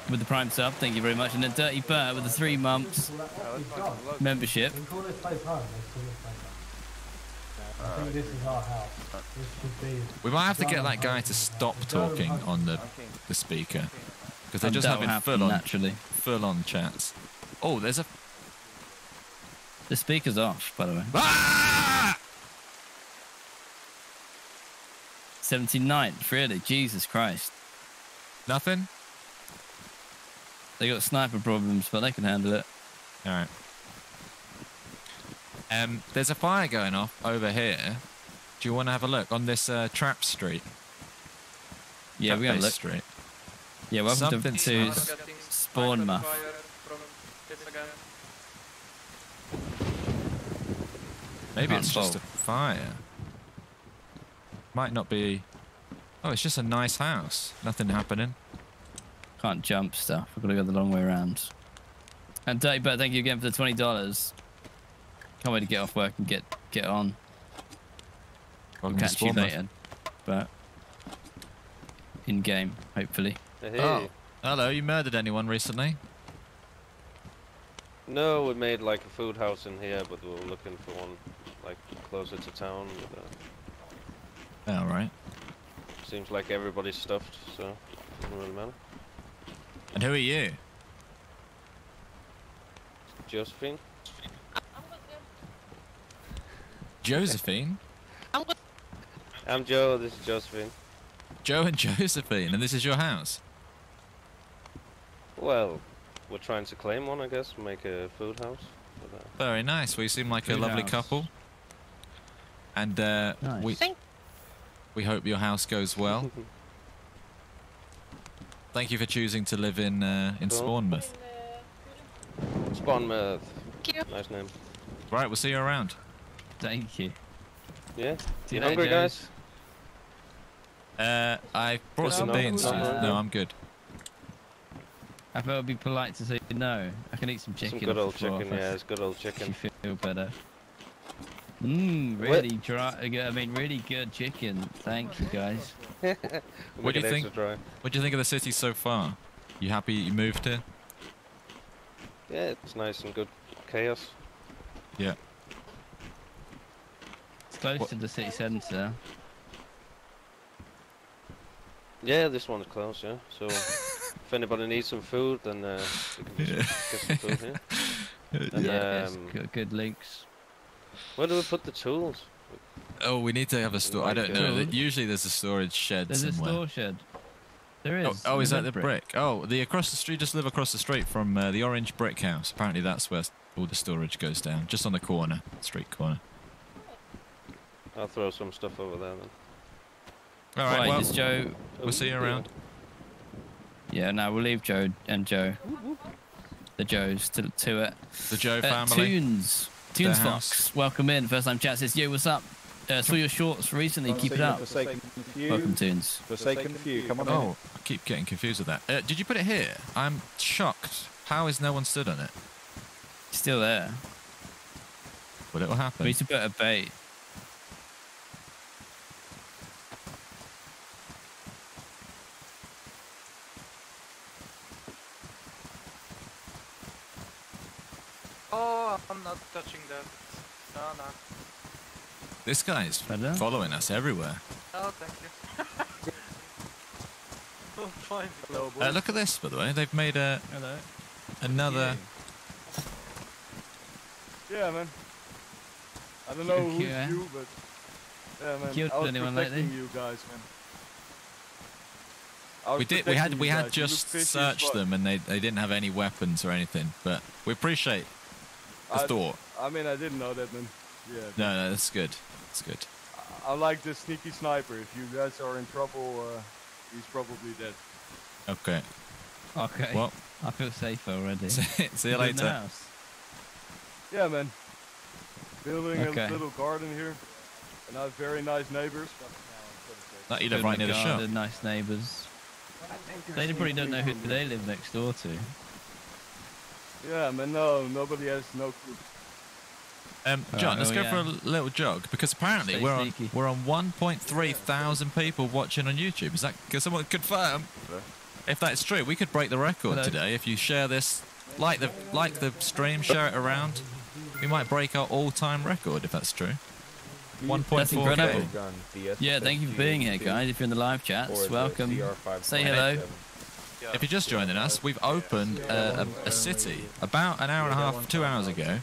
with the Prime sub. Thank you very much, and then Dirty Bird with the three months membership. I think this is our house. This should be. We might have to get that guy to stop talking on the the speaker because they're just having happen full on naturally. full on chats. Oh, there's a The speaker's off, by the way. Ah! 79th, really? Jesus Christ. Nothing? They got sniper problems, but they can handle it. All right. Um, there's a fire going off over here. Do you want to have a look on this uh, trap street? Yeah, we got to look. street. Yeah, welcome Something to, to smells- Spawnmouth. Maybe it's just a fire. Might not be. Oh, it's just a nice house. Nothing happening. Can't jump stuff. We've got to go the long way around. And Dirty Bird, thank you again for the twenty dollars. Can't wait to get off work and get get on. I'll Welcome to catch you Spawnmouth. later, but in game, hopefully. Oh, hello. You murdered anyone recently? No, we made like a food house in here, but we were looking for one like closer to town. But, uh, All right. seems like everybody's stuffed, so doesn't really matter. And who are you? Josephine. Josephine. I'm Joe. This is Josephine. Joe and Josephine, and this is your house. Well, we're trying to claim one, I guess. Make a food house. Very nice. We seem like a lovely house. couple. And uh, we we hope your house goes well. Thank you for choosing to live in uh, in Spawnmouth. Spawnmouth. Nice name. Right, we'll see you around. Thank you. Yeah. See You you hungry, later, guys? Uh, I brought some no, beans. no, to you. no, No, no. I'm good. I thought it'd be polite to say no. I can eat some chicken. Some good off old the floor chicken, if yeah, it's good old chicken. You feel better. Mmm, What? really dry. I mean, really good chicken. Thank you, guys. What do you think? What do you think of the city so far? You happy you moved here? Yeah, it's nice and good. Chaos. Yeah. It's close to the city centre. Yeah, this one's close, yeah. So if anybody needs some food, then uh, we can just get some food here. And, Yeah, um, good, good links. Where do we put the tools? Oh, we need to have a store. I don't know. Like, uh, Usually there's a storage shed There's a somewhere. store shed. There is. Oh, oh, is in that the brick? Oh, the across the street. Just live across the street from uh, the orange brick house. Apparently, that's where all the storage goes down, just on the corner, street corner. I'll throw some stuff over there then. All right, Right, well, is Joe? we'll see you around. Yeah, no, we'll leave Joe and Joe. The Joes to, to it. The Joe Uh, family. Tunes. Tunes Their Fox, welcome in. First time chat says, yo, what's up? Uh, saw your shorts recently. Keep it up. Forsaken Few. Welcome, Tunes. Forsaken Few. Come on in. Oh, I keep getting confused with that. Uh, did you put it here? I'm shocked. How is no one stood on it? Still there. Well, it'll happen. We need to put a bait. Oh, I'm not touching that. No, no. This guy guy's following us everywhere. Oh, thank you. oh, fine. Hello, Uh, look at this, by the way. They've made a Hello. another. Yeah, man. I don't know who's Cute, eh? you, but yeah, man. Cute I was anyone protecting lately? you guys, man. I was We did. We had. We you had guys. You look just searched fuck. them, and they they didn't have any weapons or anything. But we appreciate the I, thought. I mean, I didn't know that, man. Yeah. No, no, that's good. That's good. I like the sneaky sniper. If you guys are in trouble, uh, he's probably dead. Okay. Okay. Well, I feel safe already. see you Good in the later. house. Yeah, man. Building Okay. a little garden here, and I have very nice neighbors. That you live right near the shop. Nice neighbours. They probably don't know who they live next door to. Yeah, man. No, nobody has no clue. Um, John, right, let's oh, go yeah. for a little jog because apparently Stay we're on, we're on 1.3 thousand people watching on YouTube. Is that? Can someone confirm? If that's true, we could break the record Hello. today. If you share this, like the like the stream, share it around. We might break our all-time record if that's true. That's 1.4 incredible. Yeah, thank you for being here, guys. If you're in the live chats, welcome. Say hello. If you're just joining us, we've opened a, a, a city about an hour and a half, two hours ago,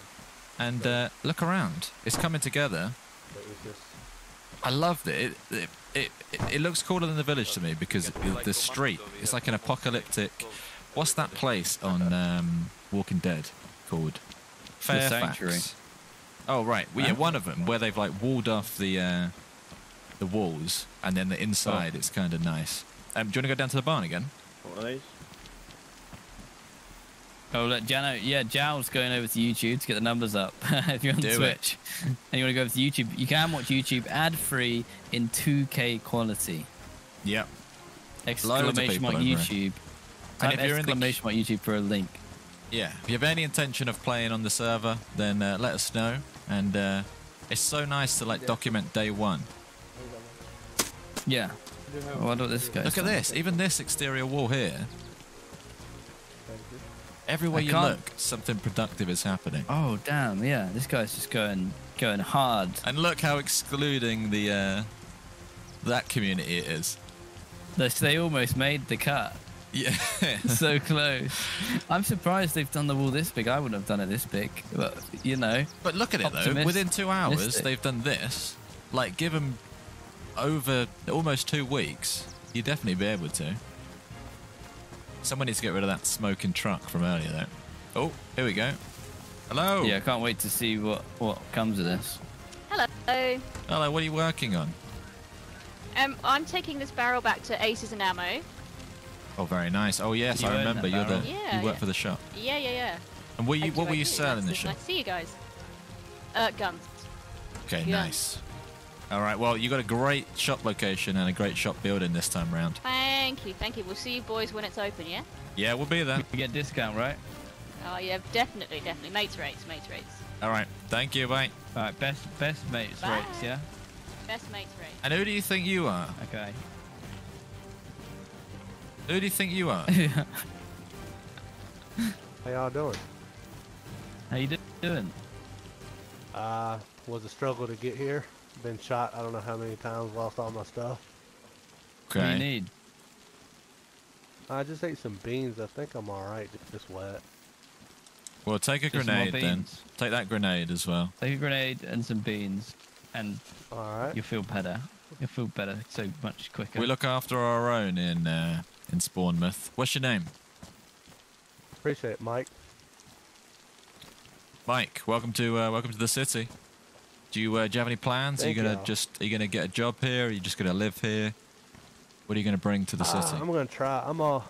and uh, look around. It's coming together. I loved it. It, it, it, it, looks cooler than the village to me because the, the street, it's like an apocalyptic. What's that place on um, Walking Dead called? Fairfax. Sanctuary. Oh right, well, yeah, one of them where they've like walled off the uh, the walls, and then the inside Oh. it's kind of nice. Um, do you want to go down to the barn again? Oh, look, Jano, yeah, Jowl's going over to YouTube to get the numbers up. if you're on Do it. Twitch and you want to go over to YouTube, you can watch YouTube ad free in 2K quality. Yep. Exclamation mark. YouTube. And if you're exclamation mark YouTube for a link. Yeah, if you have any intention of playing on the server, then uh, let us know. And uh, it's so nice to like document day one. Yeah. I wonder what this goes. Look at this, even this exterior wall here. Everywhere I you can't- look, something productive is happening. Oh damn! Yeah, this guy's just going going hard. And look how excluding the uh, that community it is. They, they almost made the cut. Yeah. so close. I'm surprised they've done the wall this big. I wouldn't have done it this big. But you know. But look at it though. Within two hours, they've done this. Like, give them over almost two weeks. You'd definitely be able to. Someone needs to get rid of that smoking truck from earlier, though. Oh, here we go. Hello. Yeah, I can't wait to see what what comes of this. Hello. Hello. What are you working on? Um, I'm taking this barrel back to Aces and Ammo. Oh, very nice. Oh, yes, You I remember. You're the. Yeah, you work yeah. for the shop. Yeah, yeah, yeah. And were you, I do, what were you selling in the shop? Nice to see you guys. Uh, guns. Okay, Yeah. nice. All right. Well, you got a great shop location and a great shop building this time round. Thank you, thank you. We'll see you boys when it's open, yeah? Yeah, we'll be there. You get discount, right? Oh, yeah, definitely, definitely. Mates rates, mates rates. All right. Thank you. Bye. All right, best best mates Bye. rates, yeah. Best mates rates. And who do you think you are? Okay. Who do you think you are? How y'all doing? How you doing? Uh, was a struggle to get here. Been shot I don't know how many times, lost all my stuff. What do you need? I just ate some beans. I think I'm alright, just wet. Well, take a Just grenade then. Take that grenade as well. Take a grenade and some beans, and Alright. you'll feel better. You'll feel better so much quicker. We look after our own in uh, in Spawnmouth. What's your name? Appreciate it, Mike. Mike, welcome to uh, welcome to the city. Do you uh, do you have any plans? are you gonna just are you gonna get a job here? Are you just gonna live here? What are you gonna bring to the Uh, city? I'm gonna try. I'm all,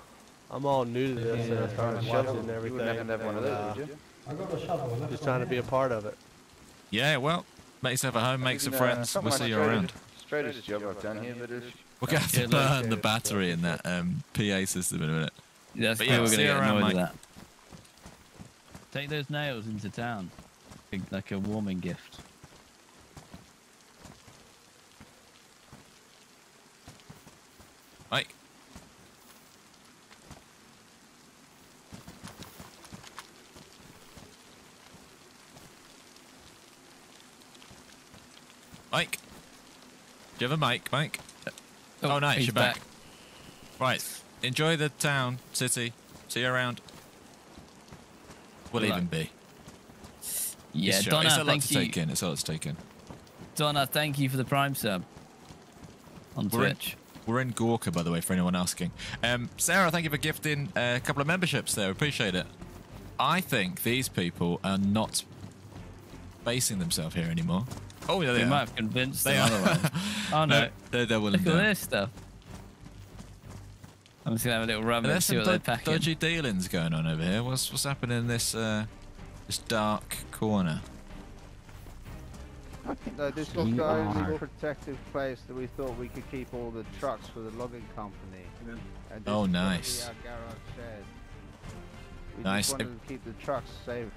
I'm all new to this and Yeah, I started yeah. watching and You would everything. never have one of those, uh, would you? I got a shovel, I Just one trying to be a part of it. Yeah, well, make yourself at home, make some uh, friends. We'll see you around. Straightest job I've done here, but it's... We're gonna have to Yeah, burn look, the battery in that um, PA system in a minute. That's But yeah, We're see gonna you get around, annoyed that. Take those nails into town, like a warming gift. Mike. Mike. Do you have a mic, Mike? Oh, Oh, nice, you're back. back. Right. Enjoy the town, city. See you around. We'll Good even be. Yeah, it's, Donna, it's a lot thank to you. take in. It's a lot to take in. Donna, thank you for the prime sub on We're in, Twitch. we're in Gorka, by the way, for anyone asking. Um, Sarah, thank you for gifting a couple of memberships there. Appreciate it. I think these people are not basing themselves here anymore. Oh, yeah, they We might have convinced They them are. otherwise. Oh no, No, they're, they're willing look at this stuff. I'm just gonna have a little run and There's see some what they're packing. dodgy dealings going on over here. What's what's happening in this uh, this dark corner? No, this was We the only are- protective place that we thought we could keep all the trucks for the logging company. And Oh, is nice. our garage shed. We Nice. just wanted to keep the trucks safe.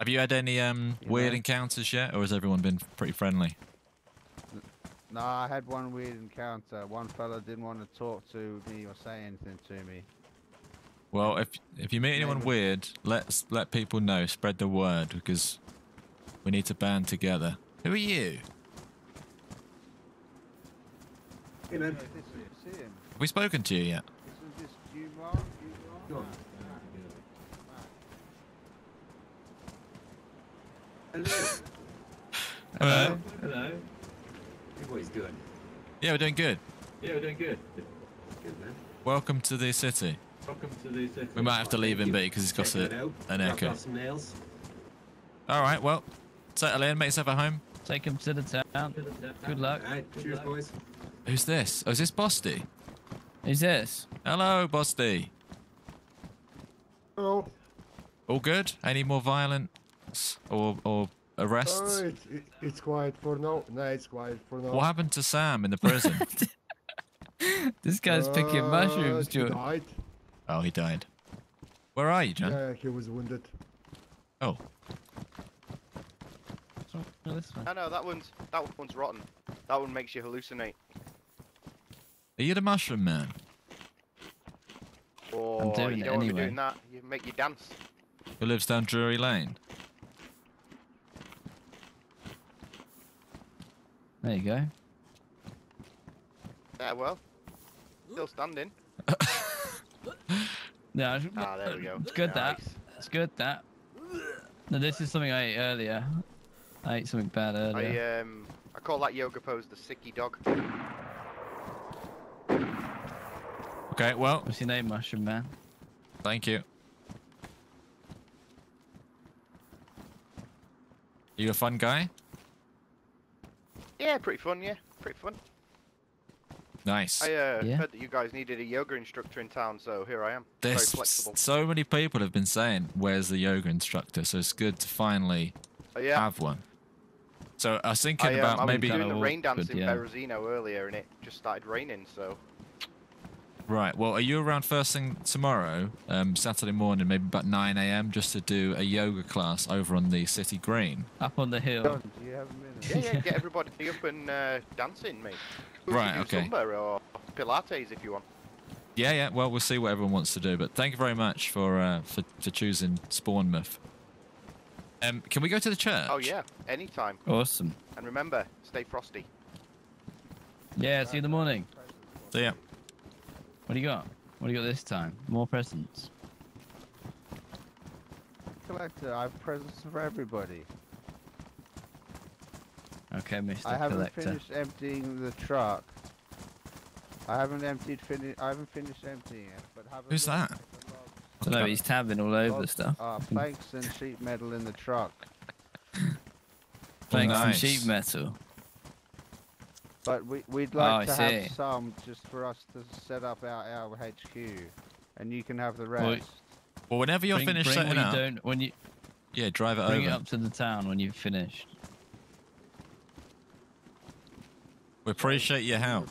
Have you had any um, weird know? encounters yet, or has everyone been pretty friendly? No, I had one weird encounter. One fella didn't want to talk to me or say anything to me. Well, if if you meet anyone weird, let's let people know. Spread the word because we need to band together. Who are you? Hey, man. This is him. Have we spoken to you yet? This is this Jumar. Jumar. Hello. Hello. Oh, Everybody's doing. Yeah, we're doing good. Yeah, we're doing good. Good man. Welcome to the city. Welcome to the city. We might have to leave him Thank be because he's got Checking a, an Knock echo. off some nails. All right, well, settle in, make yourself at home. Take him to the town. Good luck. Alright, cheers, boys. Who's this? Oh, is this Bosty? Who's this? Hello, Bosty. Hello. All good? Any more violence or or arrests? Uh, it, it, it's quiet for now. No, it's quiet for now. What happened to Sam in the prison? This guy's picking Uh, mushrooms, he died. oh, he died. Where are you, John? Yeah, he was wounded. Oh, Oh, this one. No, no, that one's that one's rotten. That one makes you hallucinate. are you the mushroom man? Or doing you it don't want be anyway. doing that. You make you dance. Who lives down Drury Lane? There you go. Yeah, well, still standing. No, Ah, there we go. It's good that. It's good that. No, this is something I ate earlier. I ate something bad earlier. I um I call that yoga pose the sicky dog. Okay, well, What's your name, Mushroom Man? thank you. You a fun guy? Yeah, pretty fun. Yeah, pretty fun. Nice. I uh, Yeah. heard that you guys needed a yoga instructor in town, so here I am. There's Very flexible. so many people have been saying, "Where's the yoga instructor?" So it's good to finally Oh, yeah. have one. So I was thinking I, um, about I was maybe doing the rain dance awkward, in yeah. Berezino earlier, and it just started raining. So right. Well, are you around first thing tomorrow, um, Saturday morning, maybe about 9 a.m., just to do a yoga class over on the city green? Up on the hill. John, do you have a minute? yeah, yeah, get everybody up and uh, dancing, mate. We Right, okay. Zumba or Pilates if you want. Yeah, yeah. Well, we'll see what everyone wants to do. But thank you very much for uh, for, for choosing Spawnmouth. Um, can we go to the church? Oh yeah, anytime. Awesome. And remember, stay frosty. Yeah, see you in the morning. See yeah. What do you got? What do you got this time? More presents. Collector, I have presents for everybody. Okay, Mr. I haven't Collector. finished emptying the truck. I haven't emptied fini- I haven't finished emptying it, but have Who's that? at. I don't know, he's tabbing all over the Logs stuff. are planks and sheet metal in the truck. Planks and nice. sheet metal. But we, we'd Oh, like I to have some just for us to set up our, our HQ, and you can have the rest. Well, whenever you're bring, finished bring setting what up, you don't, when you yeah, drive it bring over. it up to the town when you've finished. We appreciate your help.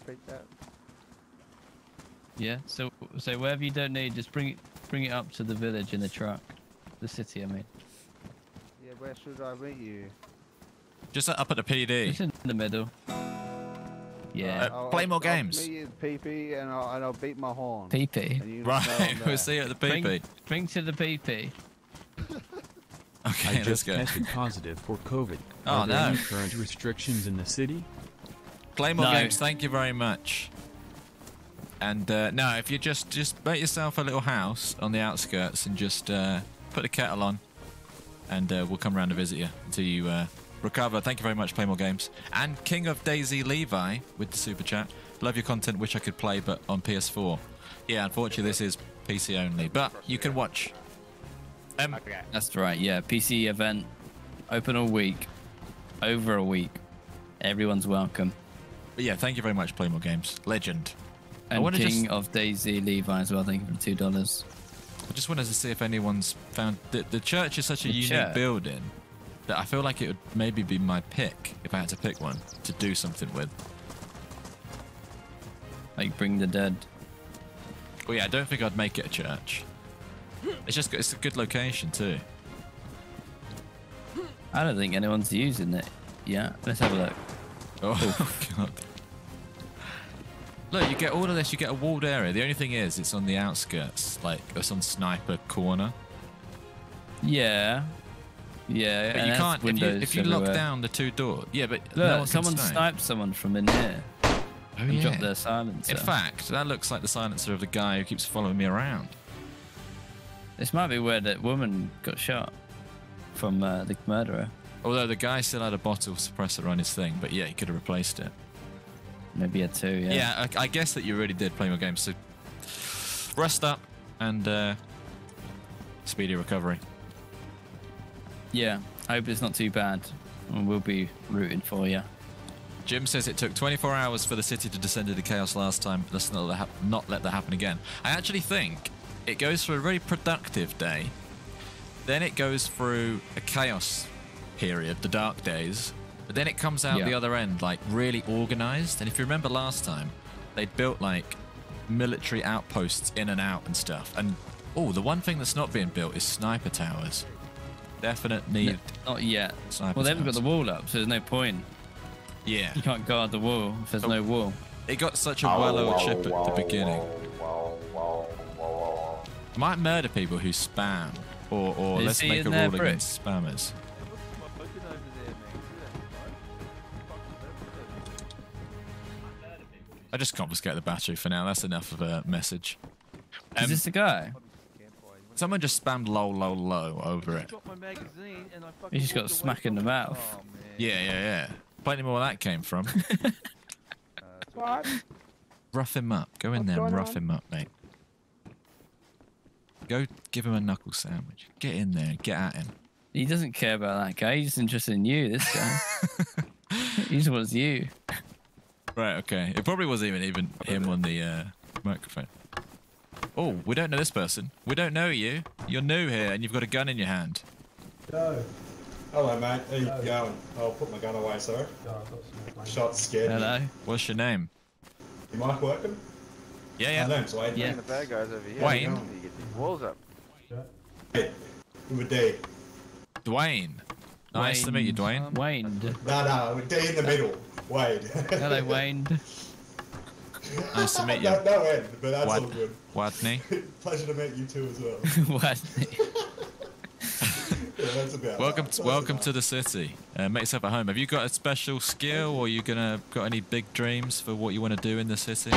Yeah. So, so wherever you don't need, just bring it, bring it up to the village in the truck, the city. I mean, Yeah, where should I meet you? Just up at the PD. it's in the middle. Yeah. Uh, play more games. I'll meet you PP and I'll, and I'll beat my horn. PP. And Right, we'll see you at the Bring, PP. bring to the PP. Okay, I let's just go. tested positive for COVID. Oh, Are there no. any current restrictions in the city? Play more No. games. Thank you very much. And uh, no, if you just just make yourself a little house on the outskirts and just uh, put a kettle on, and uh, we'll come around to visit you until you uh, recover. Thank you very much. Play more games. And King of DayZ Levi with the super chat. Love your content. Wish I could play, but on PS4. Yeah, unfortunately, this is PC only, but you can watch. Um, That's right. Yeah. PC event, open all week, over a week. Everyone's welcome. but yeah, thank you very much. Play more games. Legend. And wanna King just- of DayZ Levi as well. Thank you for two dollars. I just wanted to see if anyone's found the, the church is such a The unique church? building that I feel like it would maybe be my pick if I had to pick one to do something with. Like bring the dead. Well, yeah, I don't think I'd make it a church. It's just it's a good location too. I don't think anyone's using it. Yeah. Let's have a look. Oh god. Look, you get all of this. You get a walled area. The only thing is, it's on the outskirts, like it's on Sniper Corner. Yeah. Yeah. But you can't if you, if you lock down the two doors. Yeah, but Look, no someone snipe. sniped someone from in here. Oh, yeah. dropped their silencer. In fact, that looks like the silencer of the guy who keeps following me around. This might be where that woman got shot from uh, the murderer. Although the guy still had a bottle suppressor on his thing, but yeah, he could have replaced it. Maybe a two, yeah. Yeah, I, I guess that you really did play more games. So rest up and uh, speedy recovery. Yeah. I hope it's not too bad. And we'll be rooting for you. Jim says it took 24 hours for the city to descend into chaos last time. Let's not let, not let that happen again. I actually think it goes through a very productive day. Then it goes through a chaos period, the dark days. But then it comes out Yeah. the other end, like really organized. And if you remember last time, they'd built like military outposts in and out and stuff. And oh, the one thing that's not being built is sniper towers. Definite need. Not yet. Sniper well, they haven't got the wall up, so there's no point. Yeah. You can't guard the wall if there's no wall. It got such a well-oiled ship at the beginning. Might murder people who spam, or or Is let's make a rule against spammers. I just confiscate the battery for now. That's enough of a message. Is Um, this the guy? Someone just spammed low, low, low over it. He just got smack in the mouth. Yeah, yeah, yeah. Plenty more where that came from. What? rough him up. Go in What's there and rough on? him up, mate. Go give him a knuckle sandwich. Get in there get at him. He doesn't care about that guy. He's just interested in you, this guy. he just wants you. Right, okay. It probably wasn't even even him on the uh, microphone. Oh, we don't know this person. We don't know you. You're new here and you've got a gun in your hand. Go. Hello, mate. How you going? I'll put my gun away, sorry. Shot scared me. Hello. What's your name? Your mic working? Yeah, yeah. My name's Wade. The bad guys over here. Wayne. You get these walls up. Hey, with a D. Dwayne. Nice to meet you, Dwayne. Wayne. No, no, with D in the middle. Wade. Hello, Wayne. Nice to meet you. no, no end, but that's all Wad- good. Watney. Pleasure to meet you too as well. yeah, that's about Welcome, to, welcome enough. to the city. Uh, make yourself at home. Have you got a special skill, or you gonna got any big dreams for what you want to do in the city?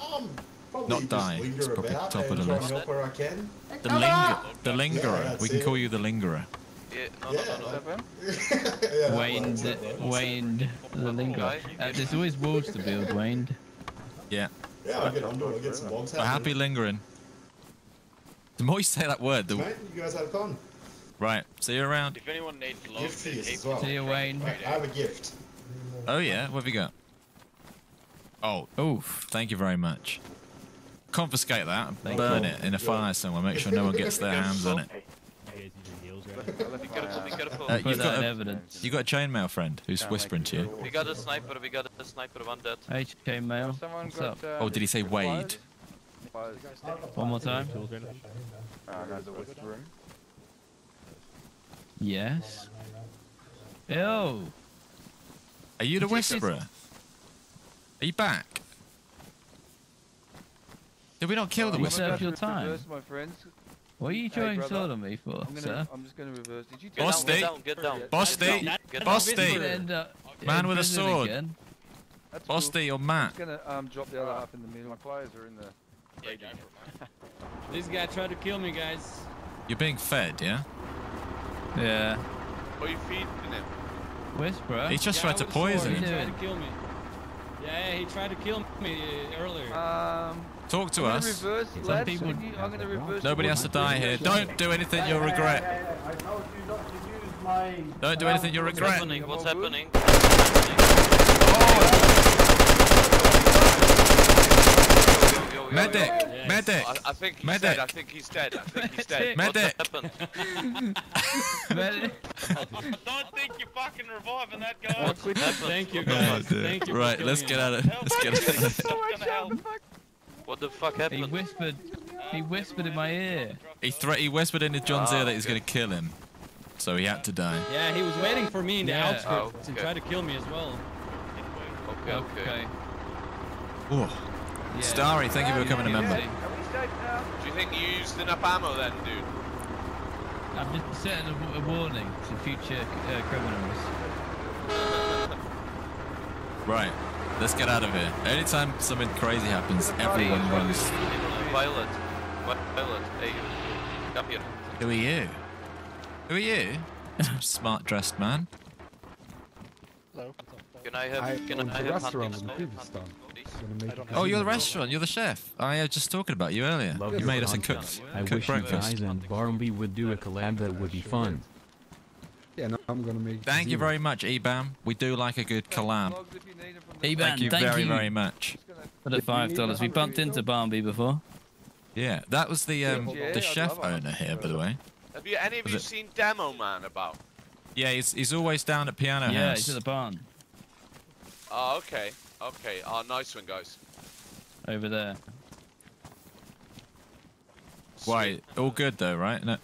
Um, probably Not just die. linger It's probably about top of the list. where I can. The linger, the lingerer. that's we can it. call you the lingerer. Yeah, no, no, no, no. Yeah, that Wayne, works, that. Wayne, the lingo. Uh, there's always walls to build, Wayne. Yeah. Yeah, I'll get onto it. I'll get some logs Well, happy lingering. The more you say that word, the Mate, you guys have fun. right. See you around. If anyone needs Gift logs, for you as well. See you, Wayne. Right, I have a gift. Oh yeah, what have you got? Oh, oof! Thank you very much. Confiscate that, Thank burn you. it in a fire somewhere. Make sure no one gets their hands on it. Be careful, be careful. Uh, you've got in a, evidence. you got a chainmail friend who's whispering to you. We got a sniper, we got a sniper, one dead. HK mail. What's up? Oh, did he say Wade? One more time. Yes. Yo. Are you the whisperer? Are you back? Did we not kill the You whisperer? served your time. My friends. What are you Hey, throwing brother. sword on me for, I'm gonna, sir? I'm just gonna reverse. Did you Get down, Bosti, get down, get down. Bosti, Get down. Bosti, man with a sword. again. That's cool. Bosti or I'm just gonna um drop the other half in the middle. My players are in the. This guy tried to kill me, guys. You're being fed, yeah? Yeah. What are you feeding him? Whisperer. He just Guy tried to with a sword, poison He him. tried to kill me. Yeah, he tried to kill me uh, earlier. Um. Talk to I'm us. Gonna reverse, people- I'm I'm gonna reverse. Nobody has to die here. Don't do anything you'll regret. I told you not to use my. Don't do anything you'll What's regret. happening? What's happening? Yo, yo, yo, Medic, yo. medic, I, I think he's medic. dead. I think he's dead. I think he's dead. Medic. What's happened? Medic. Don't think you're fucking reviving that guy. Thank you, guys. dear. Thank you. Right, let's get out of. Let's get out of. What the fuck He happened? whispered. He whispered in my ear. He thre- He whispered into John's Ah, ear that he's going to kill him, so he had to die. Yeah, he was waiting for me in the Yeah. outskirts Oh, to okay. try to kill me as well. Okay, okay. Okay. Oh. Yeah. Starry, thank you for becoming a member. Do you think you used enough ammo then, dude? I'm just setting a, a warning to future uh, criminals. Right, let's get out of here. Anytime something crazy happens, everyone runs. Violet. What? Violet. Hey, come here. Who are you? Who are you? Smart dressed man. Hello. Can I have? I can owned I have restaurant hunting in smoke? Kyrgyzstan. Please? Gonna make a Oh, you're the restaurant. You're the chef. I was just talking about you earlier. Love You made us a content. cooked, I cooked wish you guys and Barmby would do a collab that would be fun. Yeah, no, I'm gonna make. Thank you very much, Ebam. We do like a good collab. Eban, Thank you thank very, you very much. for the five dollars. We bumped into Barnby before. Yeah, that was the um, Yeah, the chef owner here, by the way. Have you any of Was you it- seen Demo Man about? Yeah, he's, he's always down at Piano Yeah, House. he's at the barn Oh, okay. Okay. Oh, nice one, guys. over there. Why? All good though, right? No,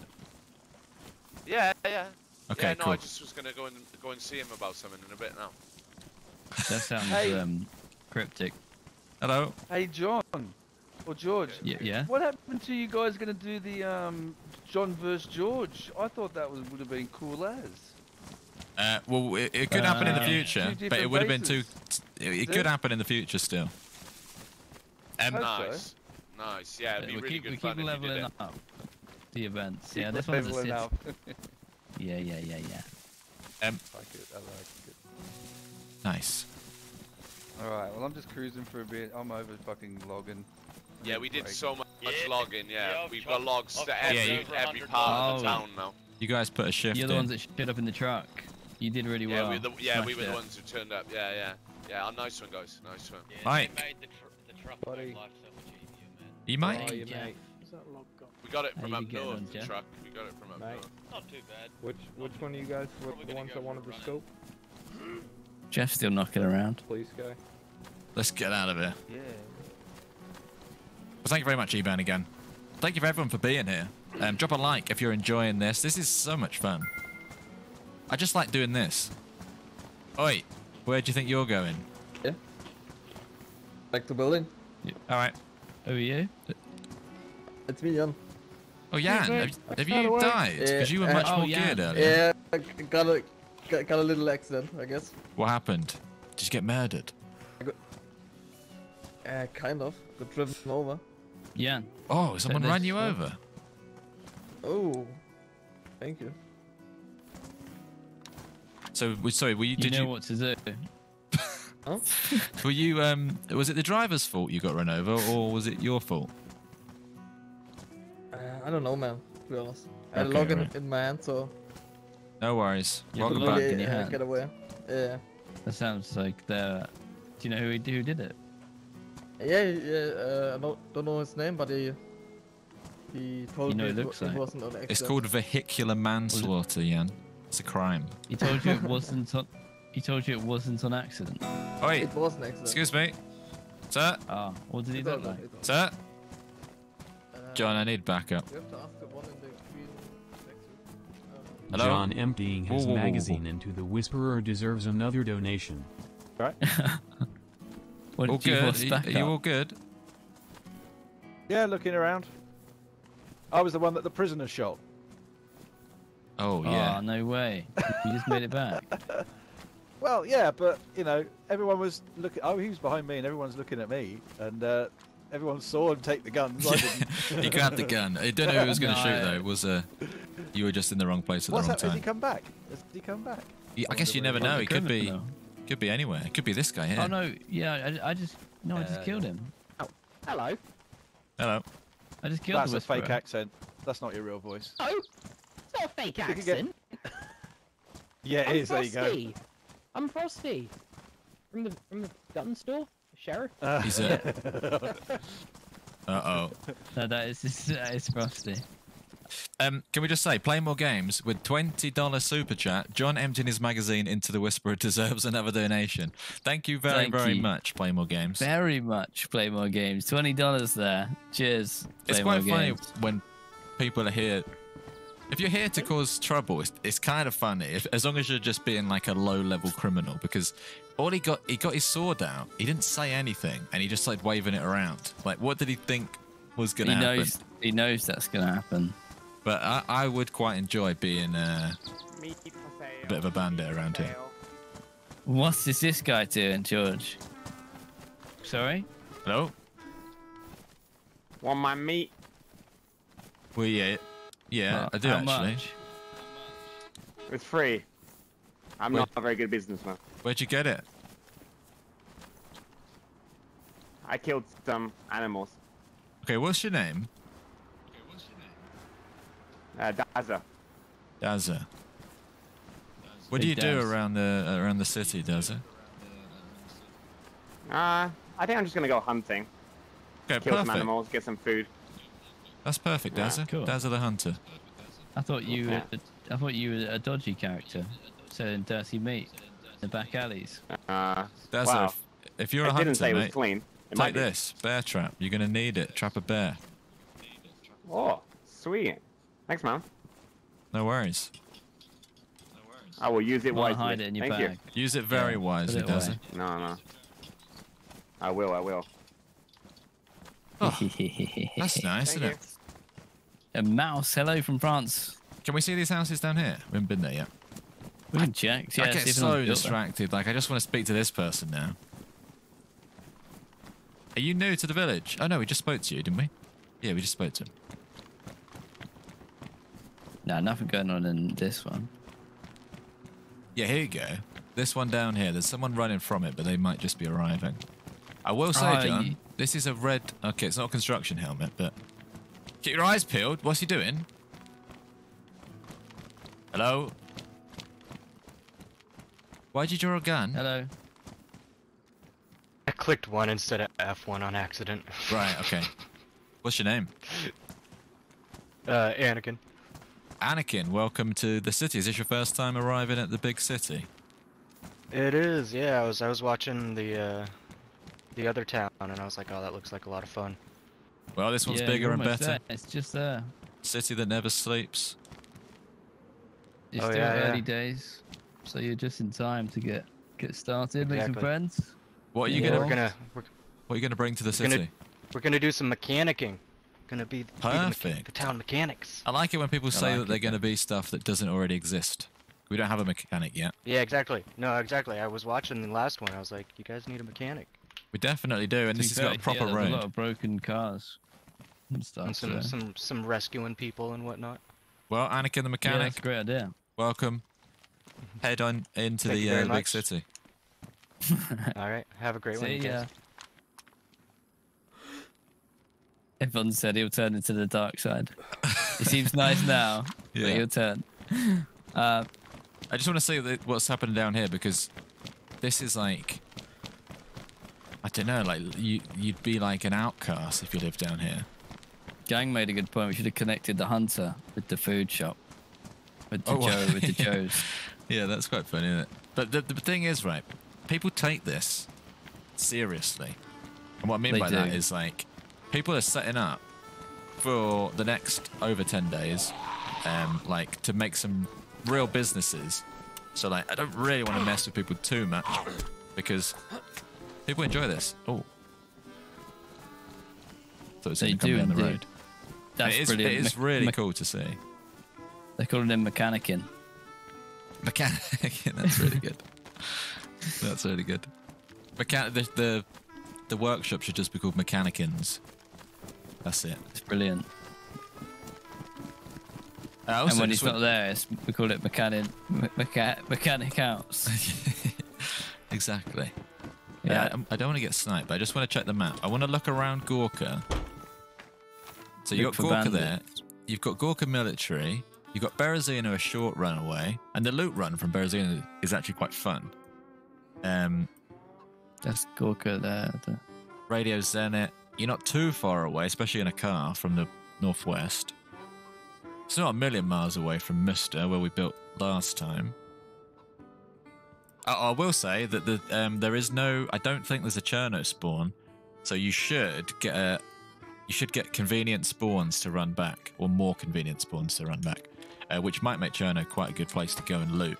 Yeah, yeah. Okay, yeah, no, I just was gonna go and go and see him about something in a bit now. That sounds Hey. um, cryptic. Hello. Hey, John. Or George. Y- yeah. What happened to you guys going to do the um, John versus George? I thought that was, would have been cool as. Uh, well, it, it could happen in the Uh, future, but it would have been too. bases. It, it Is could happen in the future still. Um, Hope so. Nice. Nice. Yeah, it'd be we really keep, good we fun keep leveling did it. up the events. Keep yeah, this one's a leveling city. up. Yeah, yeah, yeah, yeah. Um, like it, I like it. Nice. Alright, well, I'm just cruising for a bit. I'm over fucking logging. I Yeah, we did break. so much logging. Yeah, Yeah, we've got got- logs I've to every Yeah, over every 100 part of the Oh. town now. You guys put a shift You're the in. ones that shit up in the truck. You did really Yeah, well. we the, yeah we Smashed were the ones who turned up. Yeah, yeah, yeah. Oh, nice one, guys. Nice one. Yeah, Mike. Made the, tr- the truck Buddy. make life so much easier, man. You might. Oh, you Yeah. mate. We got it from up north. on, The Jeff? truck. We got it from up Mate. north. Not too bad. Which which one of you guys were the ones that wanted the scope? Jeff's still knocking around. Police guy. Let's get out of here. Yeah. Well, thank you very much, Evan, again. Thank you for everyone for being here. Um, drop a like if you're enjoying this. This is so much fun. I just like doing this. Oi, where do you think you're going? Yeah. back to the building. All right. Who are you? It's me, Jan. Oh, Jan, have, have you died? Because you were much uh, more geared earlier. Yeah, I got a got, got a little accident, I guess. What happened? Did you get murdered? Uh, kind of. Got driven over. Yeah. Oh, someone That ran is you true. over. Oh, thank you. So, we- sorry, were you? You Did know you? what to do. Were you? Um, was it the driver's fault you got run over, or was it your fault? Uh, I don't know, man. To be honest, I had Okay, a log in, right. in my hand, so No worries. You Welcome got a back. in your uh, hand. get away. Yeah. That sounds like the. Do you know who who did it? Yeah, yeah. Uh, I don't, don't know his name, but he he told You know me it it, looks wa- like. it wasn't an accident. It's called vehicular manslaughter, Jan. It's a crime. He told you it wasn't on. He told you it wasn't on accident. Oh, wait. It was an accident. Excuse me. Sir? Ah, what did he It's look like? it's alright. Sir? John, I need backup. Hello? John emptying his Whoa, whoa, whoa, whoa. magazine into the Whisperer deserves another donation. Right? What all did you good? want Are you- Are you all good? Yeah, looking around. I was the one that the prisoner shot. Oh, Oh, yeah. no way. You just made it back. Well, yeah, but you know, everyone was looking. Oh, he was behind me, and everyone's looking at me, and uh, everyone saw him take the guns. He grabbed the gun. I don't know who was going to shoot, though. It was uh, you were just in the wrong place at What's the wrong happened? Has time. he come back? Has he come back? Yeah, I guess you never know. He could be, Criminal. could be anywhere. It could be this guy here. Oh no, yeah, I, I just no, I just Uh, killed no. him. Hello. Hello. I just killed That's the a fake accent. That's not your real voice. Oh, it's not a fake You can get- accent. Yeah, it I'm is. There you go. Frosty. I'm Frosty. From the from the gun store, sheriff. Uh, He's a- Uh oh. No, that is that is frosty. Um, can we just say, play more games with twenty dollars super chat? John emptying his magazine into the Whisperer deserves another donation. Thank you very, Thank very you. much. Play more games. Very much play more games. Twenty dollars there. Cheers. It's Play quite more funny games. when people are here. If you're here to cause trouble, it's, it's kind of funny. If, as long as you're just being like a low-level criminal, because all he got, he got his sword out. He didn't say anything, and he just started waving it around. Like, what did he think was going to happen? He knows. He knows that's gonna happen. But I, I would quite enjoy being uh, a bit of a bandit around here. What is this guy doing, George? Sorry. Hello. Want my meat? Well, yeah, yeah, Well, I do how actually. much? It's free. I'm Wait. not a very good businessman. Where'd you get it? I killed some animals. Okay, what's your name? Uh, Daza. Dazza. What do you do around the around the city, Daza? Uh, I think I'm just gonna go hunting. Okay, Kill some animals, get some food. That's perfect, Yeah. Dazza. Cool. Dazza the hunter. I thought you. Yeah. Were, I thought you were a dodgy character, selling dirty meat in the back alleys. Uh, Dazza, wow. if, if you're a I hunter, didn't say it was clean. It take this bear trap. You're gonna need it. Trap a bear. Oh, sweet. Thanks, man. No worries. I will use it Wanna wisely. hide it in your Thank bag. Use it very Yeah, wisely, it Dazza. away. you. No, no. I will. I will. Oh, That's nice, Thank isn't it? A mouse. Hello from France. Can we see these houses down here? We haven't been there yet. Can check. Yeah, I get so anyone's built them. distracted. Like, I just want to speak to this person now. Are you new to the village? Oh no, we just spoke to you, didn't we? Yeah, we just spoke to him. No, nothing going on in this one. Yeah, here you go. This one down here. There's someone running from it, but they might just be arriving. I will say, Oh, John, this is a red. Okay, it's not a construction helmet, but keep your eyes peeled. What's he doing? Hello. Why'd you draw a gun? Hello. I clicked one instead of F1 on accident. Right. Okay. What's your name? Uh, Anakin. Anakin. Welcome to the city. Is this your first time arriving at the big city? It is, yeah. I was I was watching the uh, the other town, and I was like, oh, that looks like a lot of fun. Well, this one's Yeah, bigger and better. there. It's just there. City that never sleeps. It's Oh, still yeah, yeah. early days, so you're just in time to get get started, make some friends. What are you Yeah, gonna? We're gonna we're, What are you going to bring to the We're city? gonna, we're gonna do some mechanicking. Gonna be, be the, mecha- Perfect. the town mechanics. I like it when people I say like that they're going to be stuff that doesn't already exist. We don't have a mechanic yet. Yeah, exactly. No, exactly. I was watching the last one. I was like, you guys need a mechanic. We definitely do, and to this has got a fair, yeah, proper there's road. a lot of broken cars and stuff. And some, so- some, some rescuing people and whatnot. Well, Anakin the Yeah, mechanic, that's a great idea. welcome. Head on into Thank the uh, big much. city. All right. Have a great one, See you ya. guys. Everyone said he'll turn into the dark side. he seems nice now, but he'll turn. Uh, I just want to say that what's happening down here because this is like I don't know, like you you'd be like an outcast if you lived down here. Gang made a good point. We should have connected the hunter with the food shop, with the Oh, Joe, with the. Joes. Yeah, that's quite funny, isn't it? But the, the thing is, right, people take this seriously. And what I mean They by that do. is like people are setting up for the next over 10 days um, like to make some real businesses. So like I don't really want to mess with people too much because people enjoy this. Oh. So it's They do down the indeed. road. That's it is, brilliant. It is really me- cool to see. They're calling him mechanicking. Mechanic. That's really good. That's really good. Mechan- the, the the workshop should just be called Mechanicins. That's it. It's brilliant. Uh, and when he's not there, it's, we call it mechanic me- mecha- mechanic house. Exactly. Yeah. Yeah, I'm- don't want to get sniped, but I just want to check the map. I want to look around Gorka. So you've got Gorka there. You've got Gorka military. You've got Berezino a short run away, and the loot run from Berezino is actually quite fun. Um, That's Gorka there. The- Radio Zenit. You're not too far away, especially in a car from the northwest. It's not a million miles away from Muster, where we built last time. I, I will say that the, um, there is no. I don't think there's a Cherno spawn, so you should get a. You should get convenient spawns to run back, or more convenient spawns to run back, uh, which might make Cherno quite a good place to go and loot.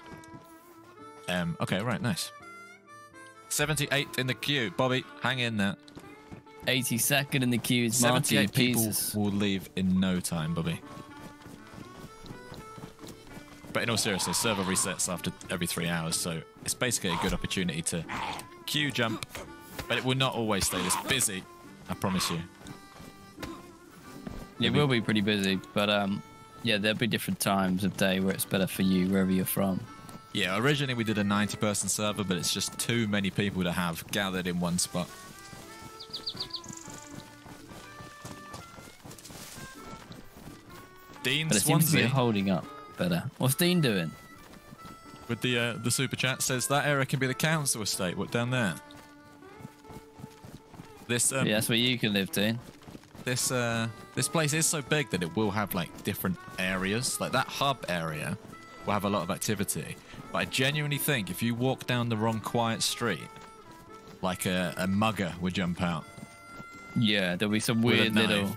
Um, okay, right, nice. 78 in the queue. Bobby, hang in there. 82nd in the queue is Marty 78 people Pieces. will leave in no time, Bobby. But in all seriousness, server resets after every three hours, so it's basically a good opportunity to queue jump. But it will not always stay this busy, I promise you. It will be pretty busy, but um, yeah, there'll be different times of day where it's better for you wherever you're from. Yeah, originally we did a 90 person server, but it's just too many people to have gathered in one spot. Dean But it seems to be holding up better. What's Dean doing? with the uh, the super chat says that area can be the council estate. What down there? This um, yeah, that's where you can live, Dean. This uh this place is so big that it will have like different areas like that hub area will have a lot of activity but i genuinely think if you walk down the wrong quiet street like a, a mugger would jump out Yeah, there'll be some weird little,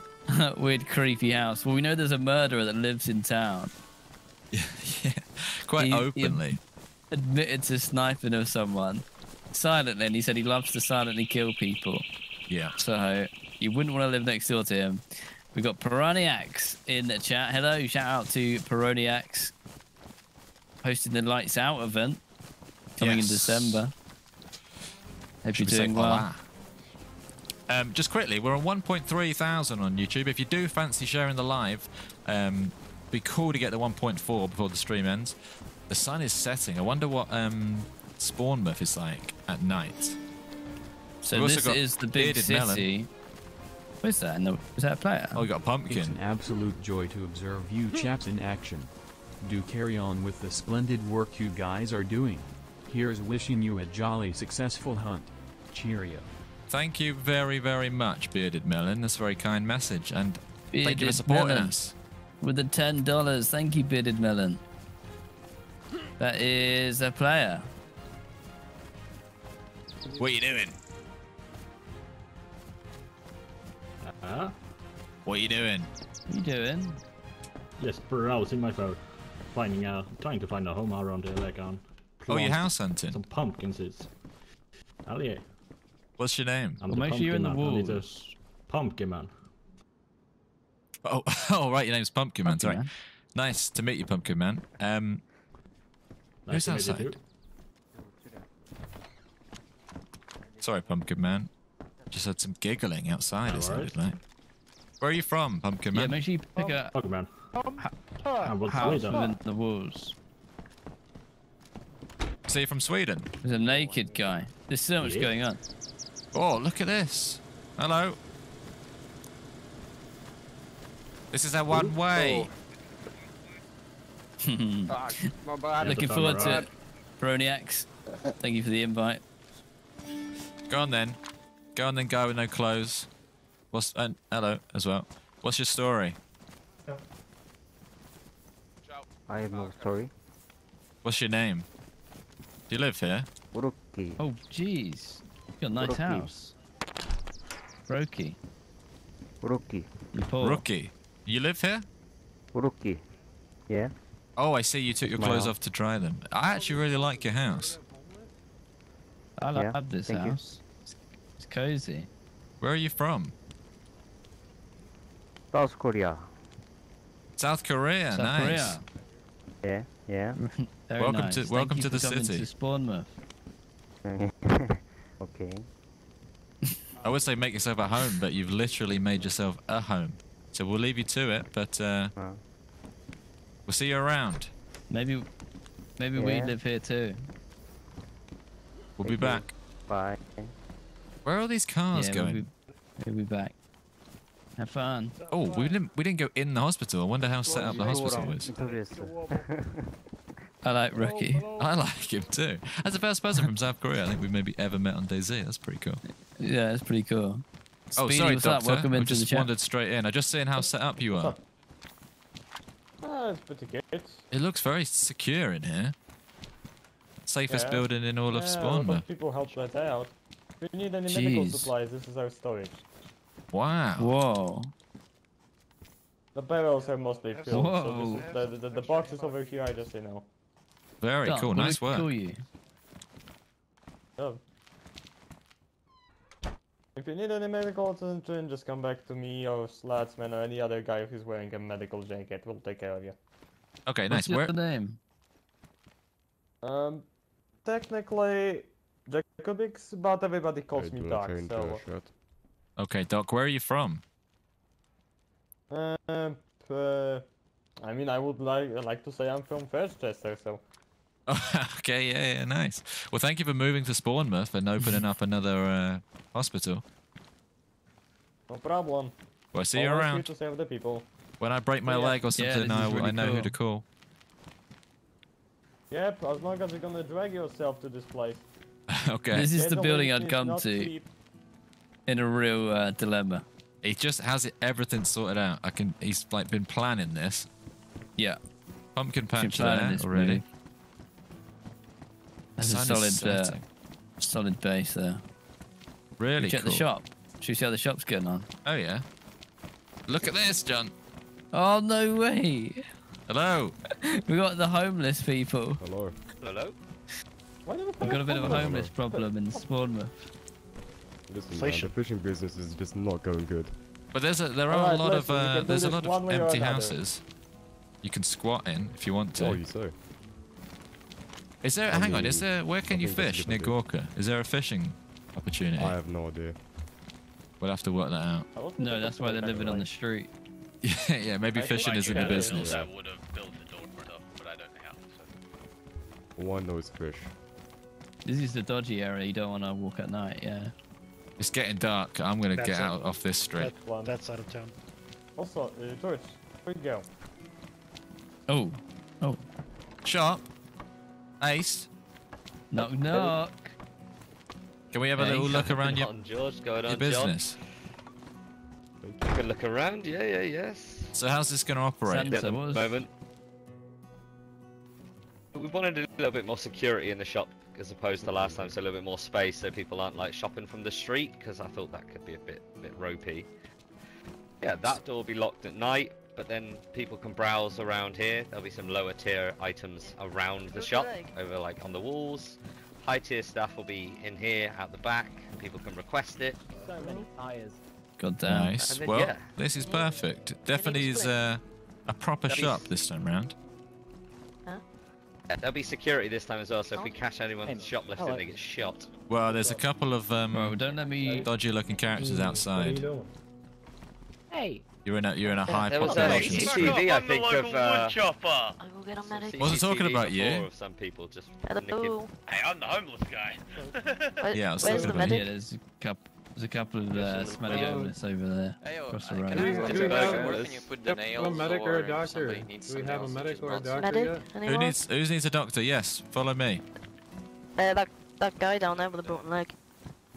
weird creepy house. Well, we know there's a murderer that lives in town. quite He- he openly admitted to sniping of someone silently, and he said he loves to silently kill people. yeah So you wouldn't want to live next door to him. We've got Peroniacs in the chat. Hello, shout out to Peroniacs hosting the Lights Out event coming Yes. in December. Hope Should you're doing well. Um, just quickly, we're on 1.3 thousand on YouTube. If you do fancy sharing the live, um, be cool to get the 1.4 before the stream ends. The sun is setting. I wonder what um, Spawnmouth is like at night. So We've this got is the big city. Melon. Where's that? In is that a player? Oh, we got a It's pumpkin. an absolute joy to observe you hmm. chaps in action. Do carry on with the splendid work you guys are doing. Here's wishing you a jolly successful hunt. Cheerio. Thank you very, very much, Bearded Melon. That's a very kind message, and thank you for supporting Melon. us. With the ten dollars, thank you, Bearded Melon. That is a player. What are you doing? Uh, What are you doing? What are you doing? just browsing my phone, finding out, trying to find a home around here, like on. Oh, you're house hunting. Some pumpkins is. Oh yeah. What's your name? I'm Well, make sure you're in the pumpkin man. I a Pumpkin man. Oh, oh, right. Your name's Pumpkin Man. Pumpkin Sorry. Man. Nice to meet you, Pumpkin Man. Um, Nice who's to meet outside? Sorry, Pumpkin Man. Just had some giggling outside. No it sounded like. Where are you from, Pumpkin Man? Yeah, make sure you pick a Pumpkin man. I was house within the walls. So you're from Sweden? There's a naked guy. There's so much Yeah. going on. Oh, look at this. Hello. This is our one way. Ah, my bad. Looking the forward to it. Broniacs. Thank you for the invite. Go on then. Go on then, guy with no clothes. What's and hello as well. What's your story? I have no story. What's your name? Do you live here? Uruki. Oh, jeez. You got a nice Brookie. house. Brokey. Uruki. You. Rookie. You live here? Uruki. Yeah. Oh, I see. You took your My clothes house. off to dry them. I actually really like your house. I love Yeah, this house. you. House. It's, it's cozy. Where are you from? South Korea. South Korea. South nice. Korea. Yeah. Yeah. Very Welcome nice. to- Thank welcome you to for the coming city. To Spawnmouth. okay. I would say make yourself at home, but you've literally made yourself a home. So we'll leave you to it, but uh, Uh, we'll see you around. Maybe, maybe we live here too. We'll be Thank you. back. bye. Where are all these cars yeah, going? We'll be, we'll be back. Have fun. Oh, we didn't we didn't go in the hospital. I wonder how set up the hospital is. I like Rookie. I like him too. As the first person from South Korea I think we've maybe ever met on DayZ. That's pretty cool. Yeah, it's pretty cool. Oh, Speedy, sorry, what's up? Doctor. Welcome we into just the chat. wandered straight in. I just seeing how set up you are. Ah, it's pretty good. It looks very secure in here. Safest Yeah. building in all of Yeah, A lot Spawnmouth. of people helped that out. If you need any medical Jeez. supplies, this is our storage. Wow. Whoa. The barrels are mostly filled, so Whoa. this is the, the, the boxes over here, I just say no. Very Doc, cool. what do Nice we work. Call you? Oh. If you need any medical attention, just come back to me or Slatsman or any other guy who's wearing a medical jacket. We'll take care of you. Okay, What's nice. your Where other name? Um, technically, Jacobix, but everybody calls me Doc, so... Okay, Doc, where are you from? Um, uh, I mean, I would like like to say I'm from Firstchester, so... okay, yeah, yeah, nice. Well, thank you for moving to Spawnmouth and opening up another uh, hospital. No problem. Well, I see you Always here around. to save the people. When I break my Yeah. leg or something, this I, really I know who to call. Yep, as long as you're gonna drag yourself to this place. okay. This is the building I'd come to cheap. in a real uh, dilemma. He just has it everything sorted out. I can. He's like been planning this. Yeah. Pumpkin patch there already. That's a solid, uh, solid base there. Really Check cool. the shop. Should we see how the shop's going on? Oh yeah. Look at this, John. Oh no way! Hello. we got the homeless people. Hello. Hello? We've got a bit of a homeless problem in Spawnmouth. Listen, man, the fishing business is just not going good. But there's a, there are Alright, a lot listen, of uh, there's a lot of empty houses. You can squat in if you want to. Oh, you say? Is there? I hang on. Is there? Where can I you think that's a fish good near idea. Gorka? Is there a fishing opportunity? I have no idea. We'll have to work that out. No, that's why they're living on the street. Yeah, yeah. Maybe I fishing isn't a had business. That would have built the door enough, but I don't know how. So. One knows fish. This is the dodgy area. You don't want to walk at night. Yeah. It's getting dark. I'm gonna That's get it. out off this street. That one. That side of town. Also, uh, George, where you go? Oh. Oh. Sharp. Ace. Knock knock. Can we have a Hey. little look around your, George. Going your on, business? John. Good look around. Yeah, yeah, yes. So how's this gonna operate? Santa, At the was- moment. We wanted a little bit more security in the shop as opposed to last time, so a little bit more space so people aren't like shopping from the street because I thought that could be a bit bit ropey. Yeah, that door will be locked at night, but then people can browse around here. There'll be some lower tier items around the shop, over like on the walls. high tier stuff will be in here, out the back. and People can request it. So many tires. God damn. Nice. Then, Well, yeah. this is perfect. Definitely is uh, a proper That'd be- shop this time round. Yeah, there'll be security this time as well, so if we catch anyone Hey, shoplifting, hello. they get shot. Well, there's a couple of um, Bro, don't let me. dodgy-looking characters outside. Hey. You're in a you're in a high There was a population. CCTV, I think, of. Uh, chopper. I will get on medic. Wasn't talking about you. some people just. Hello. Hey, I'm the homeless guy. Yeah, I was where's talking the about medic? Yeah, there's a couple. There's a couple of uh, smelly homeless over there across the road. Do we, do we have, Can you put the a medic or a doctor? Do we have a medic or a doctor Medic? yet? Who Anyone? needs who needs a doctor? Yes, follow me. Uh, that that guy down there with the broken leg.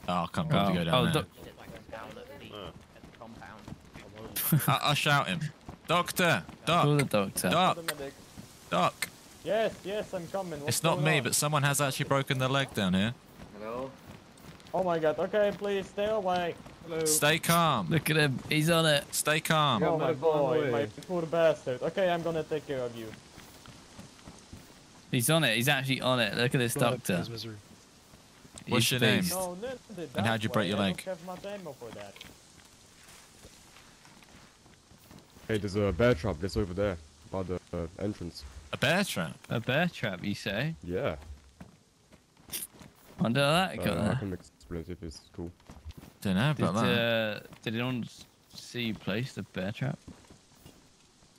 Oh, I can't bother to go down oh, there. doc- I, I'll shout him. Doctor, doc, call the doctor. doc, doc. Yes, yes, I'm coming. What's It's not me, on? but someone has actually broken their leg down here. Hello? Oh my god, okay, please stay away. Hello. Stay calm. Look at him. He's on it. Stay calm. Oh my medical on the boy, way. my poor bastard. Okay, I'm gonna take care of you. He's on it. He's actually on it. Look at this doctor. What's your name? No, no, And how'd you break way, your I leg? don't have much ammo for that. Hey, there's a bear trap that's over there by the uh, entrance. A bear trap. A bear trap, you say? Yeah. Wonder how that Uh, got I there. Can explain if it's cool. Don't know Did, about that. uh, did anyone see you place the bear trap?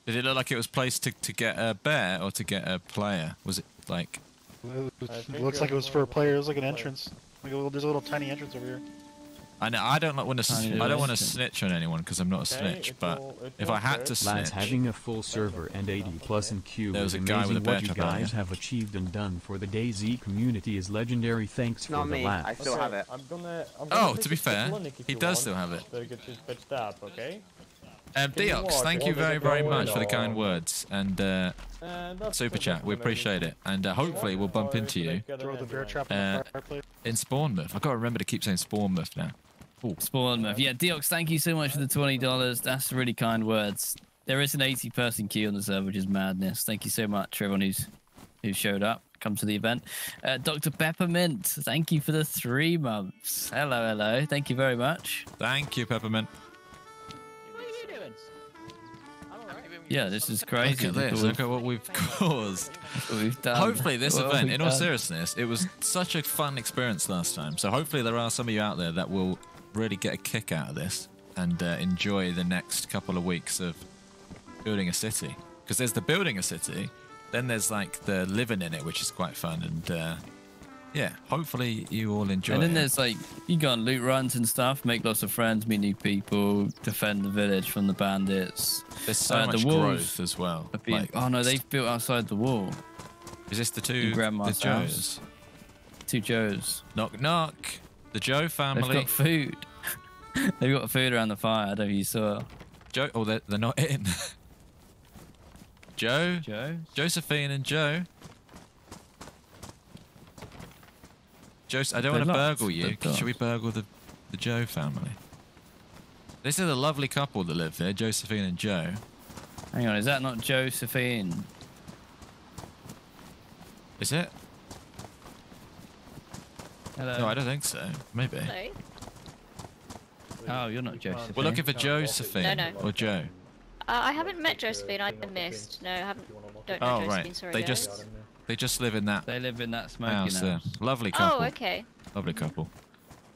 Did it look like it was placed to, to get a bear or to get a player? Was it like? think looks like it was for a player. It was like an entrance. Like a little, there's a little tiny entrance over here. I know I don't like want to. Tiny I don't want to snitch on anyone because I'm not a snitch. it But will- if I had to hurt. Lads, snitch, having a full server and 80 plus in queue There was is a guy with amazing a what you guys here. have achieved and done for the DayZ community is legendary. Thanks Not for me, the I laugh. still have it. I'm gonna. I'm Oh, gonna to be fair, he does want, still have it. So you get it patched up, okay? um, Can you Deox, thank you very very much for the kind words and uh, Uh, super chat. We appreciate it, and uh, hopefully we'll bump into you get Throw an the bear ambulance? trap in Uh, the in Spawnmouth. I've got to remember to keep saying Spawnmouth now. Spawnmouth. Yeah, Deox, thank you so much for the twenty dollars. That's really kind words. There is an eighty person queue on the server, which is madness. Thank you so much, for everyone who's who showed up, come to the event. Uh, Dr. Peppermint, thank you for the three months. Hello, hello. Thank you very much. Thank you, Peppermint. What are you doing? Yeah, this is crazy. Look at this. Look at what we've caused. what we've done. Hopefully, this What event, in all done? seriousness, it was such a fun experience last time. So hopefully, there are some of you out there that will really get a kick out of this and uh, enjoy the next couple of weeks of building a city. Because there's the building a city, then there's like the living in it, which is quite fun. And uh, yeah, hopefully, you all enjoy And then it. there's like you go on loot runs and stuff, make lots of friends, meet new people, defend the village from the bandits. There's so Uh, much the growth as well. being- Like, oh no, they've built outside the wall. is this the two the. Joes? Two Joes. Knock knock. The Joe family. They've got food. They've got food around the fire. I don't know if you saw. Joe. Oh, they're, they're not in. Joe. Joe. Josephine and Joe. Jos- I don't want to locked. burgle you. Should we burgle the, the Joe family? This is a lovely couple that live there, Josephine and Joe. Hang on, is that not Josephine? Is it? Hello. No, I don't think so. Maybe. Hello. Oh, you're not Josephine. We're looking for Josephine No, no. or Joe. Uh, I haven't met Josephine. I missed. No, I haven't. Don't know Oh Josephine. right, Sorry, they guys. just they just live in that They live in that smoking house house. there. Lovely couple. Oh, okay. Lovely couple.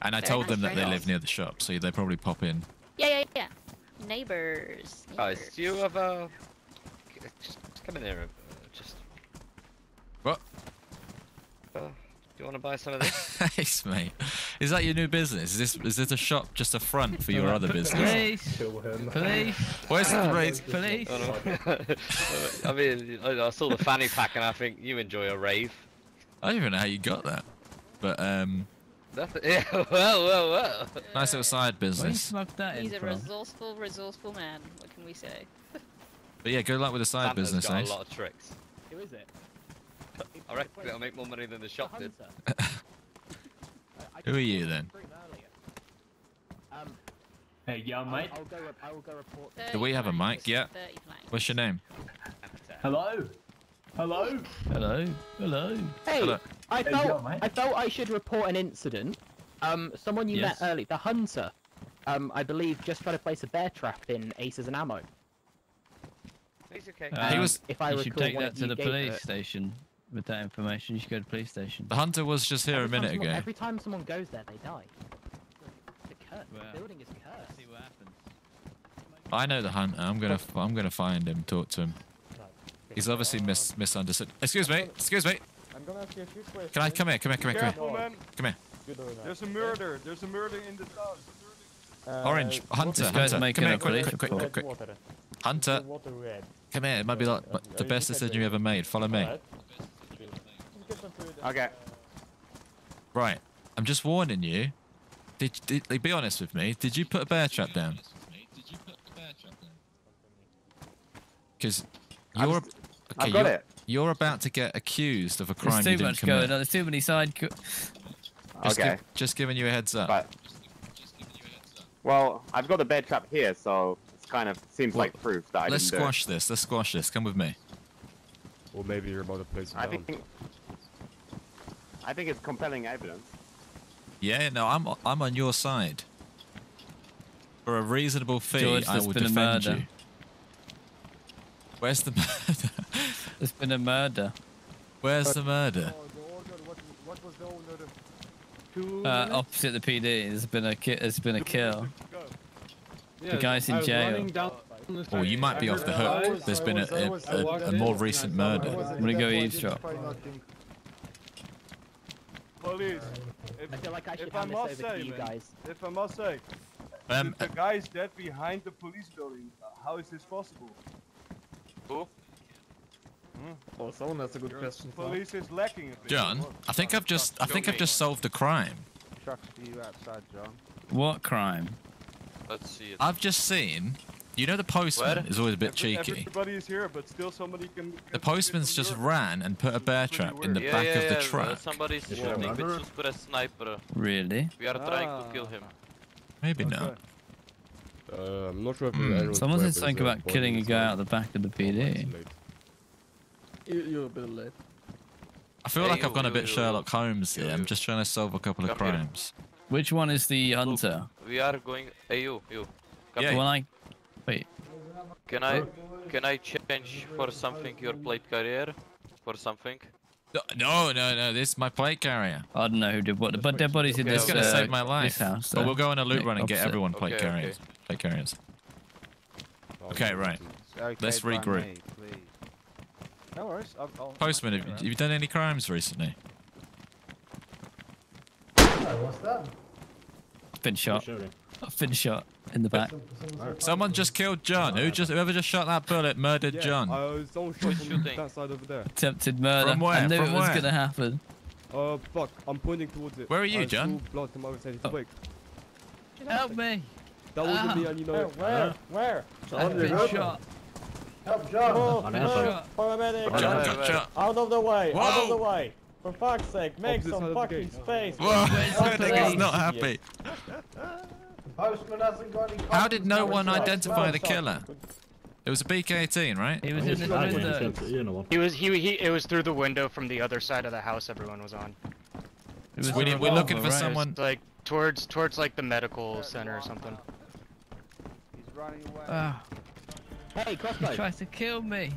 And I Very told nice, them that they nice. live near the shop, so they probably pop in. Yeah, yeah, yeah. Neighbors. Guys, do you have a... Just, just come in here. Uh, just... What? Uh, do you want to buy some of this? Nice, mate. Is that your new business? Is this is this a shop just a front for your other business? Police. Police. Where's the raise? Police. Oh. I mean, I I saw the fanny pack and I think you enjoy a rave. I don't even know how you got that, but um, That's yeah, well, well, well. nice little side Where you business. snuck that in He's a from? resourceful, resourceful man. What can we say? But yeah, good luck with the side Santa's business, got Ace. a lot of tricks. Who is it? I reckon it'll make more money than the shop did. Who are you then? Um, Hey, yo, I'll, mate. I'll go. I will go report. Do we have a mic? Yeah. What's your name? Hello? Hello? Hello. Hello. Hey, Hello. I Hey, felt yo. I felt I should report an incident. Um, someone you Yes. met early, the hunter, um, I believe just tried to place a bear trap in Aces and Ammo. He's okay. Um, He was- If I you should recall, take one that to the gave police it. station with that information. You should go to the police station. The hunter was just here a Every time minute someone- ago. Every time someone goes there, they die. The, cur- Well, the building is cursed. See what happens. I know the hunter. I'm gonna f- I'm gonna find him. Talk to him. He's obviously mis- misunderstood. Excuse me. Excuse me. I'm gonna ask you a few questions. Can I come here? Come here. Come here. Come here. man. Come here. You're. There's a murder. There's a murder in the town. Uh, Orange. Hunter. This Hunter. Come here. Quick, quick, quick, quick, quick. Hunter. Come here. It might be like the best decision you ever made. Follow me. Alright. Just get some food. Okay. Right. I'm just warning you. Did, did like, be honest with me? Did you put a bear trap down? Because I'm you're s- okay. I've got you're, it. you're about to get accused of a crime There's you too didn't much commit. going on. There's too many side. Co- Just, Okay. give- just giving you a heads up. But well, I've got the bear trap here, so it's kind of seems Well, like proof that I Let's didn't do it. squash this. Let's squash this. Come with me. Or maybe you're about to place it I down. think I think it's compelling evidence. Yeah, no, I'm I'm on your side. For a reasonable fee, George, I there's will been a defend murder. you. Where's the murder? There's been a murder. Where's the murder? Oh, the order. What, what was the order? Two Uh, opposite the PD, there's been a ki- there's been a kill. Go. The guy's in jail. Oh, you might be off the hook. There's been a, a, a, a more recent murder. I'm gonna go eavesdrop. Police. I feel like I should if I hand this must over say, to you man, guys. If I must say, Um, the guy is dead behind the police building. How is this possible? Who? Oh, someone has a good question. Police is lacking a bit. John, I think I've just I think I've just solved a crime. Trucks for you outside, John. What crime? Let's see it. I've just seen. You know the postman Where? is always a bit Every- cheeky. Everybody is here, but still somebody can. can The postman's just ran and put a bear trap in the yeah, back yeah, of the yeah, truck. Somebody's Yeah. shooting with Remember? super sniper. Really? We are trying to ah. kill him. Maybe not. Uh, I'm not sure if hmm. anyone's Someone said something uh, about killing a guy out the back of the PD. You, you're a bit late. I feel Hey, like I've yo, gone a bit yo, Sherlock Holmes here. I'm just trying to solve a couple of Come here. crimes. Which one is the hunter? We are going. Hey, you, you. Come Yeah. The here. one I. Wait. Can I, can I change for something your plate carrier? For something? No, no, no, no. This is my plate carrier. I don't know who did what, but dead bodies in Okay, It's this. gonna uh, save my This life. house. But we'll go on a loot Yeah, run and get everyone plate Okay, carriers. Plate carriers. Oh, Okay, right. Okay Let's regroup. me. No worries. I'll, I'll Postman, have, have you done any crimes recently? Oh, what's that? Been shot. I've been shot in the back. Someone just killed John. Who just whoever just shot that bullet murdered Yeah, John. Uh, someone shot from that side over there. Attempted murder. From where? I knew From it was where? gonna happen. Uh, fuck. I'm pointing towards it. Where are you, I John? blood from outside his Oh. wig. Help me! That wasn't Ah. me, and you know Where? it. Where? Where? I've been Help. shot. Help John! Oh, On no, Alpha. paramedic! John got shot. Out of the way! Out of the way! For fuck's sake, make Opposite some fucking space! Whoa, Where's this medic is not happy. The postman hasn't got any How did no one sense. identify the killer? It was a BK-18, right? He was in the try to window. it, You know what? He was he, he it was through the window from the other side of the house everyone was on. It was So we a need- we're looking for right? someone- like towards towards like the medical center or something. He's running away. Ah, Hey, he crossbow. tries to kill me.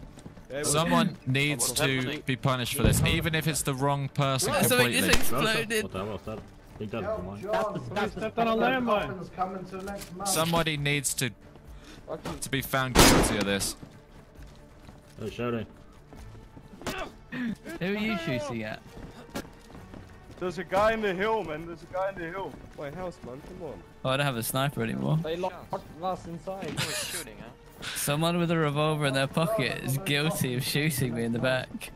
Yeah, it was- Someone needs to be punished for this, even if it's the wrong person Something completely. just What the hell was that? I think that's Help mine. John! That's the- that's the landmine. coffin's coming to. Somebody needs to to be found guilty of this. Oh, shouting. Who are you shooting at? There's a guy in the hill, man. There's a guy in the hill. My house, man. Come on. Oh, I don't have a sniper anymore. They locked us inside. shooting, huh? Someone with a revolver in their pocket is guilty of shooting me in the back.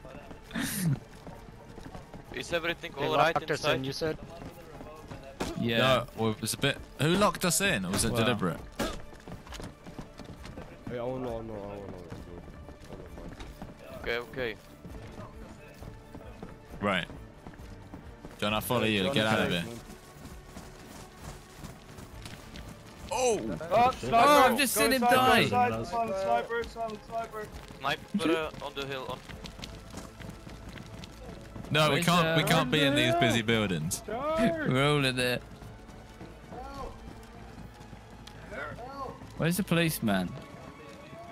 Is everything alright locked us in, inside? you said? Yeah. No, well, it was a bit. Who locked us in, or was it Well. deliberate? Hey, I wanna know, I wanna know, I wanna know. I wanna know. Okay, okay. Right. John, I follow you. Get out of here. Oh! Oh, shit. sniper! Oh, I've just Go seen him inside, go die. inside, Silent sniper, silent sniper. Sniper uh, on the hill. On. No, we can't. we can't be in these busy buildings. We're all in there. Where's the policeman?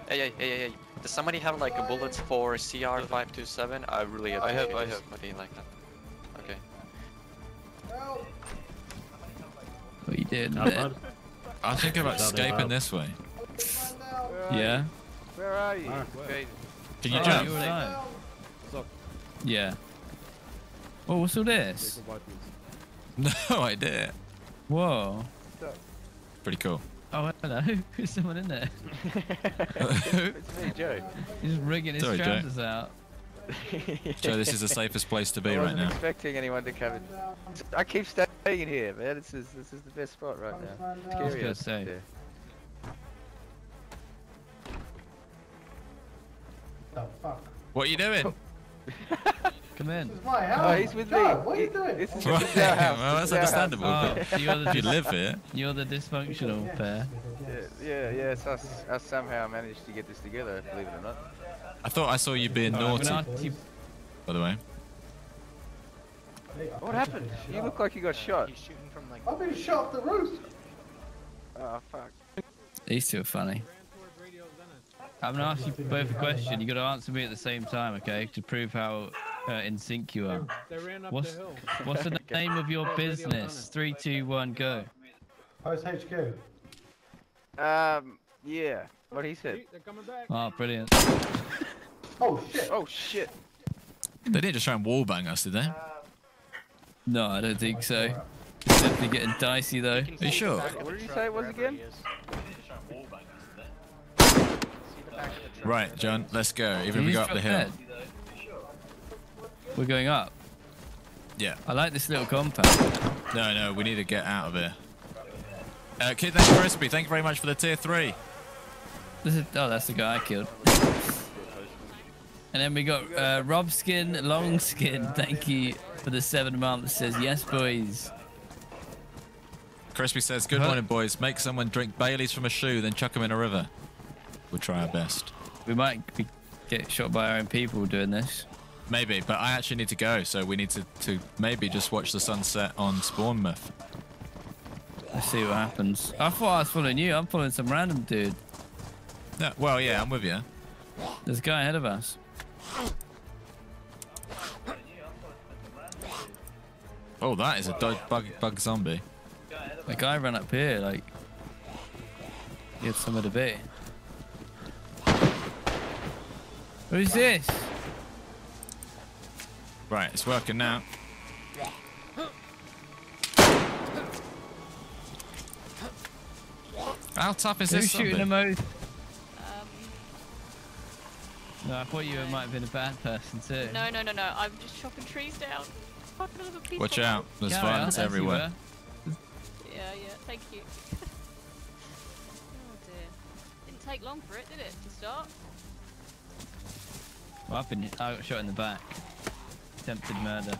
Hey, hey, hey, hey, hey. Does somebody have like a bullets for CR527? I really I have- appreciate I this. have. Somebody like that. Okay. What are you doing How there? bad? I think about Is escaping this way. Yeah. Where are you? Okay. Can you Oh, jump? Yeah. Oh, what's all this? No idea. Whoa. Pretty cool. Oh, hello. There's someone in there. it's me, Joe. He's rigging his Sorry, Joe. trousers out. Joe, this is the safest place to be I right wasn't now. expecting anyone to come in. I keep staying in here, man. This is this is the best spot right now. It's I scary gonna out say. there. The fuck? What are you doing? Come in. This is my house. Oh, he's with Joe, me. What are you doing? This is, Right, this house. well, that's is our house. understandable. Oh, but so you're the if you live here, You're the dysfunctional pair. Yeah, yeah, yeah. It's us, us somehow managed to get this together, believe it or not. I thought I saw you being Alright, I'm naughty. gonna you- By the way, What happened? You look like you got shot. He's shooting from like. I've been shot off the roof. Oh fuck. These two are funny. I'm gonna ask you both a question. You got to answer me at the same time, okay? To prove how uh, in sync you are. They ran up What's the hill. What's the name of your business? Three, two, one, go. Post HQ. Um, yeah. What he said. They're coming back. Oh, brilliant. Oh shit. Oh shit. they didn't just try and wallbang us, did they? No, I don't think so. It's definitely getting dicey though. Are you sure? What did you say it was again? Right, John, let's go. Even if we He's go up the hill. dead. We're going up. Yeah. I like this little compound. No, no, we need to get out of here. Uh, Kid, thank you, Crispy. Thank you very much for the tier three. This is, oh, that's the guy I killed. And then we got uh, Robskin, Longskin. Thank you for the seven months. Says yes, boys. Crispy says, "Good Huh? morning, boys. Make someone drink Bailey's from a shoe, then chuck them in a river. We'll try our best. We might be, get shot by our own people doing this. Maybe, but I actually need to go, so we need to, to maybe just watch the sunset on Spawnmouth. Let's see what happens. I thought I was following you. I'm following some random dude. No, well, yeah, I'm with you. There's a guy ahead of us. Oh, that is a dog, bug, bug zombie. The guy ran up here like he had somewhere to be. Who's this? Right, it's working now. How tough is Who's this shooting zombie? the most? No, I thought you might have been a bad person too. No, no, no, no. I'm just chopping trees down. Fucking live a Watch out, there's Carry on, violence as you everywhere. Yeah, yeah. Thank you. oh dear. Didn't take long for it, did it, to start? Well, I've been I got shot in the back. Attempted murder.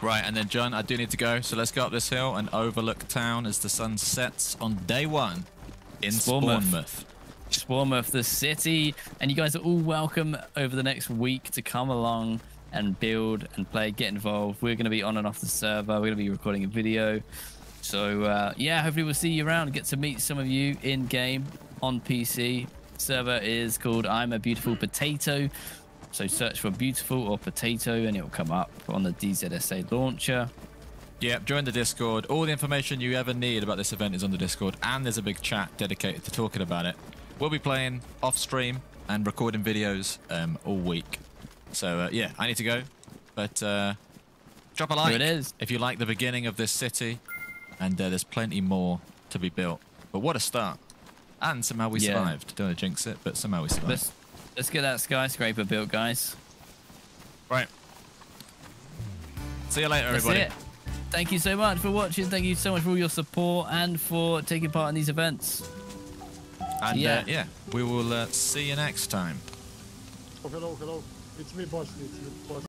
Right, and then John, I do need to go, so let's go up this hill and overlook town as the sun sets on day one in Spawnmouth. Spawnmouth. Swarmouth, the city, and you guys are all welcome over the next week to come along and build and play, get involved. We're going to be on and off the server. We're going to be recording a video. So uh, yeah, hopefully we'll see you around. Get to meet some of you in game on PC. Server is called I'm a Beautiful Potato. So search for beautiful or potato and it will come up on the DZSA launcher. Yep, join the Discord. All the information you ever need about this event is on the Discord, and there's a big chat dedicated to talking about it. We'll be playing off stream and recording videos um, all week. So uh, yeah, I need to go, but uh, drop a like Here it is. if you like the beginning of this city, and uh, there's plenty more to be built. But what a start! And somehow we Yeah. survived. Don't jinx it, but somehow we survived. Let's let's get that skyscraper built, guys. Right. See you later, That's everybody. it. Thank you so much for watching. Thank you so much for all your support and for taking part in these events. And Yeah. uh, yeah, we will uh, see you next time. Oh, hello, hello. It's me, boss. It's me, boss.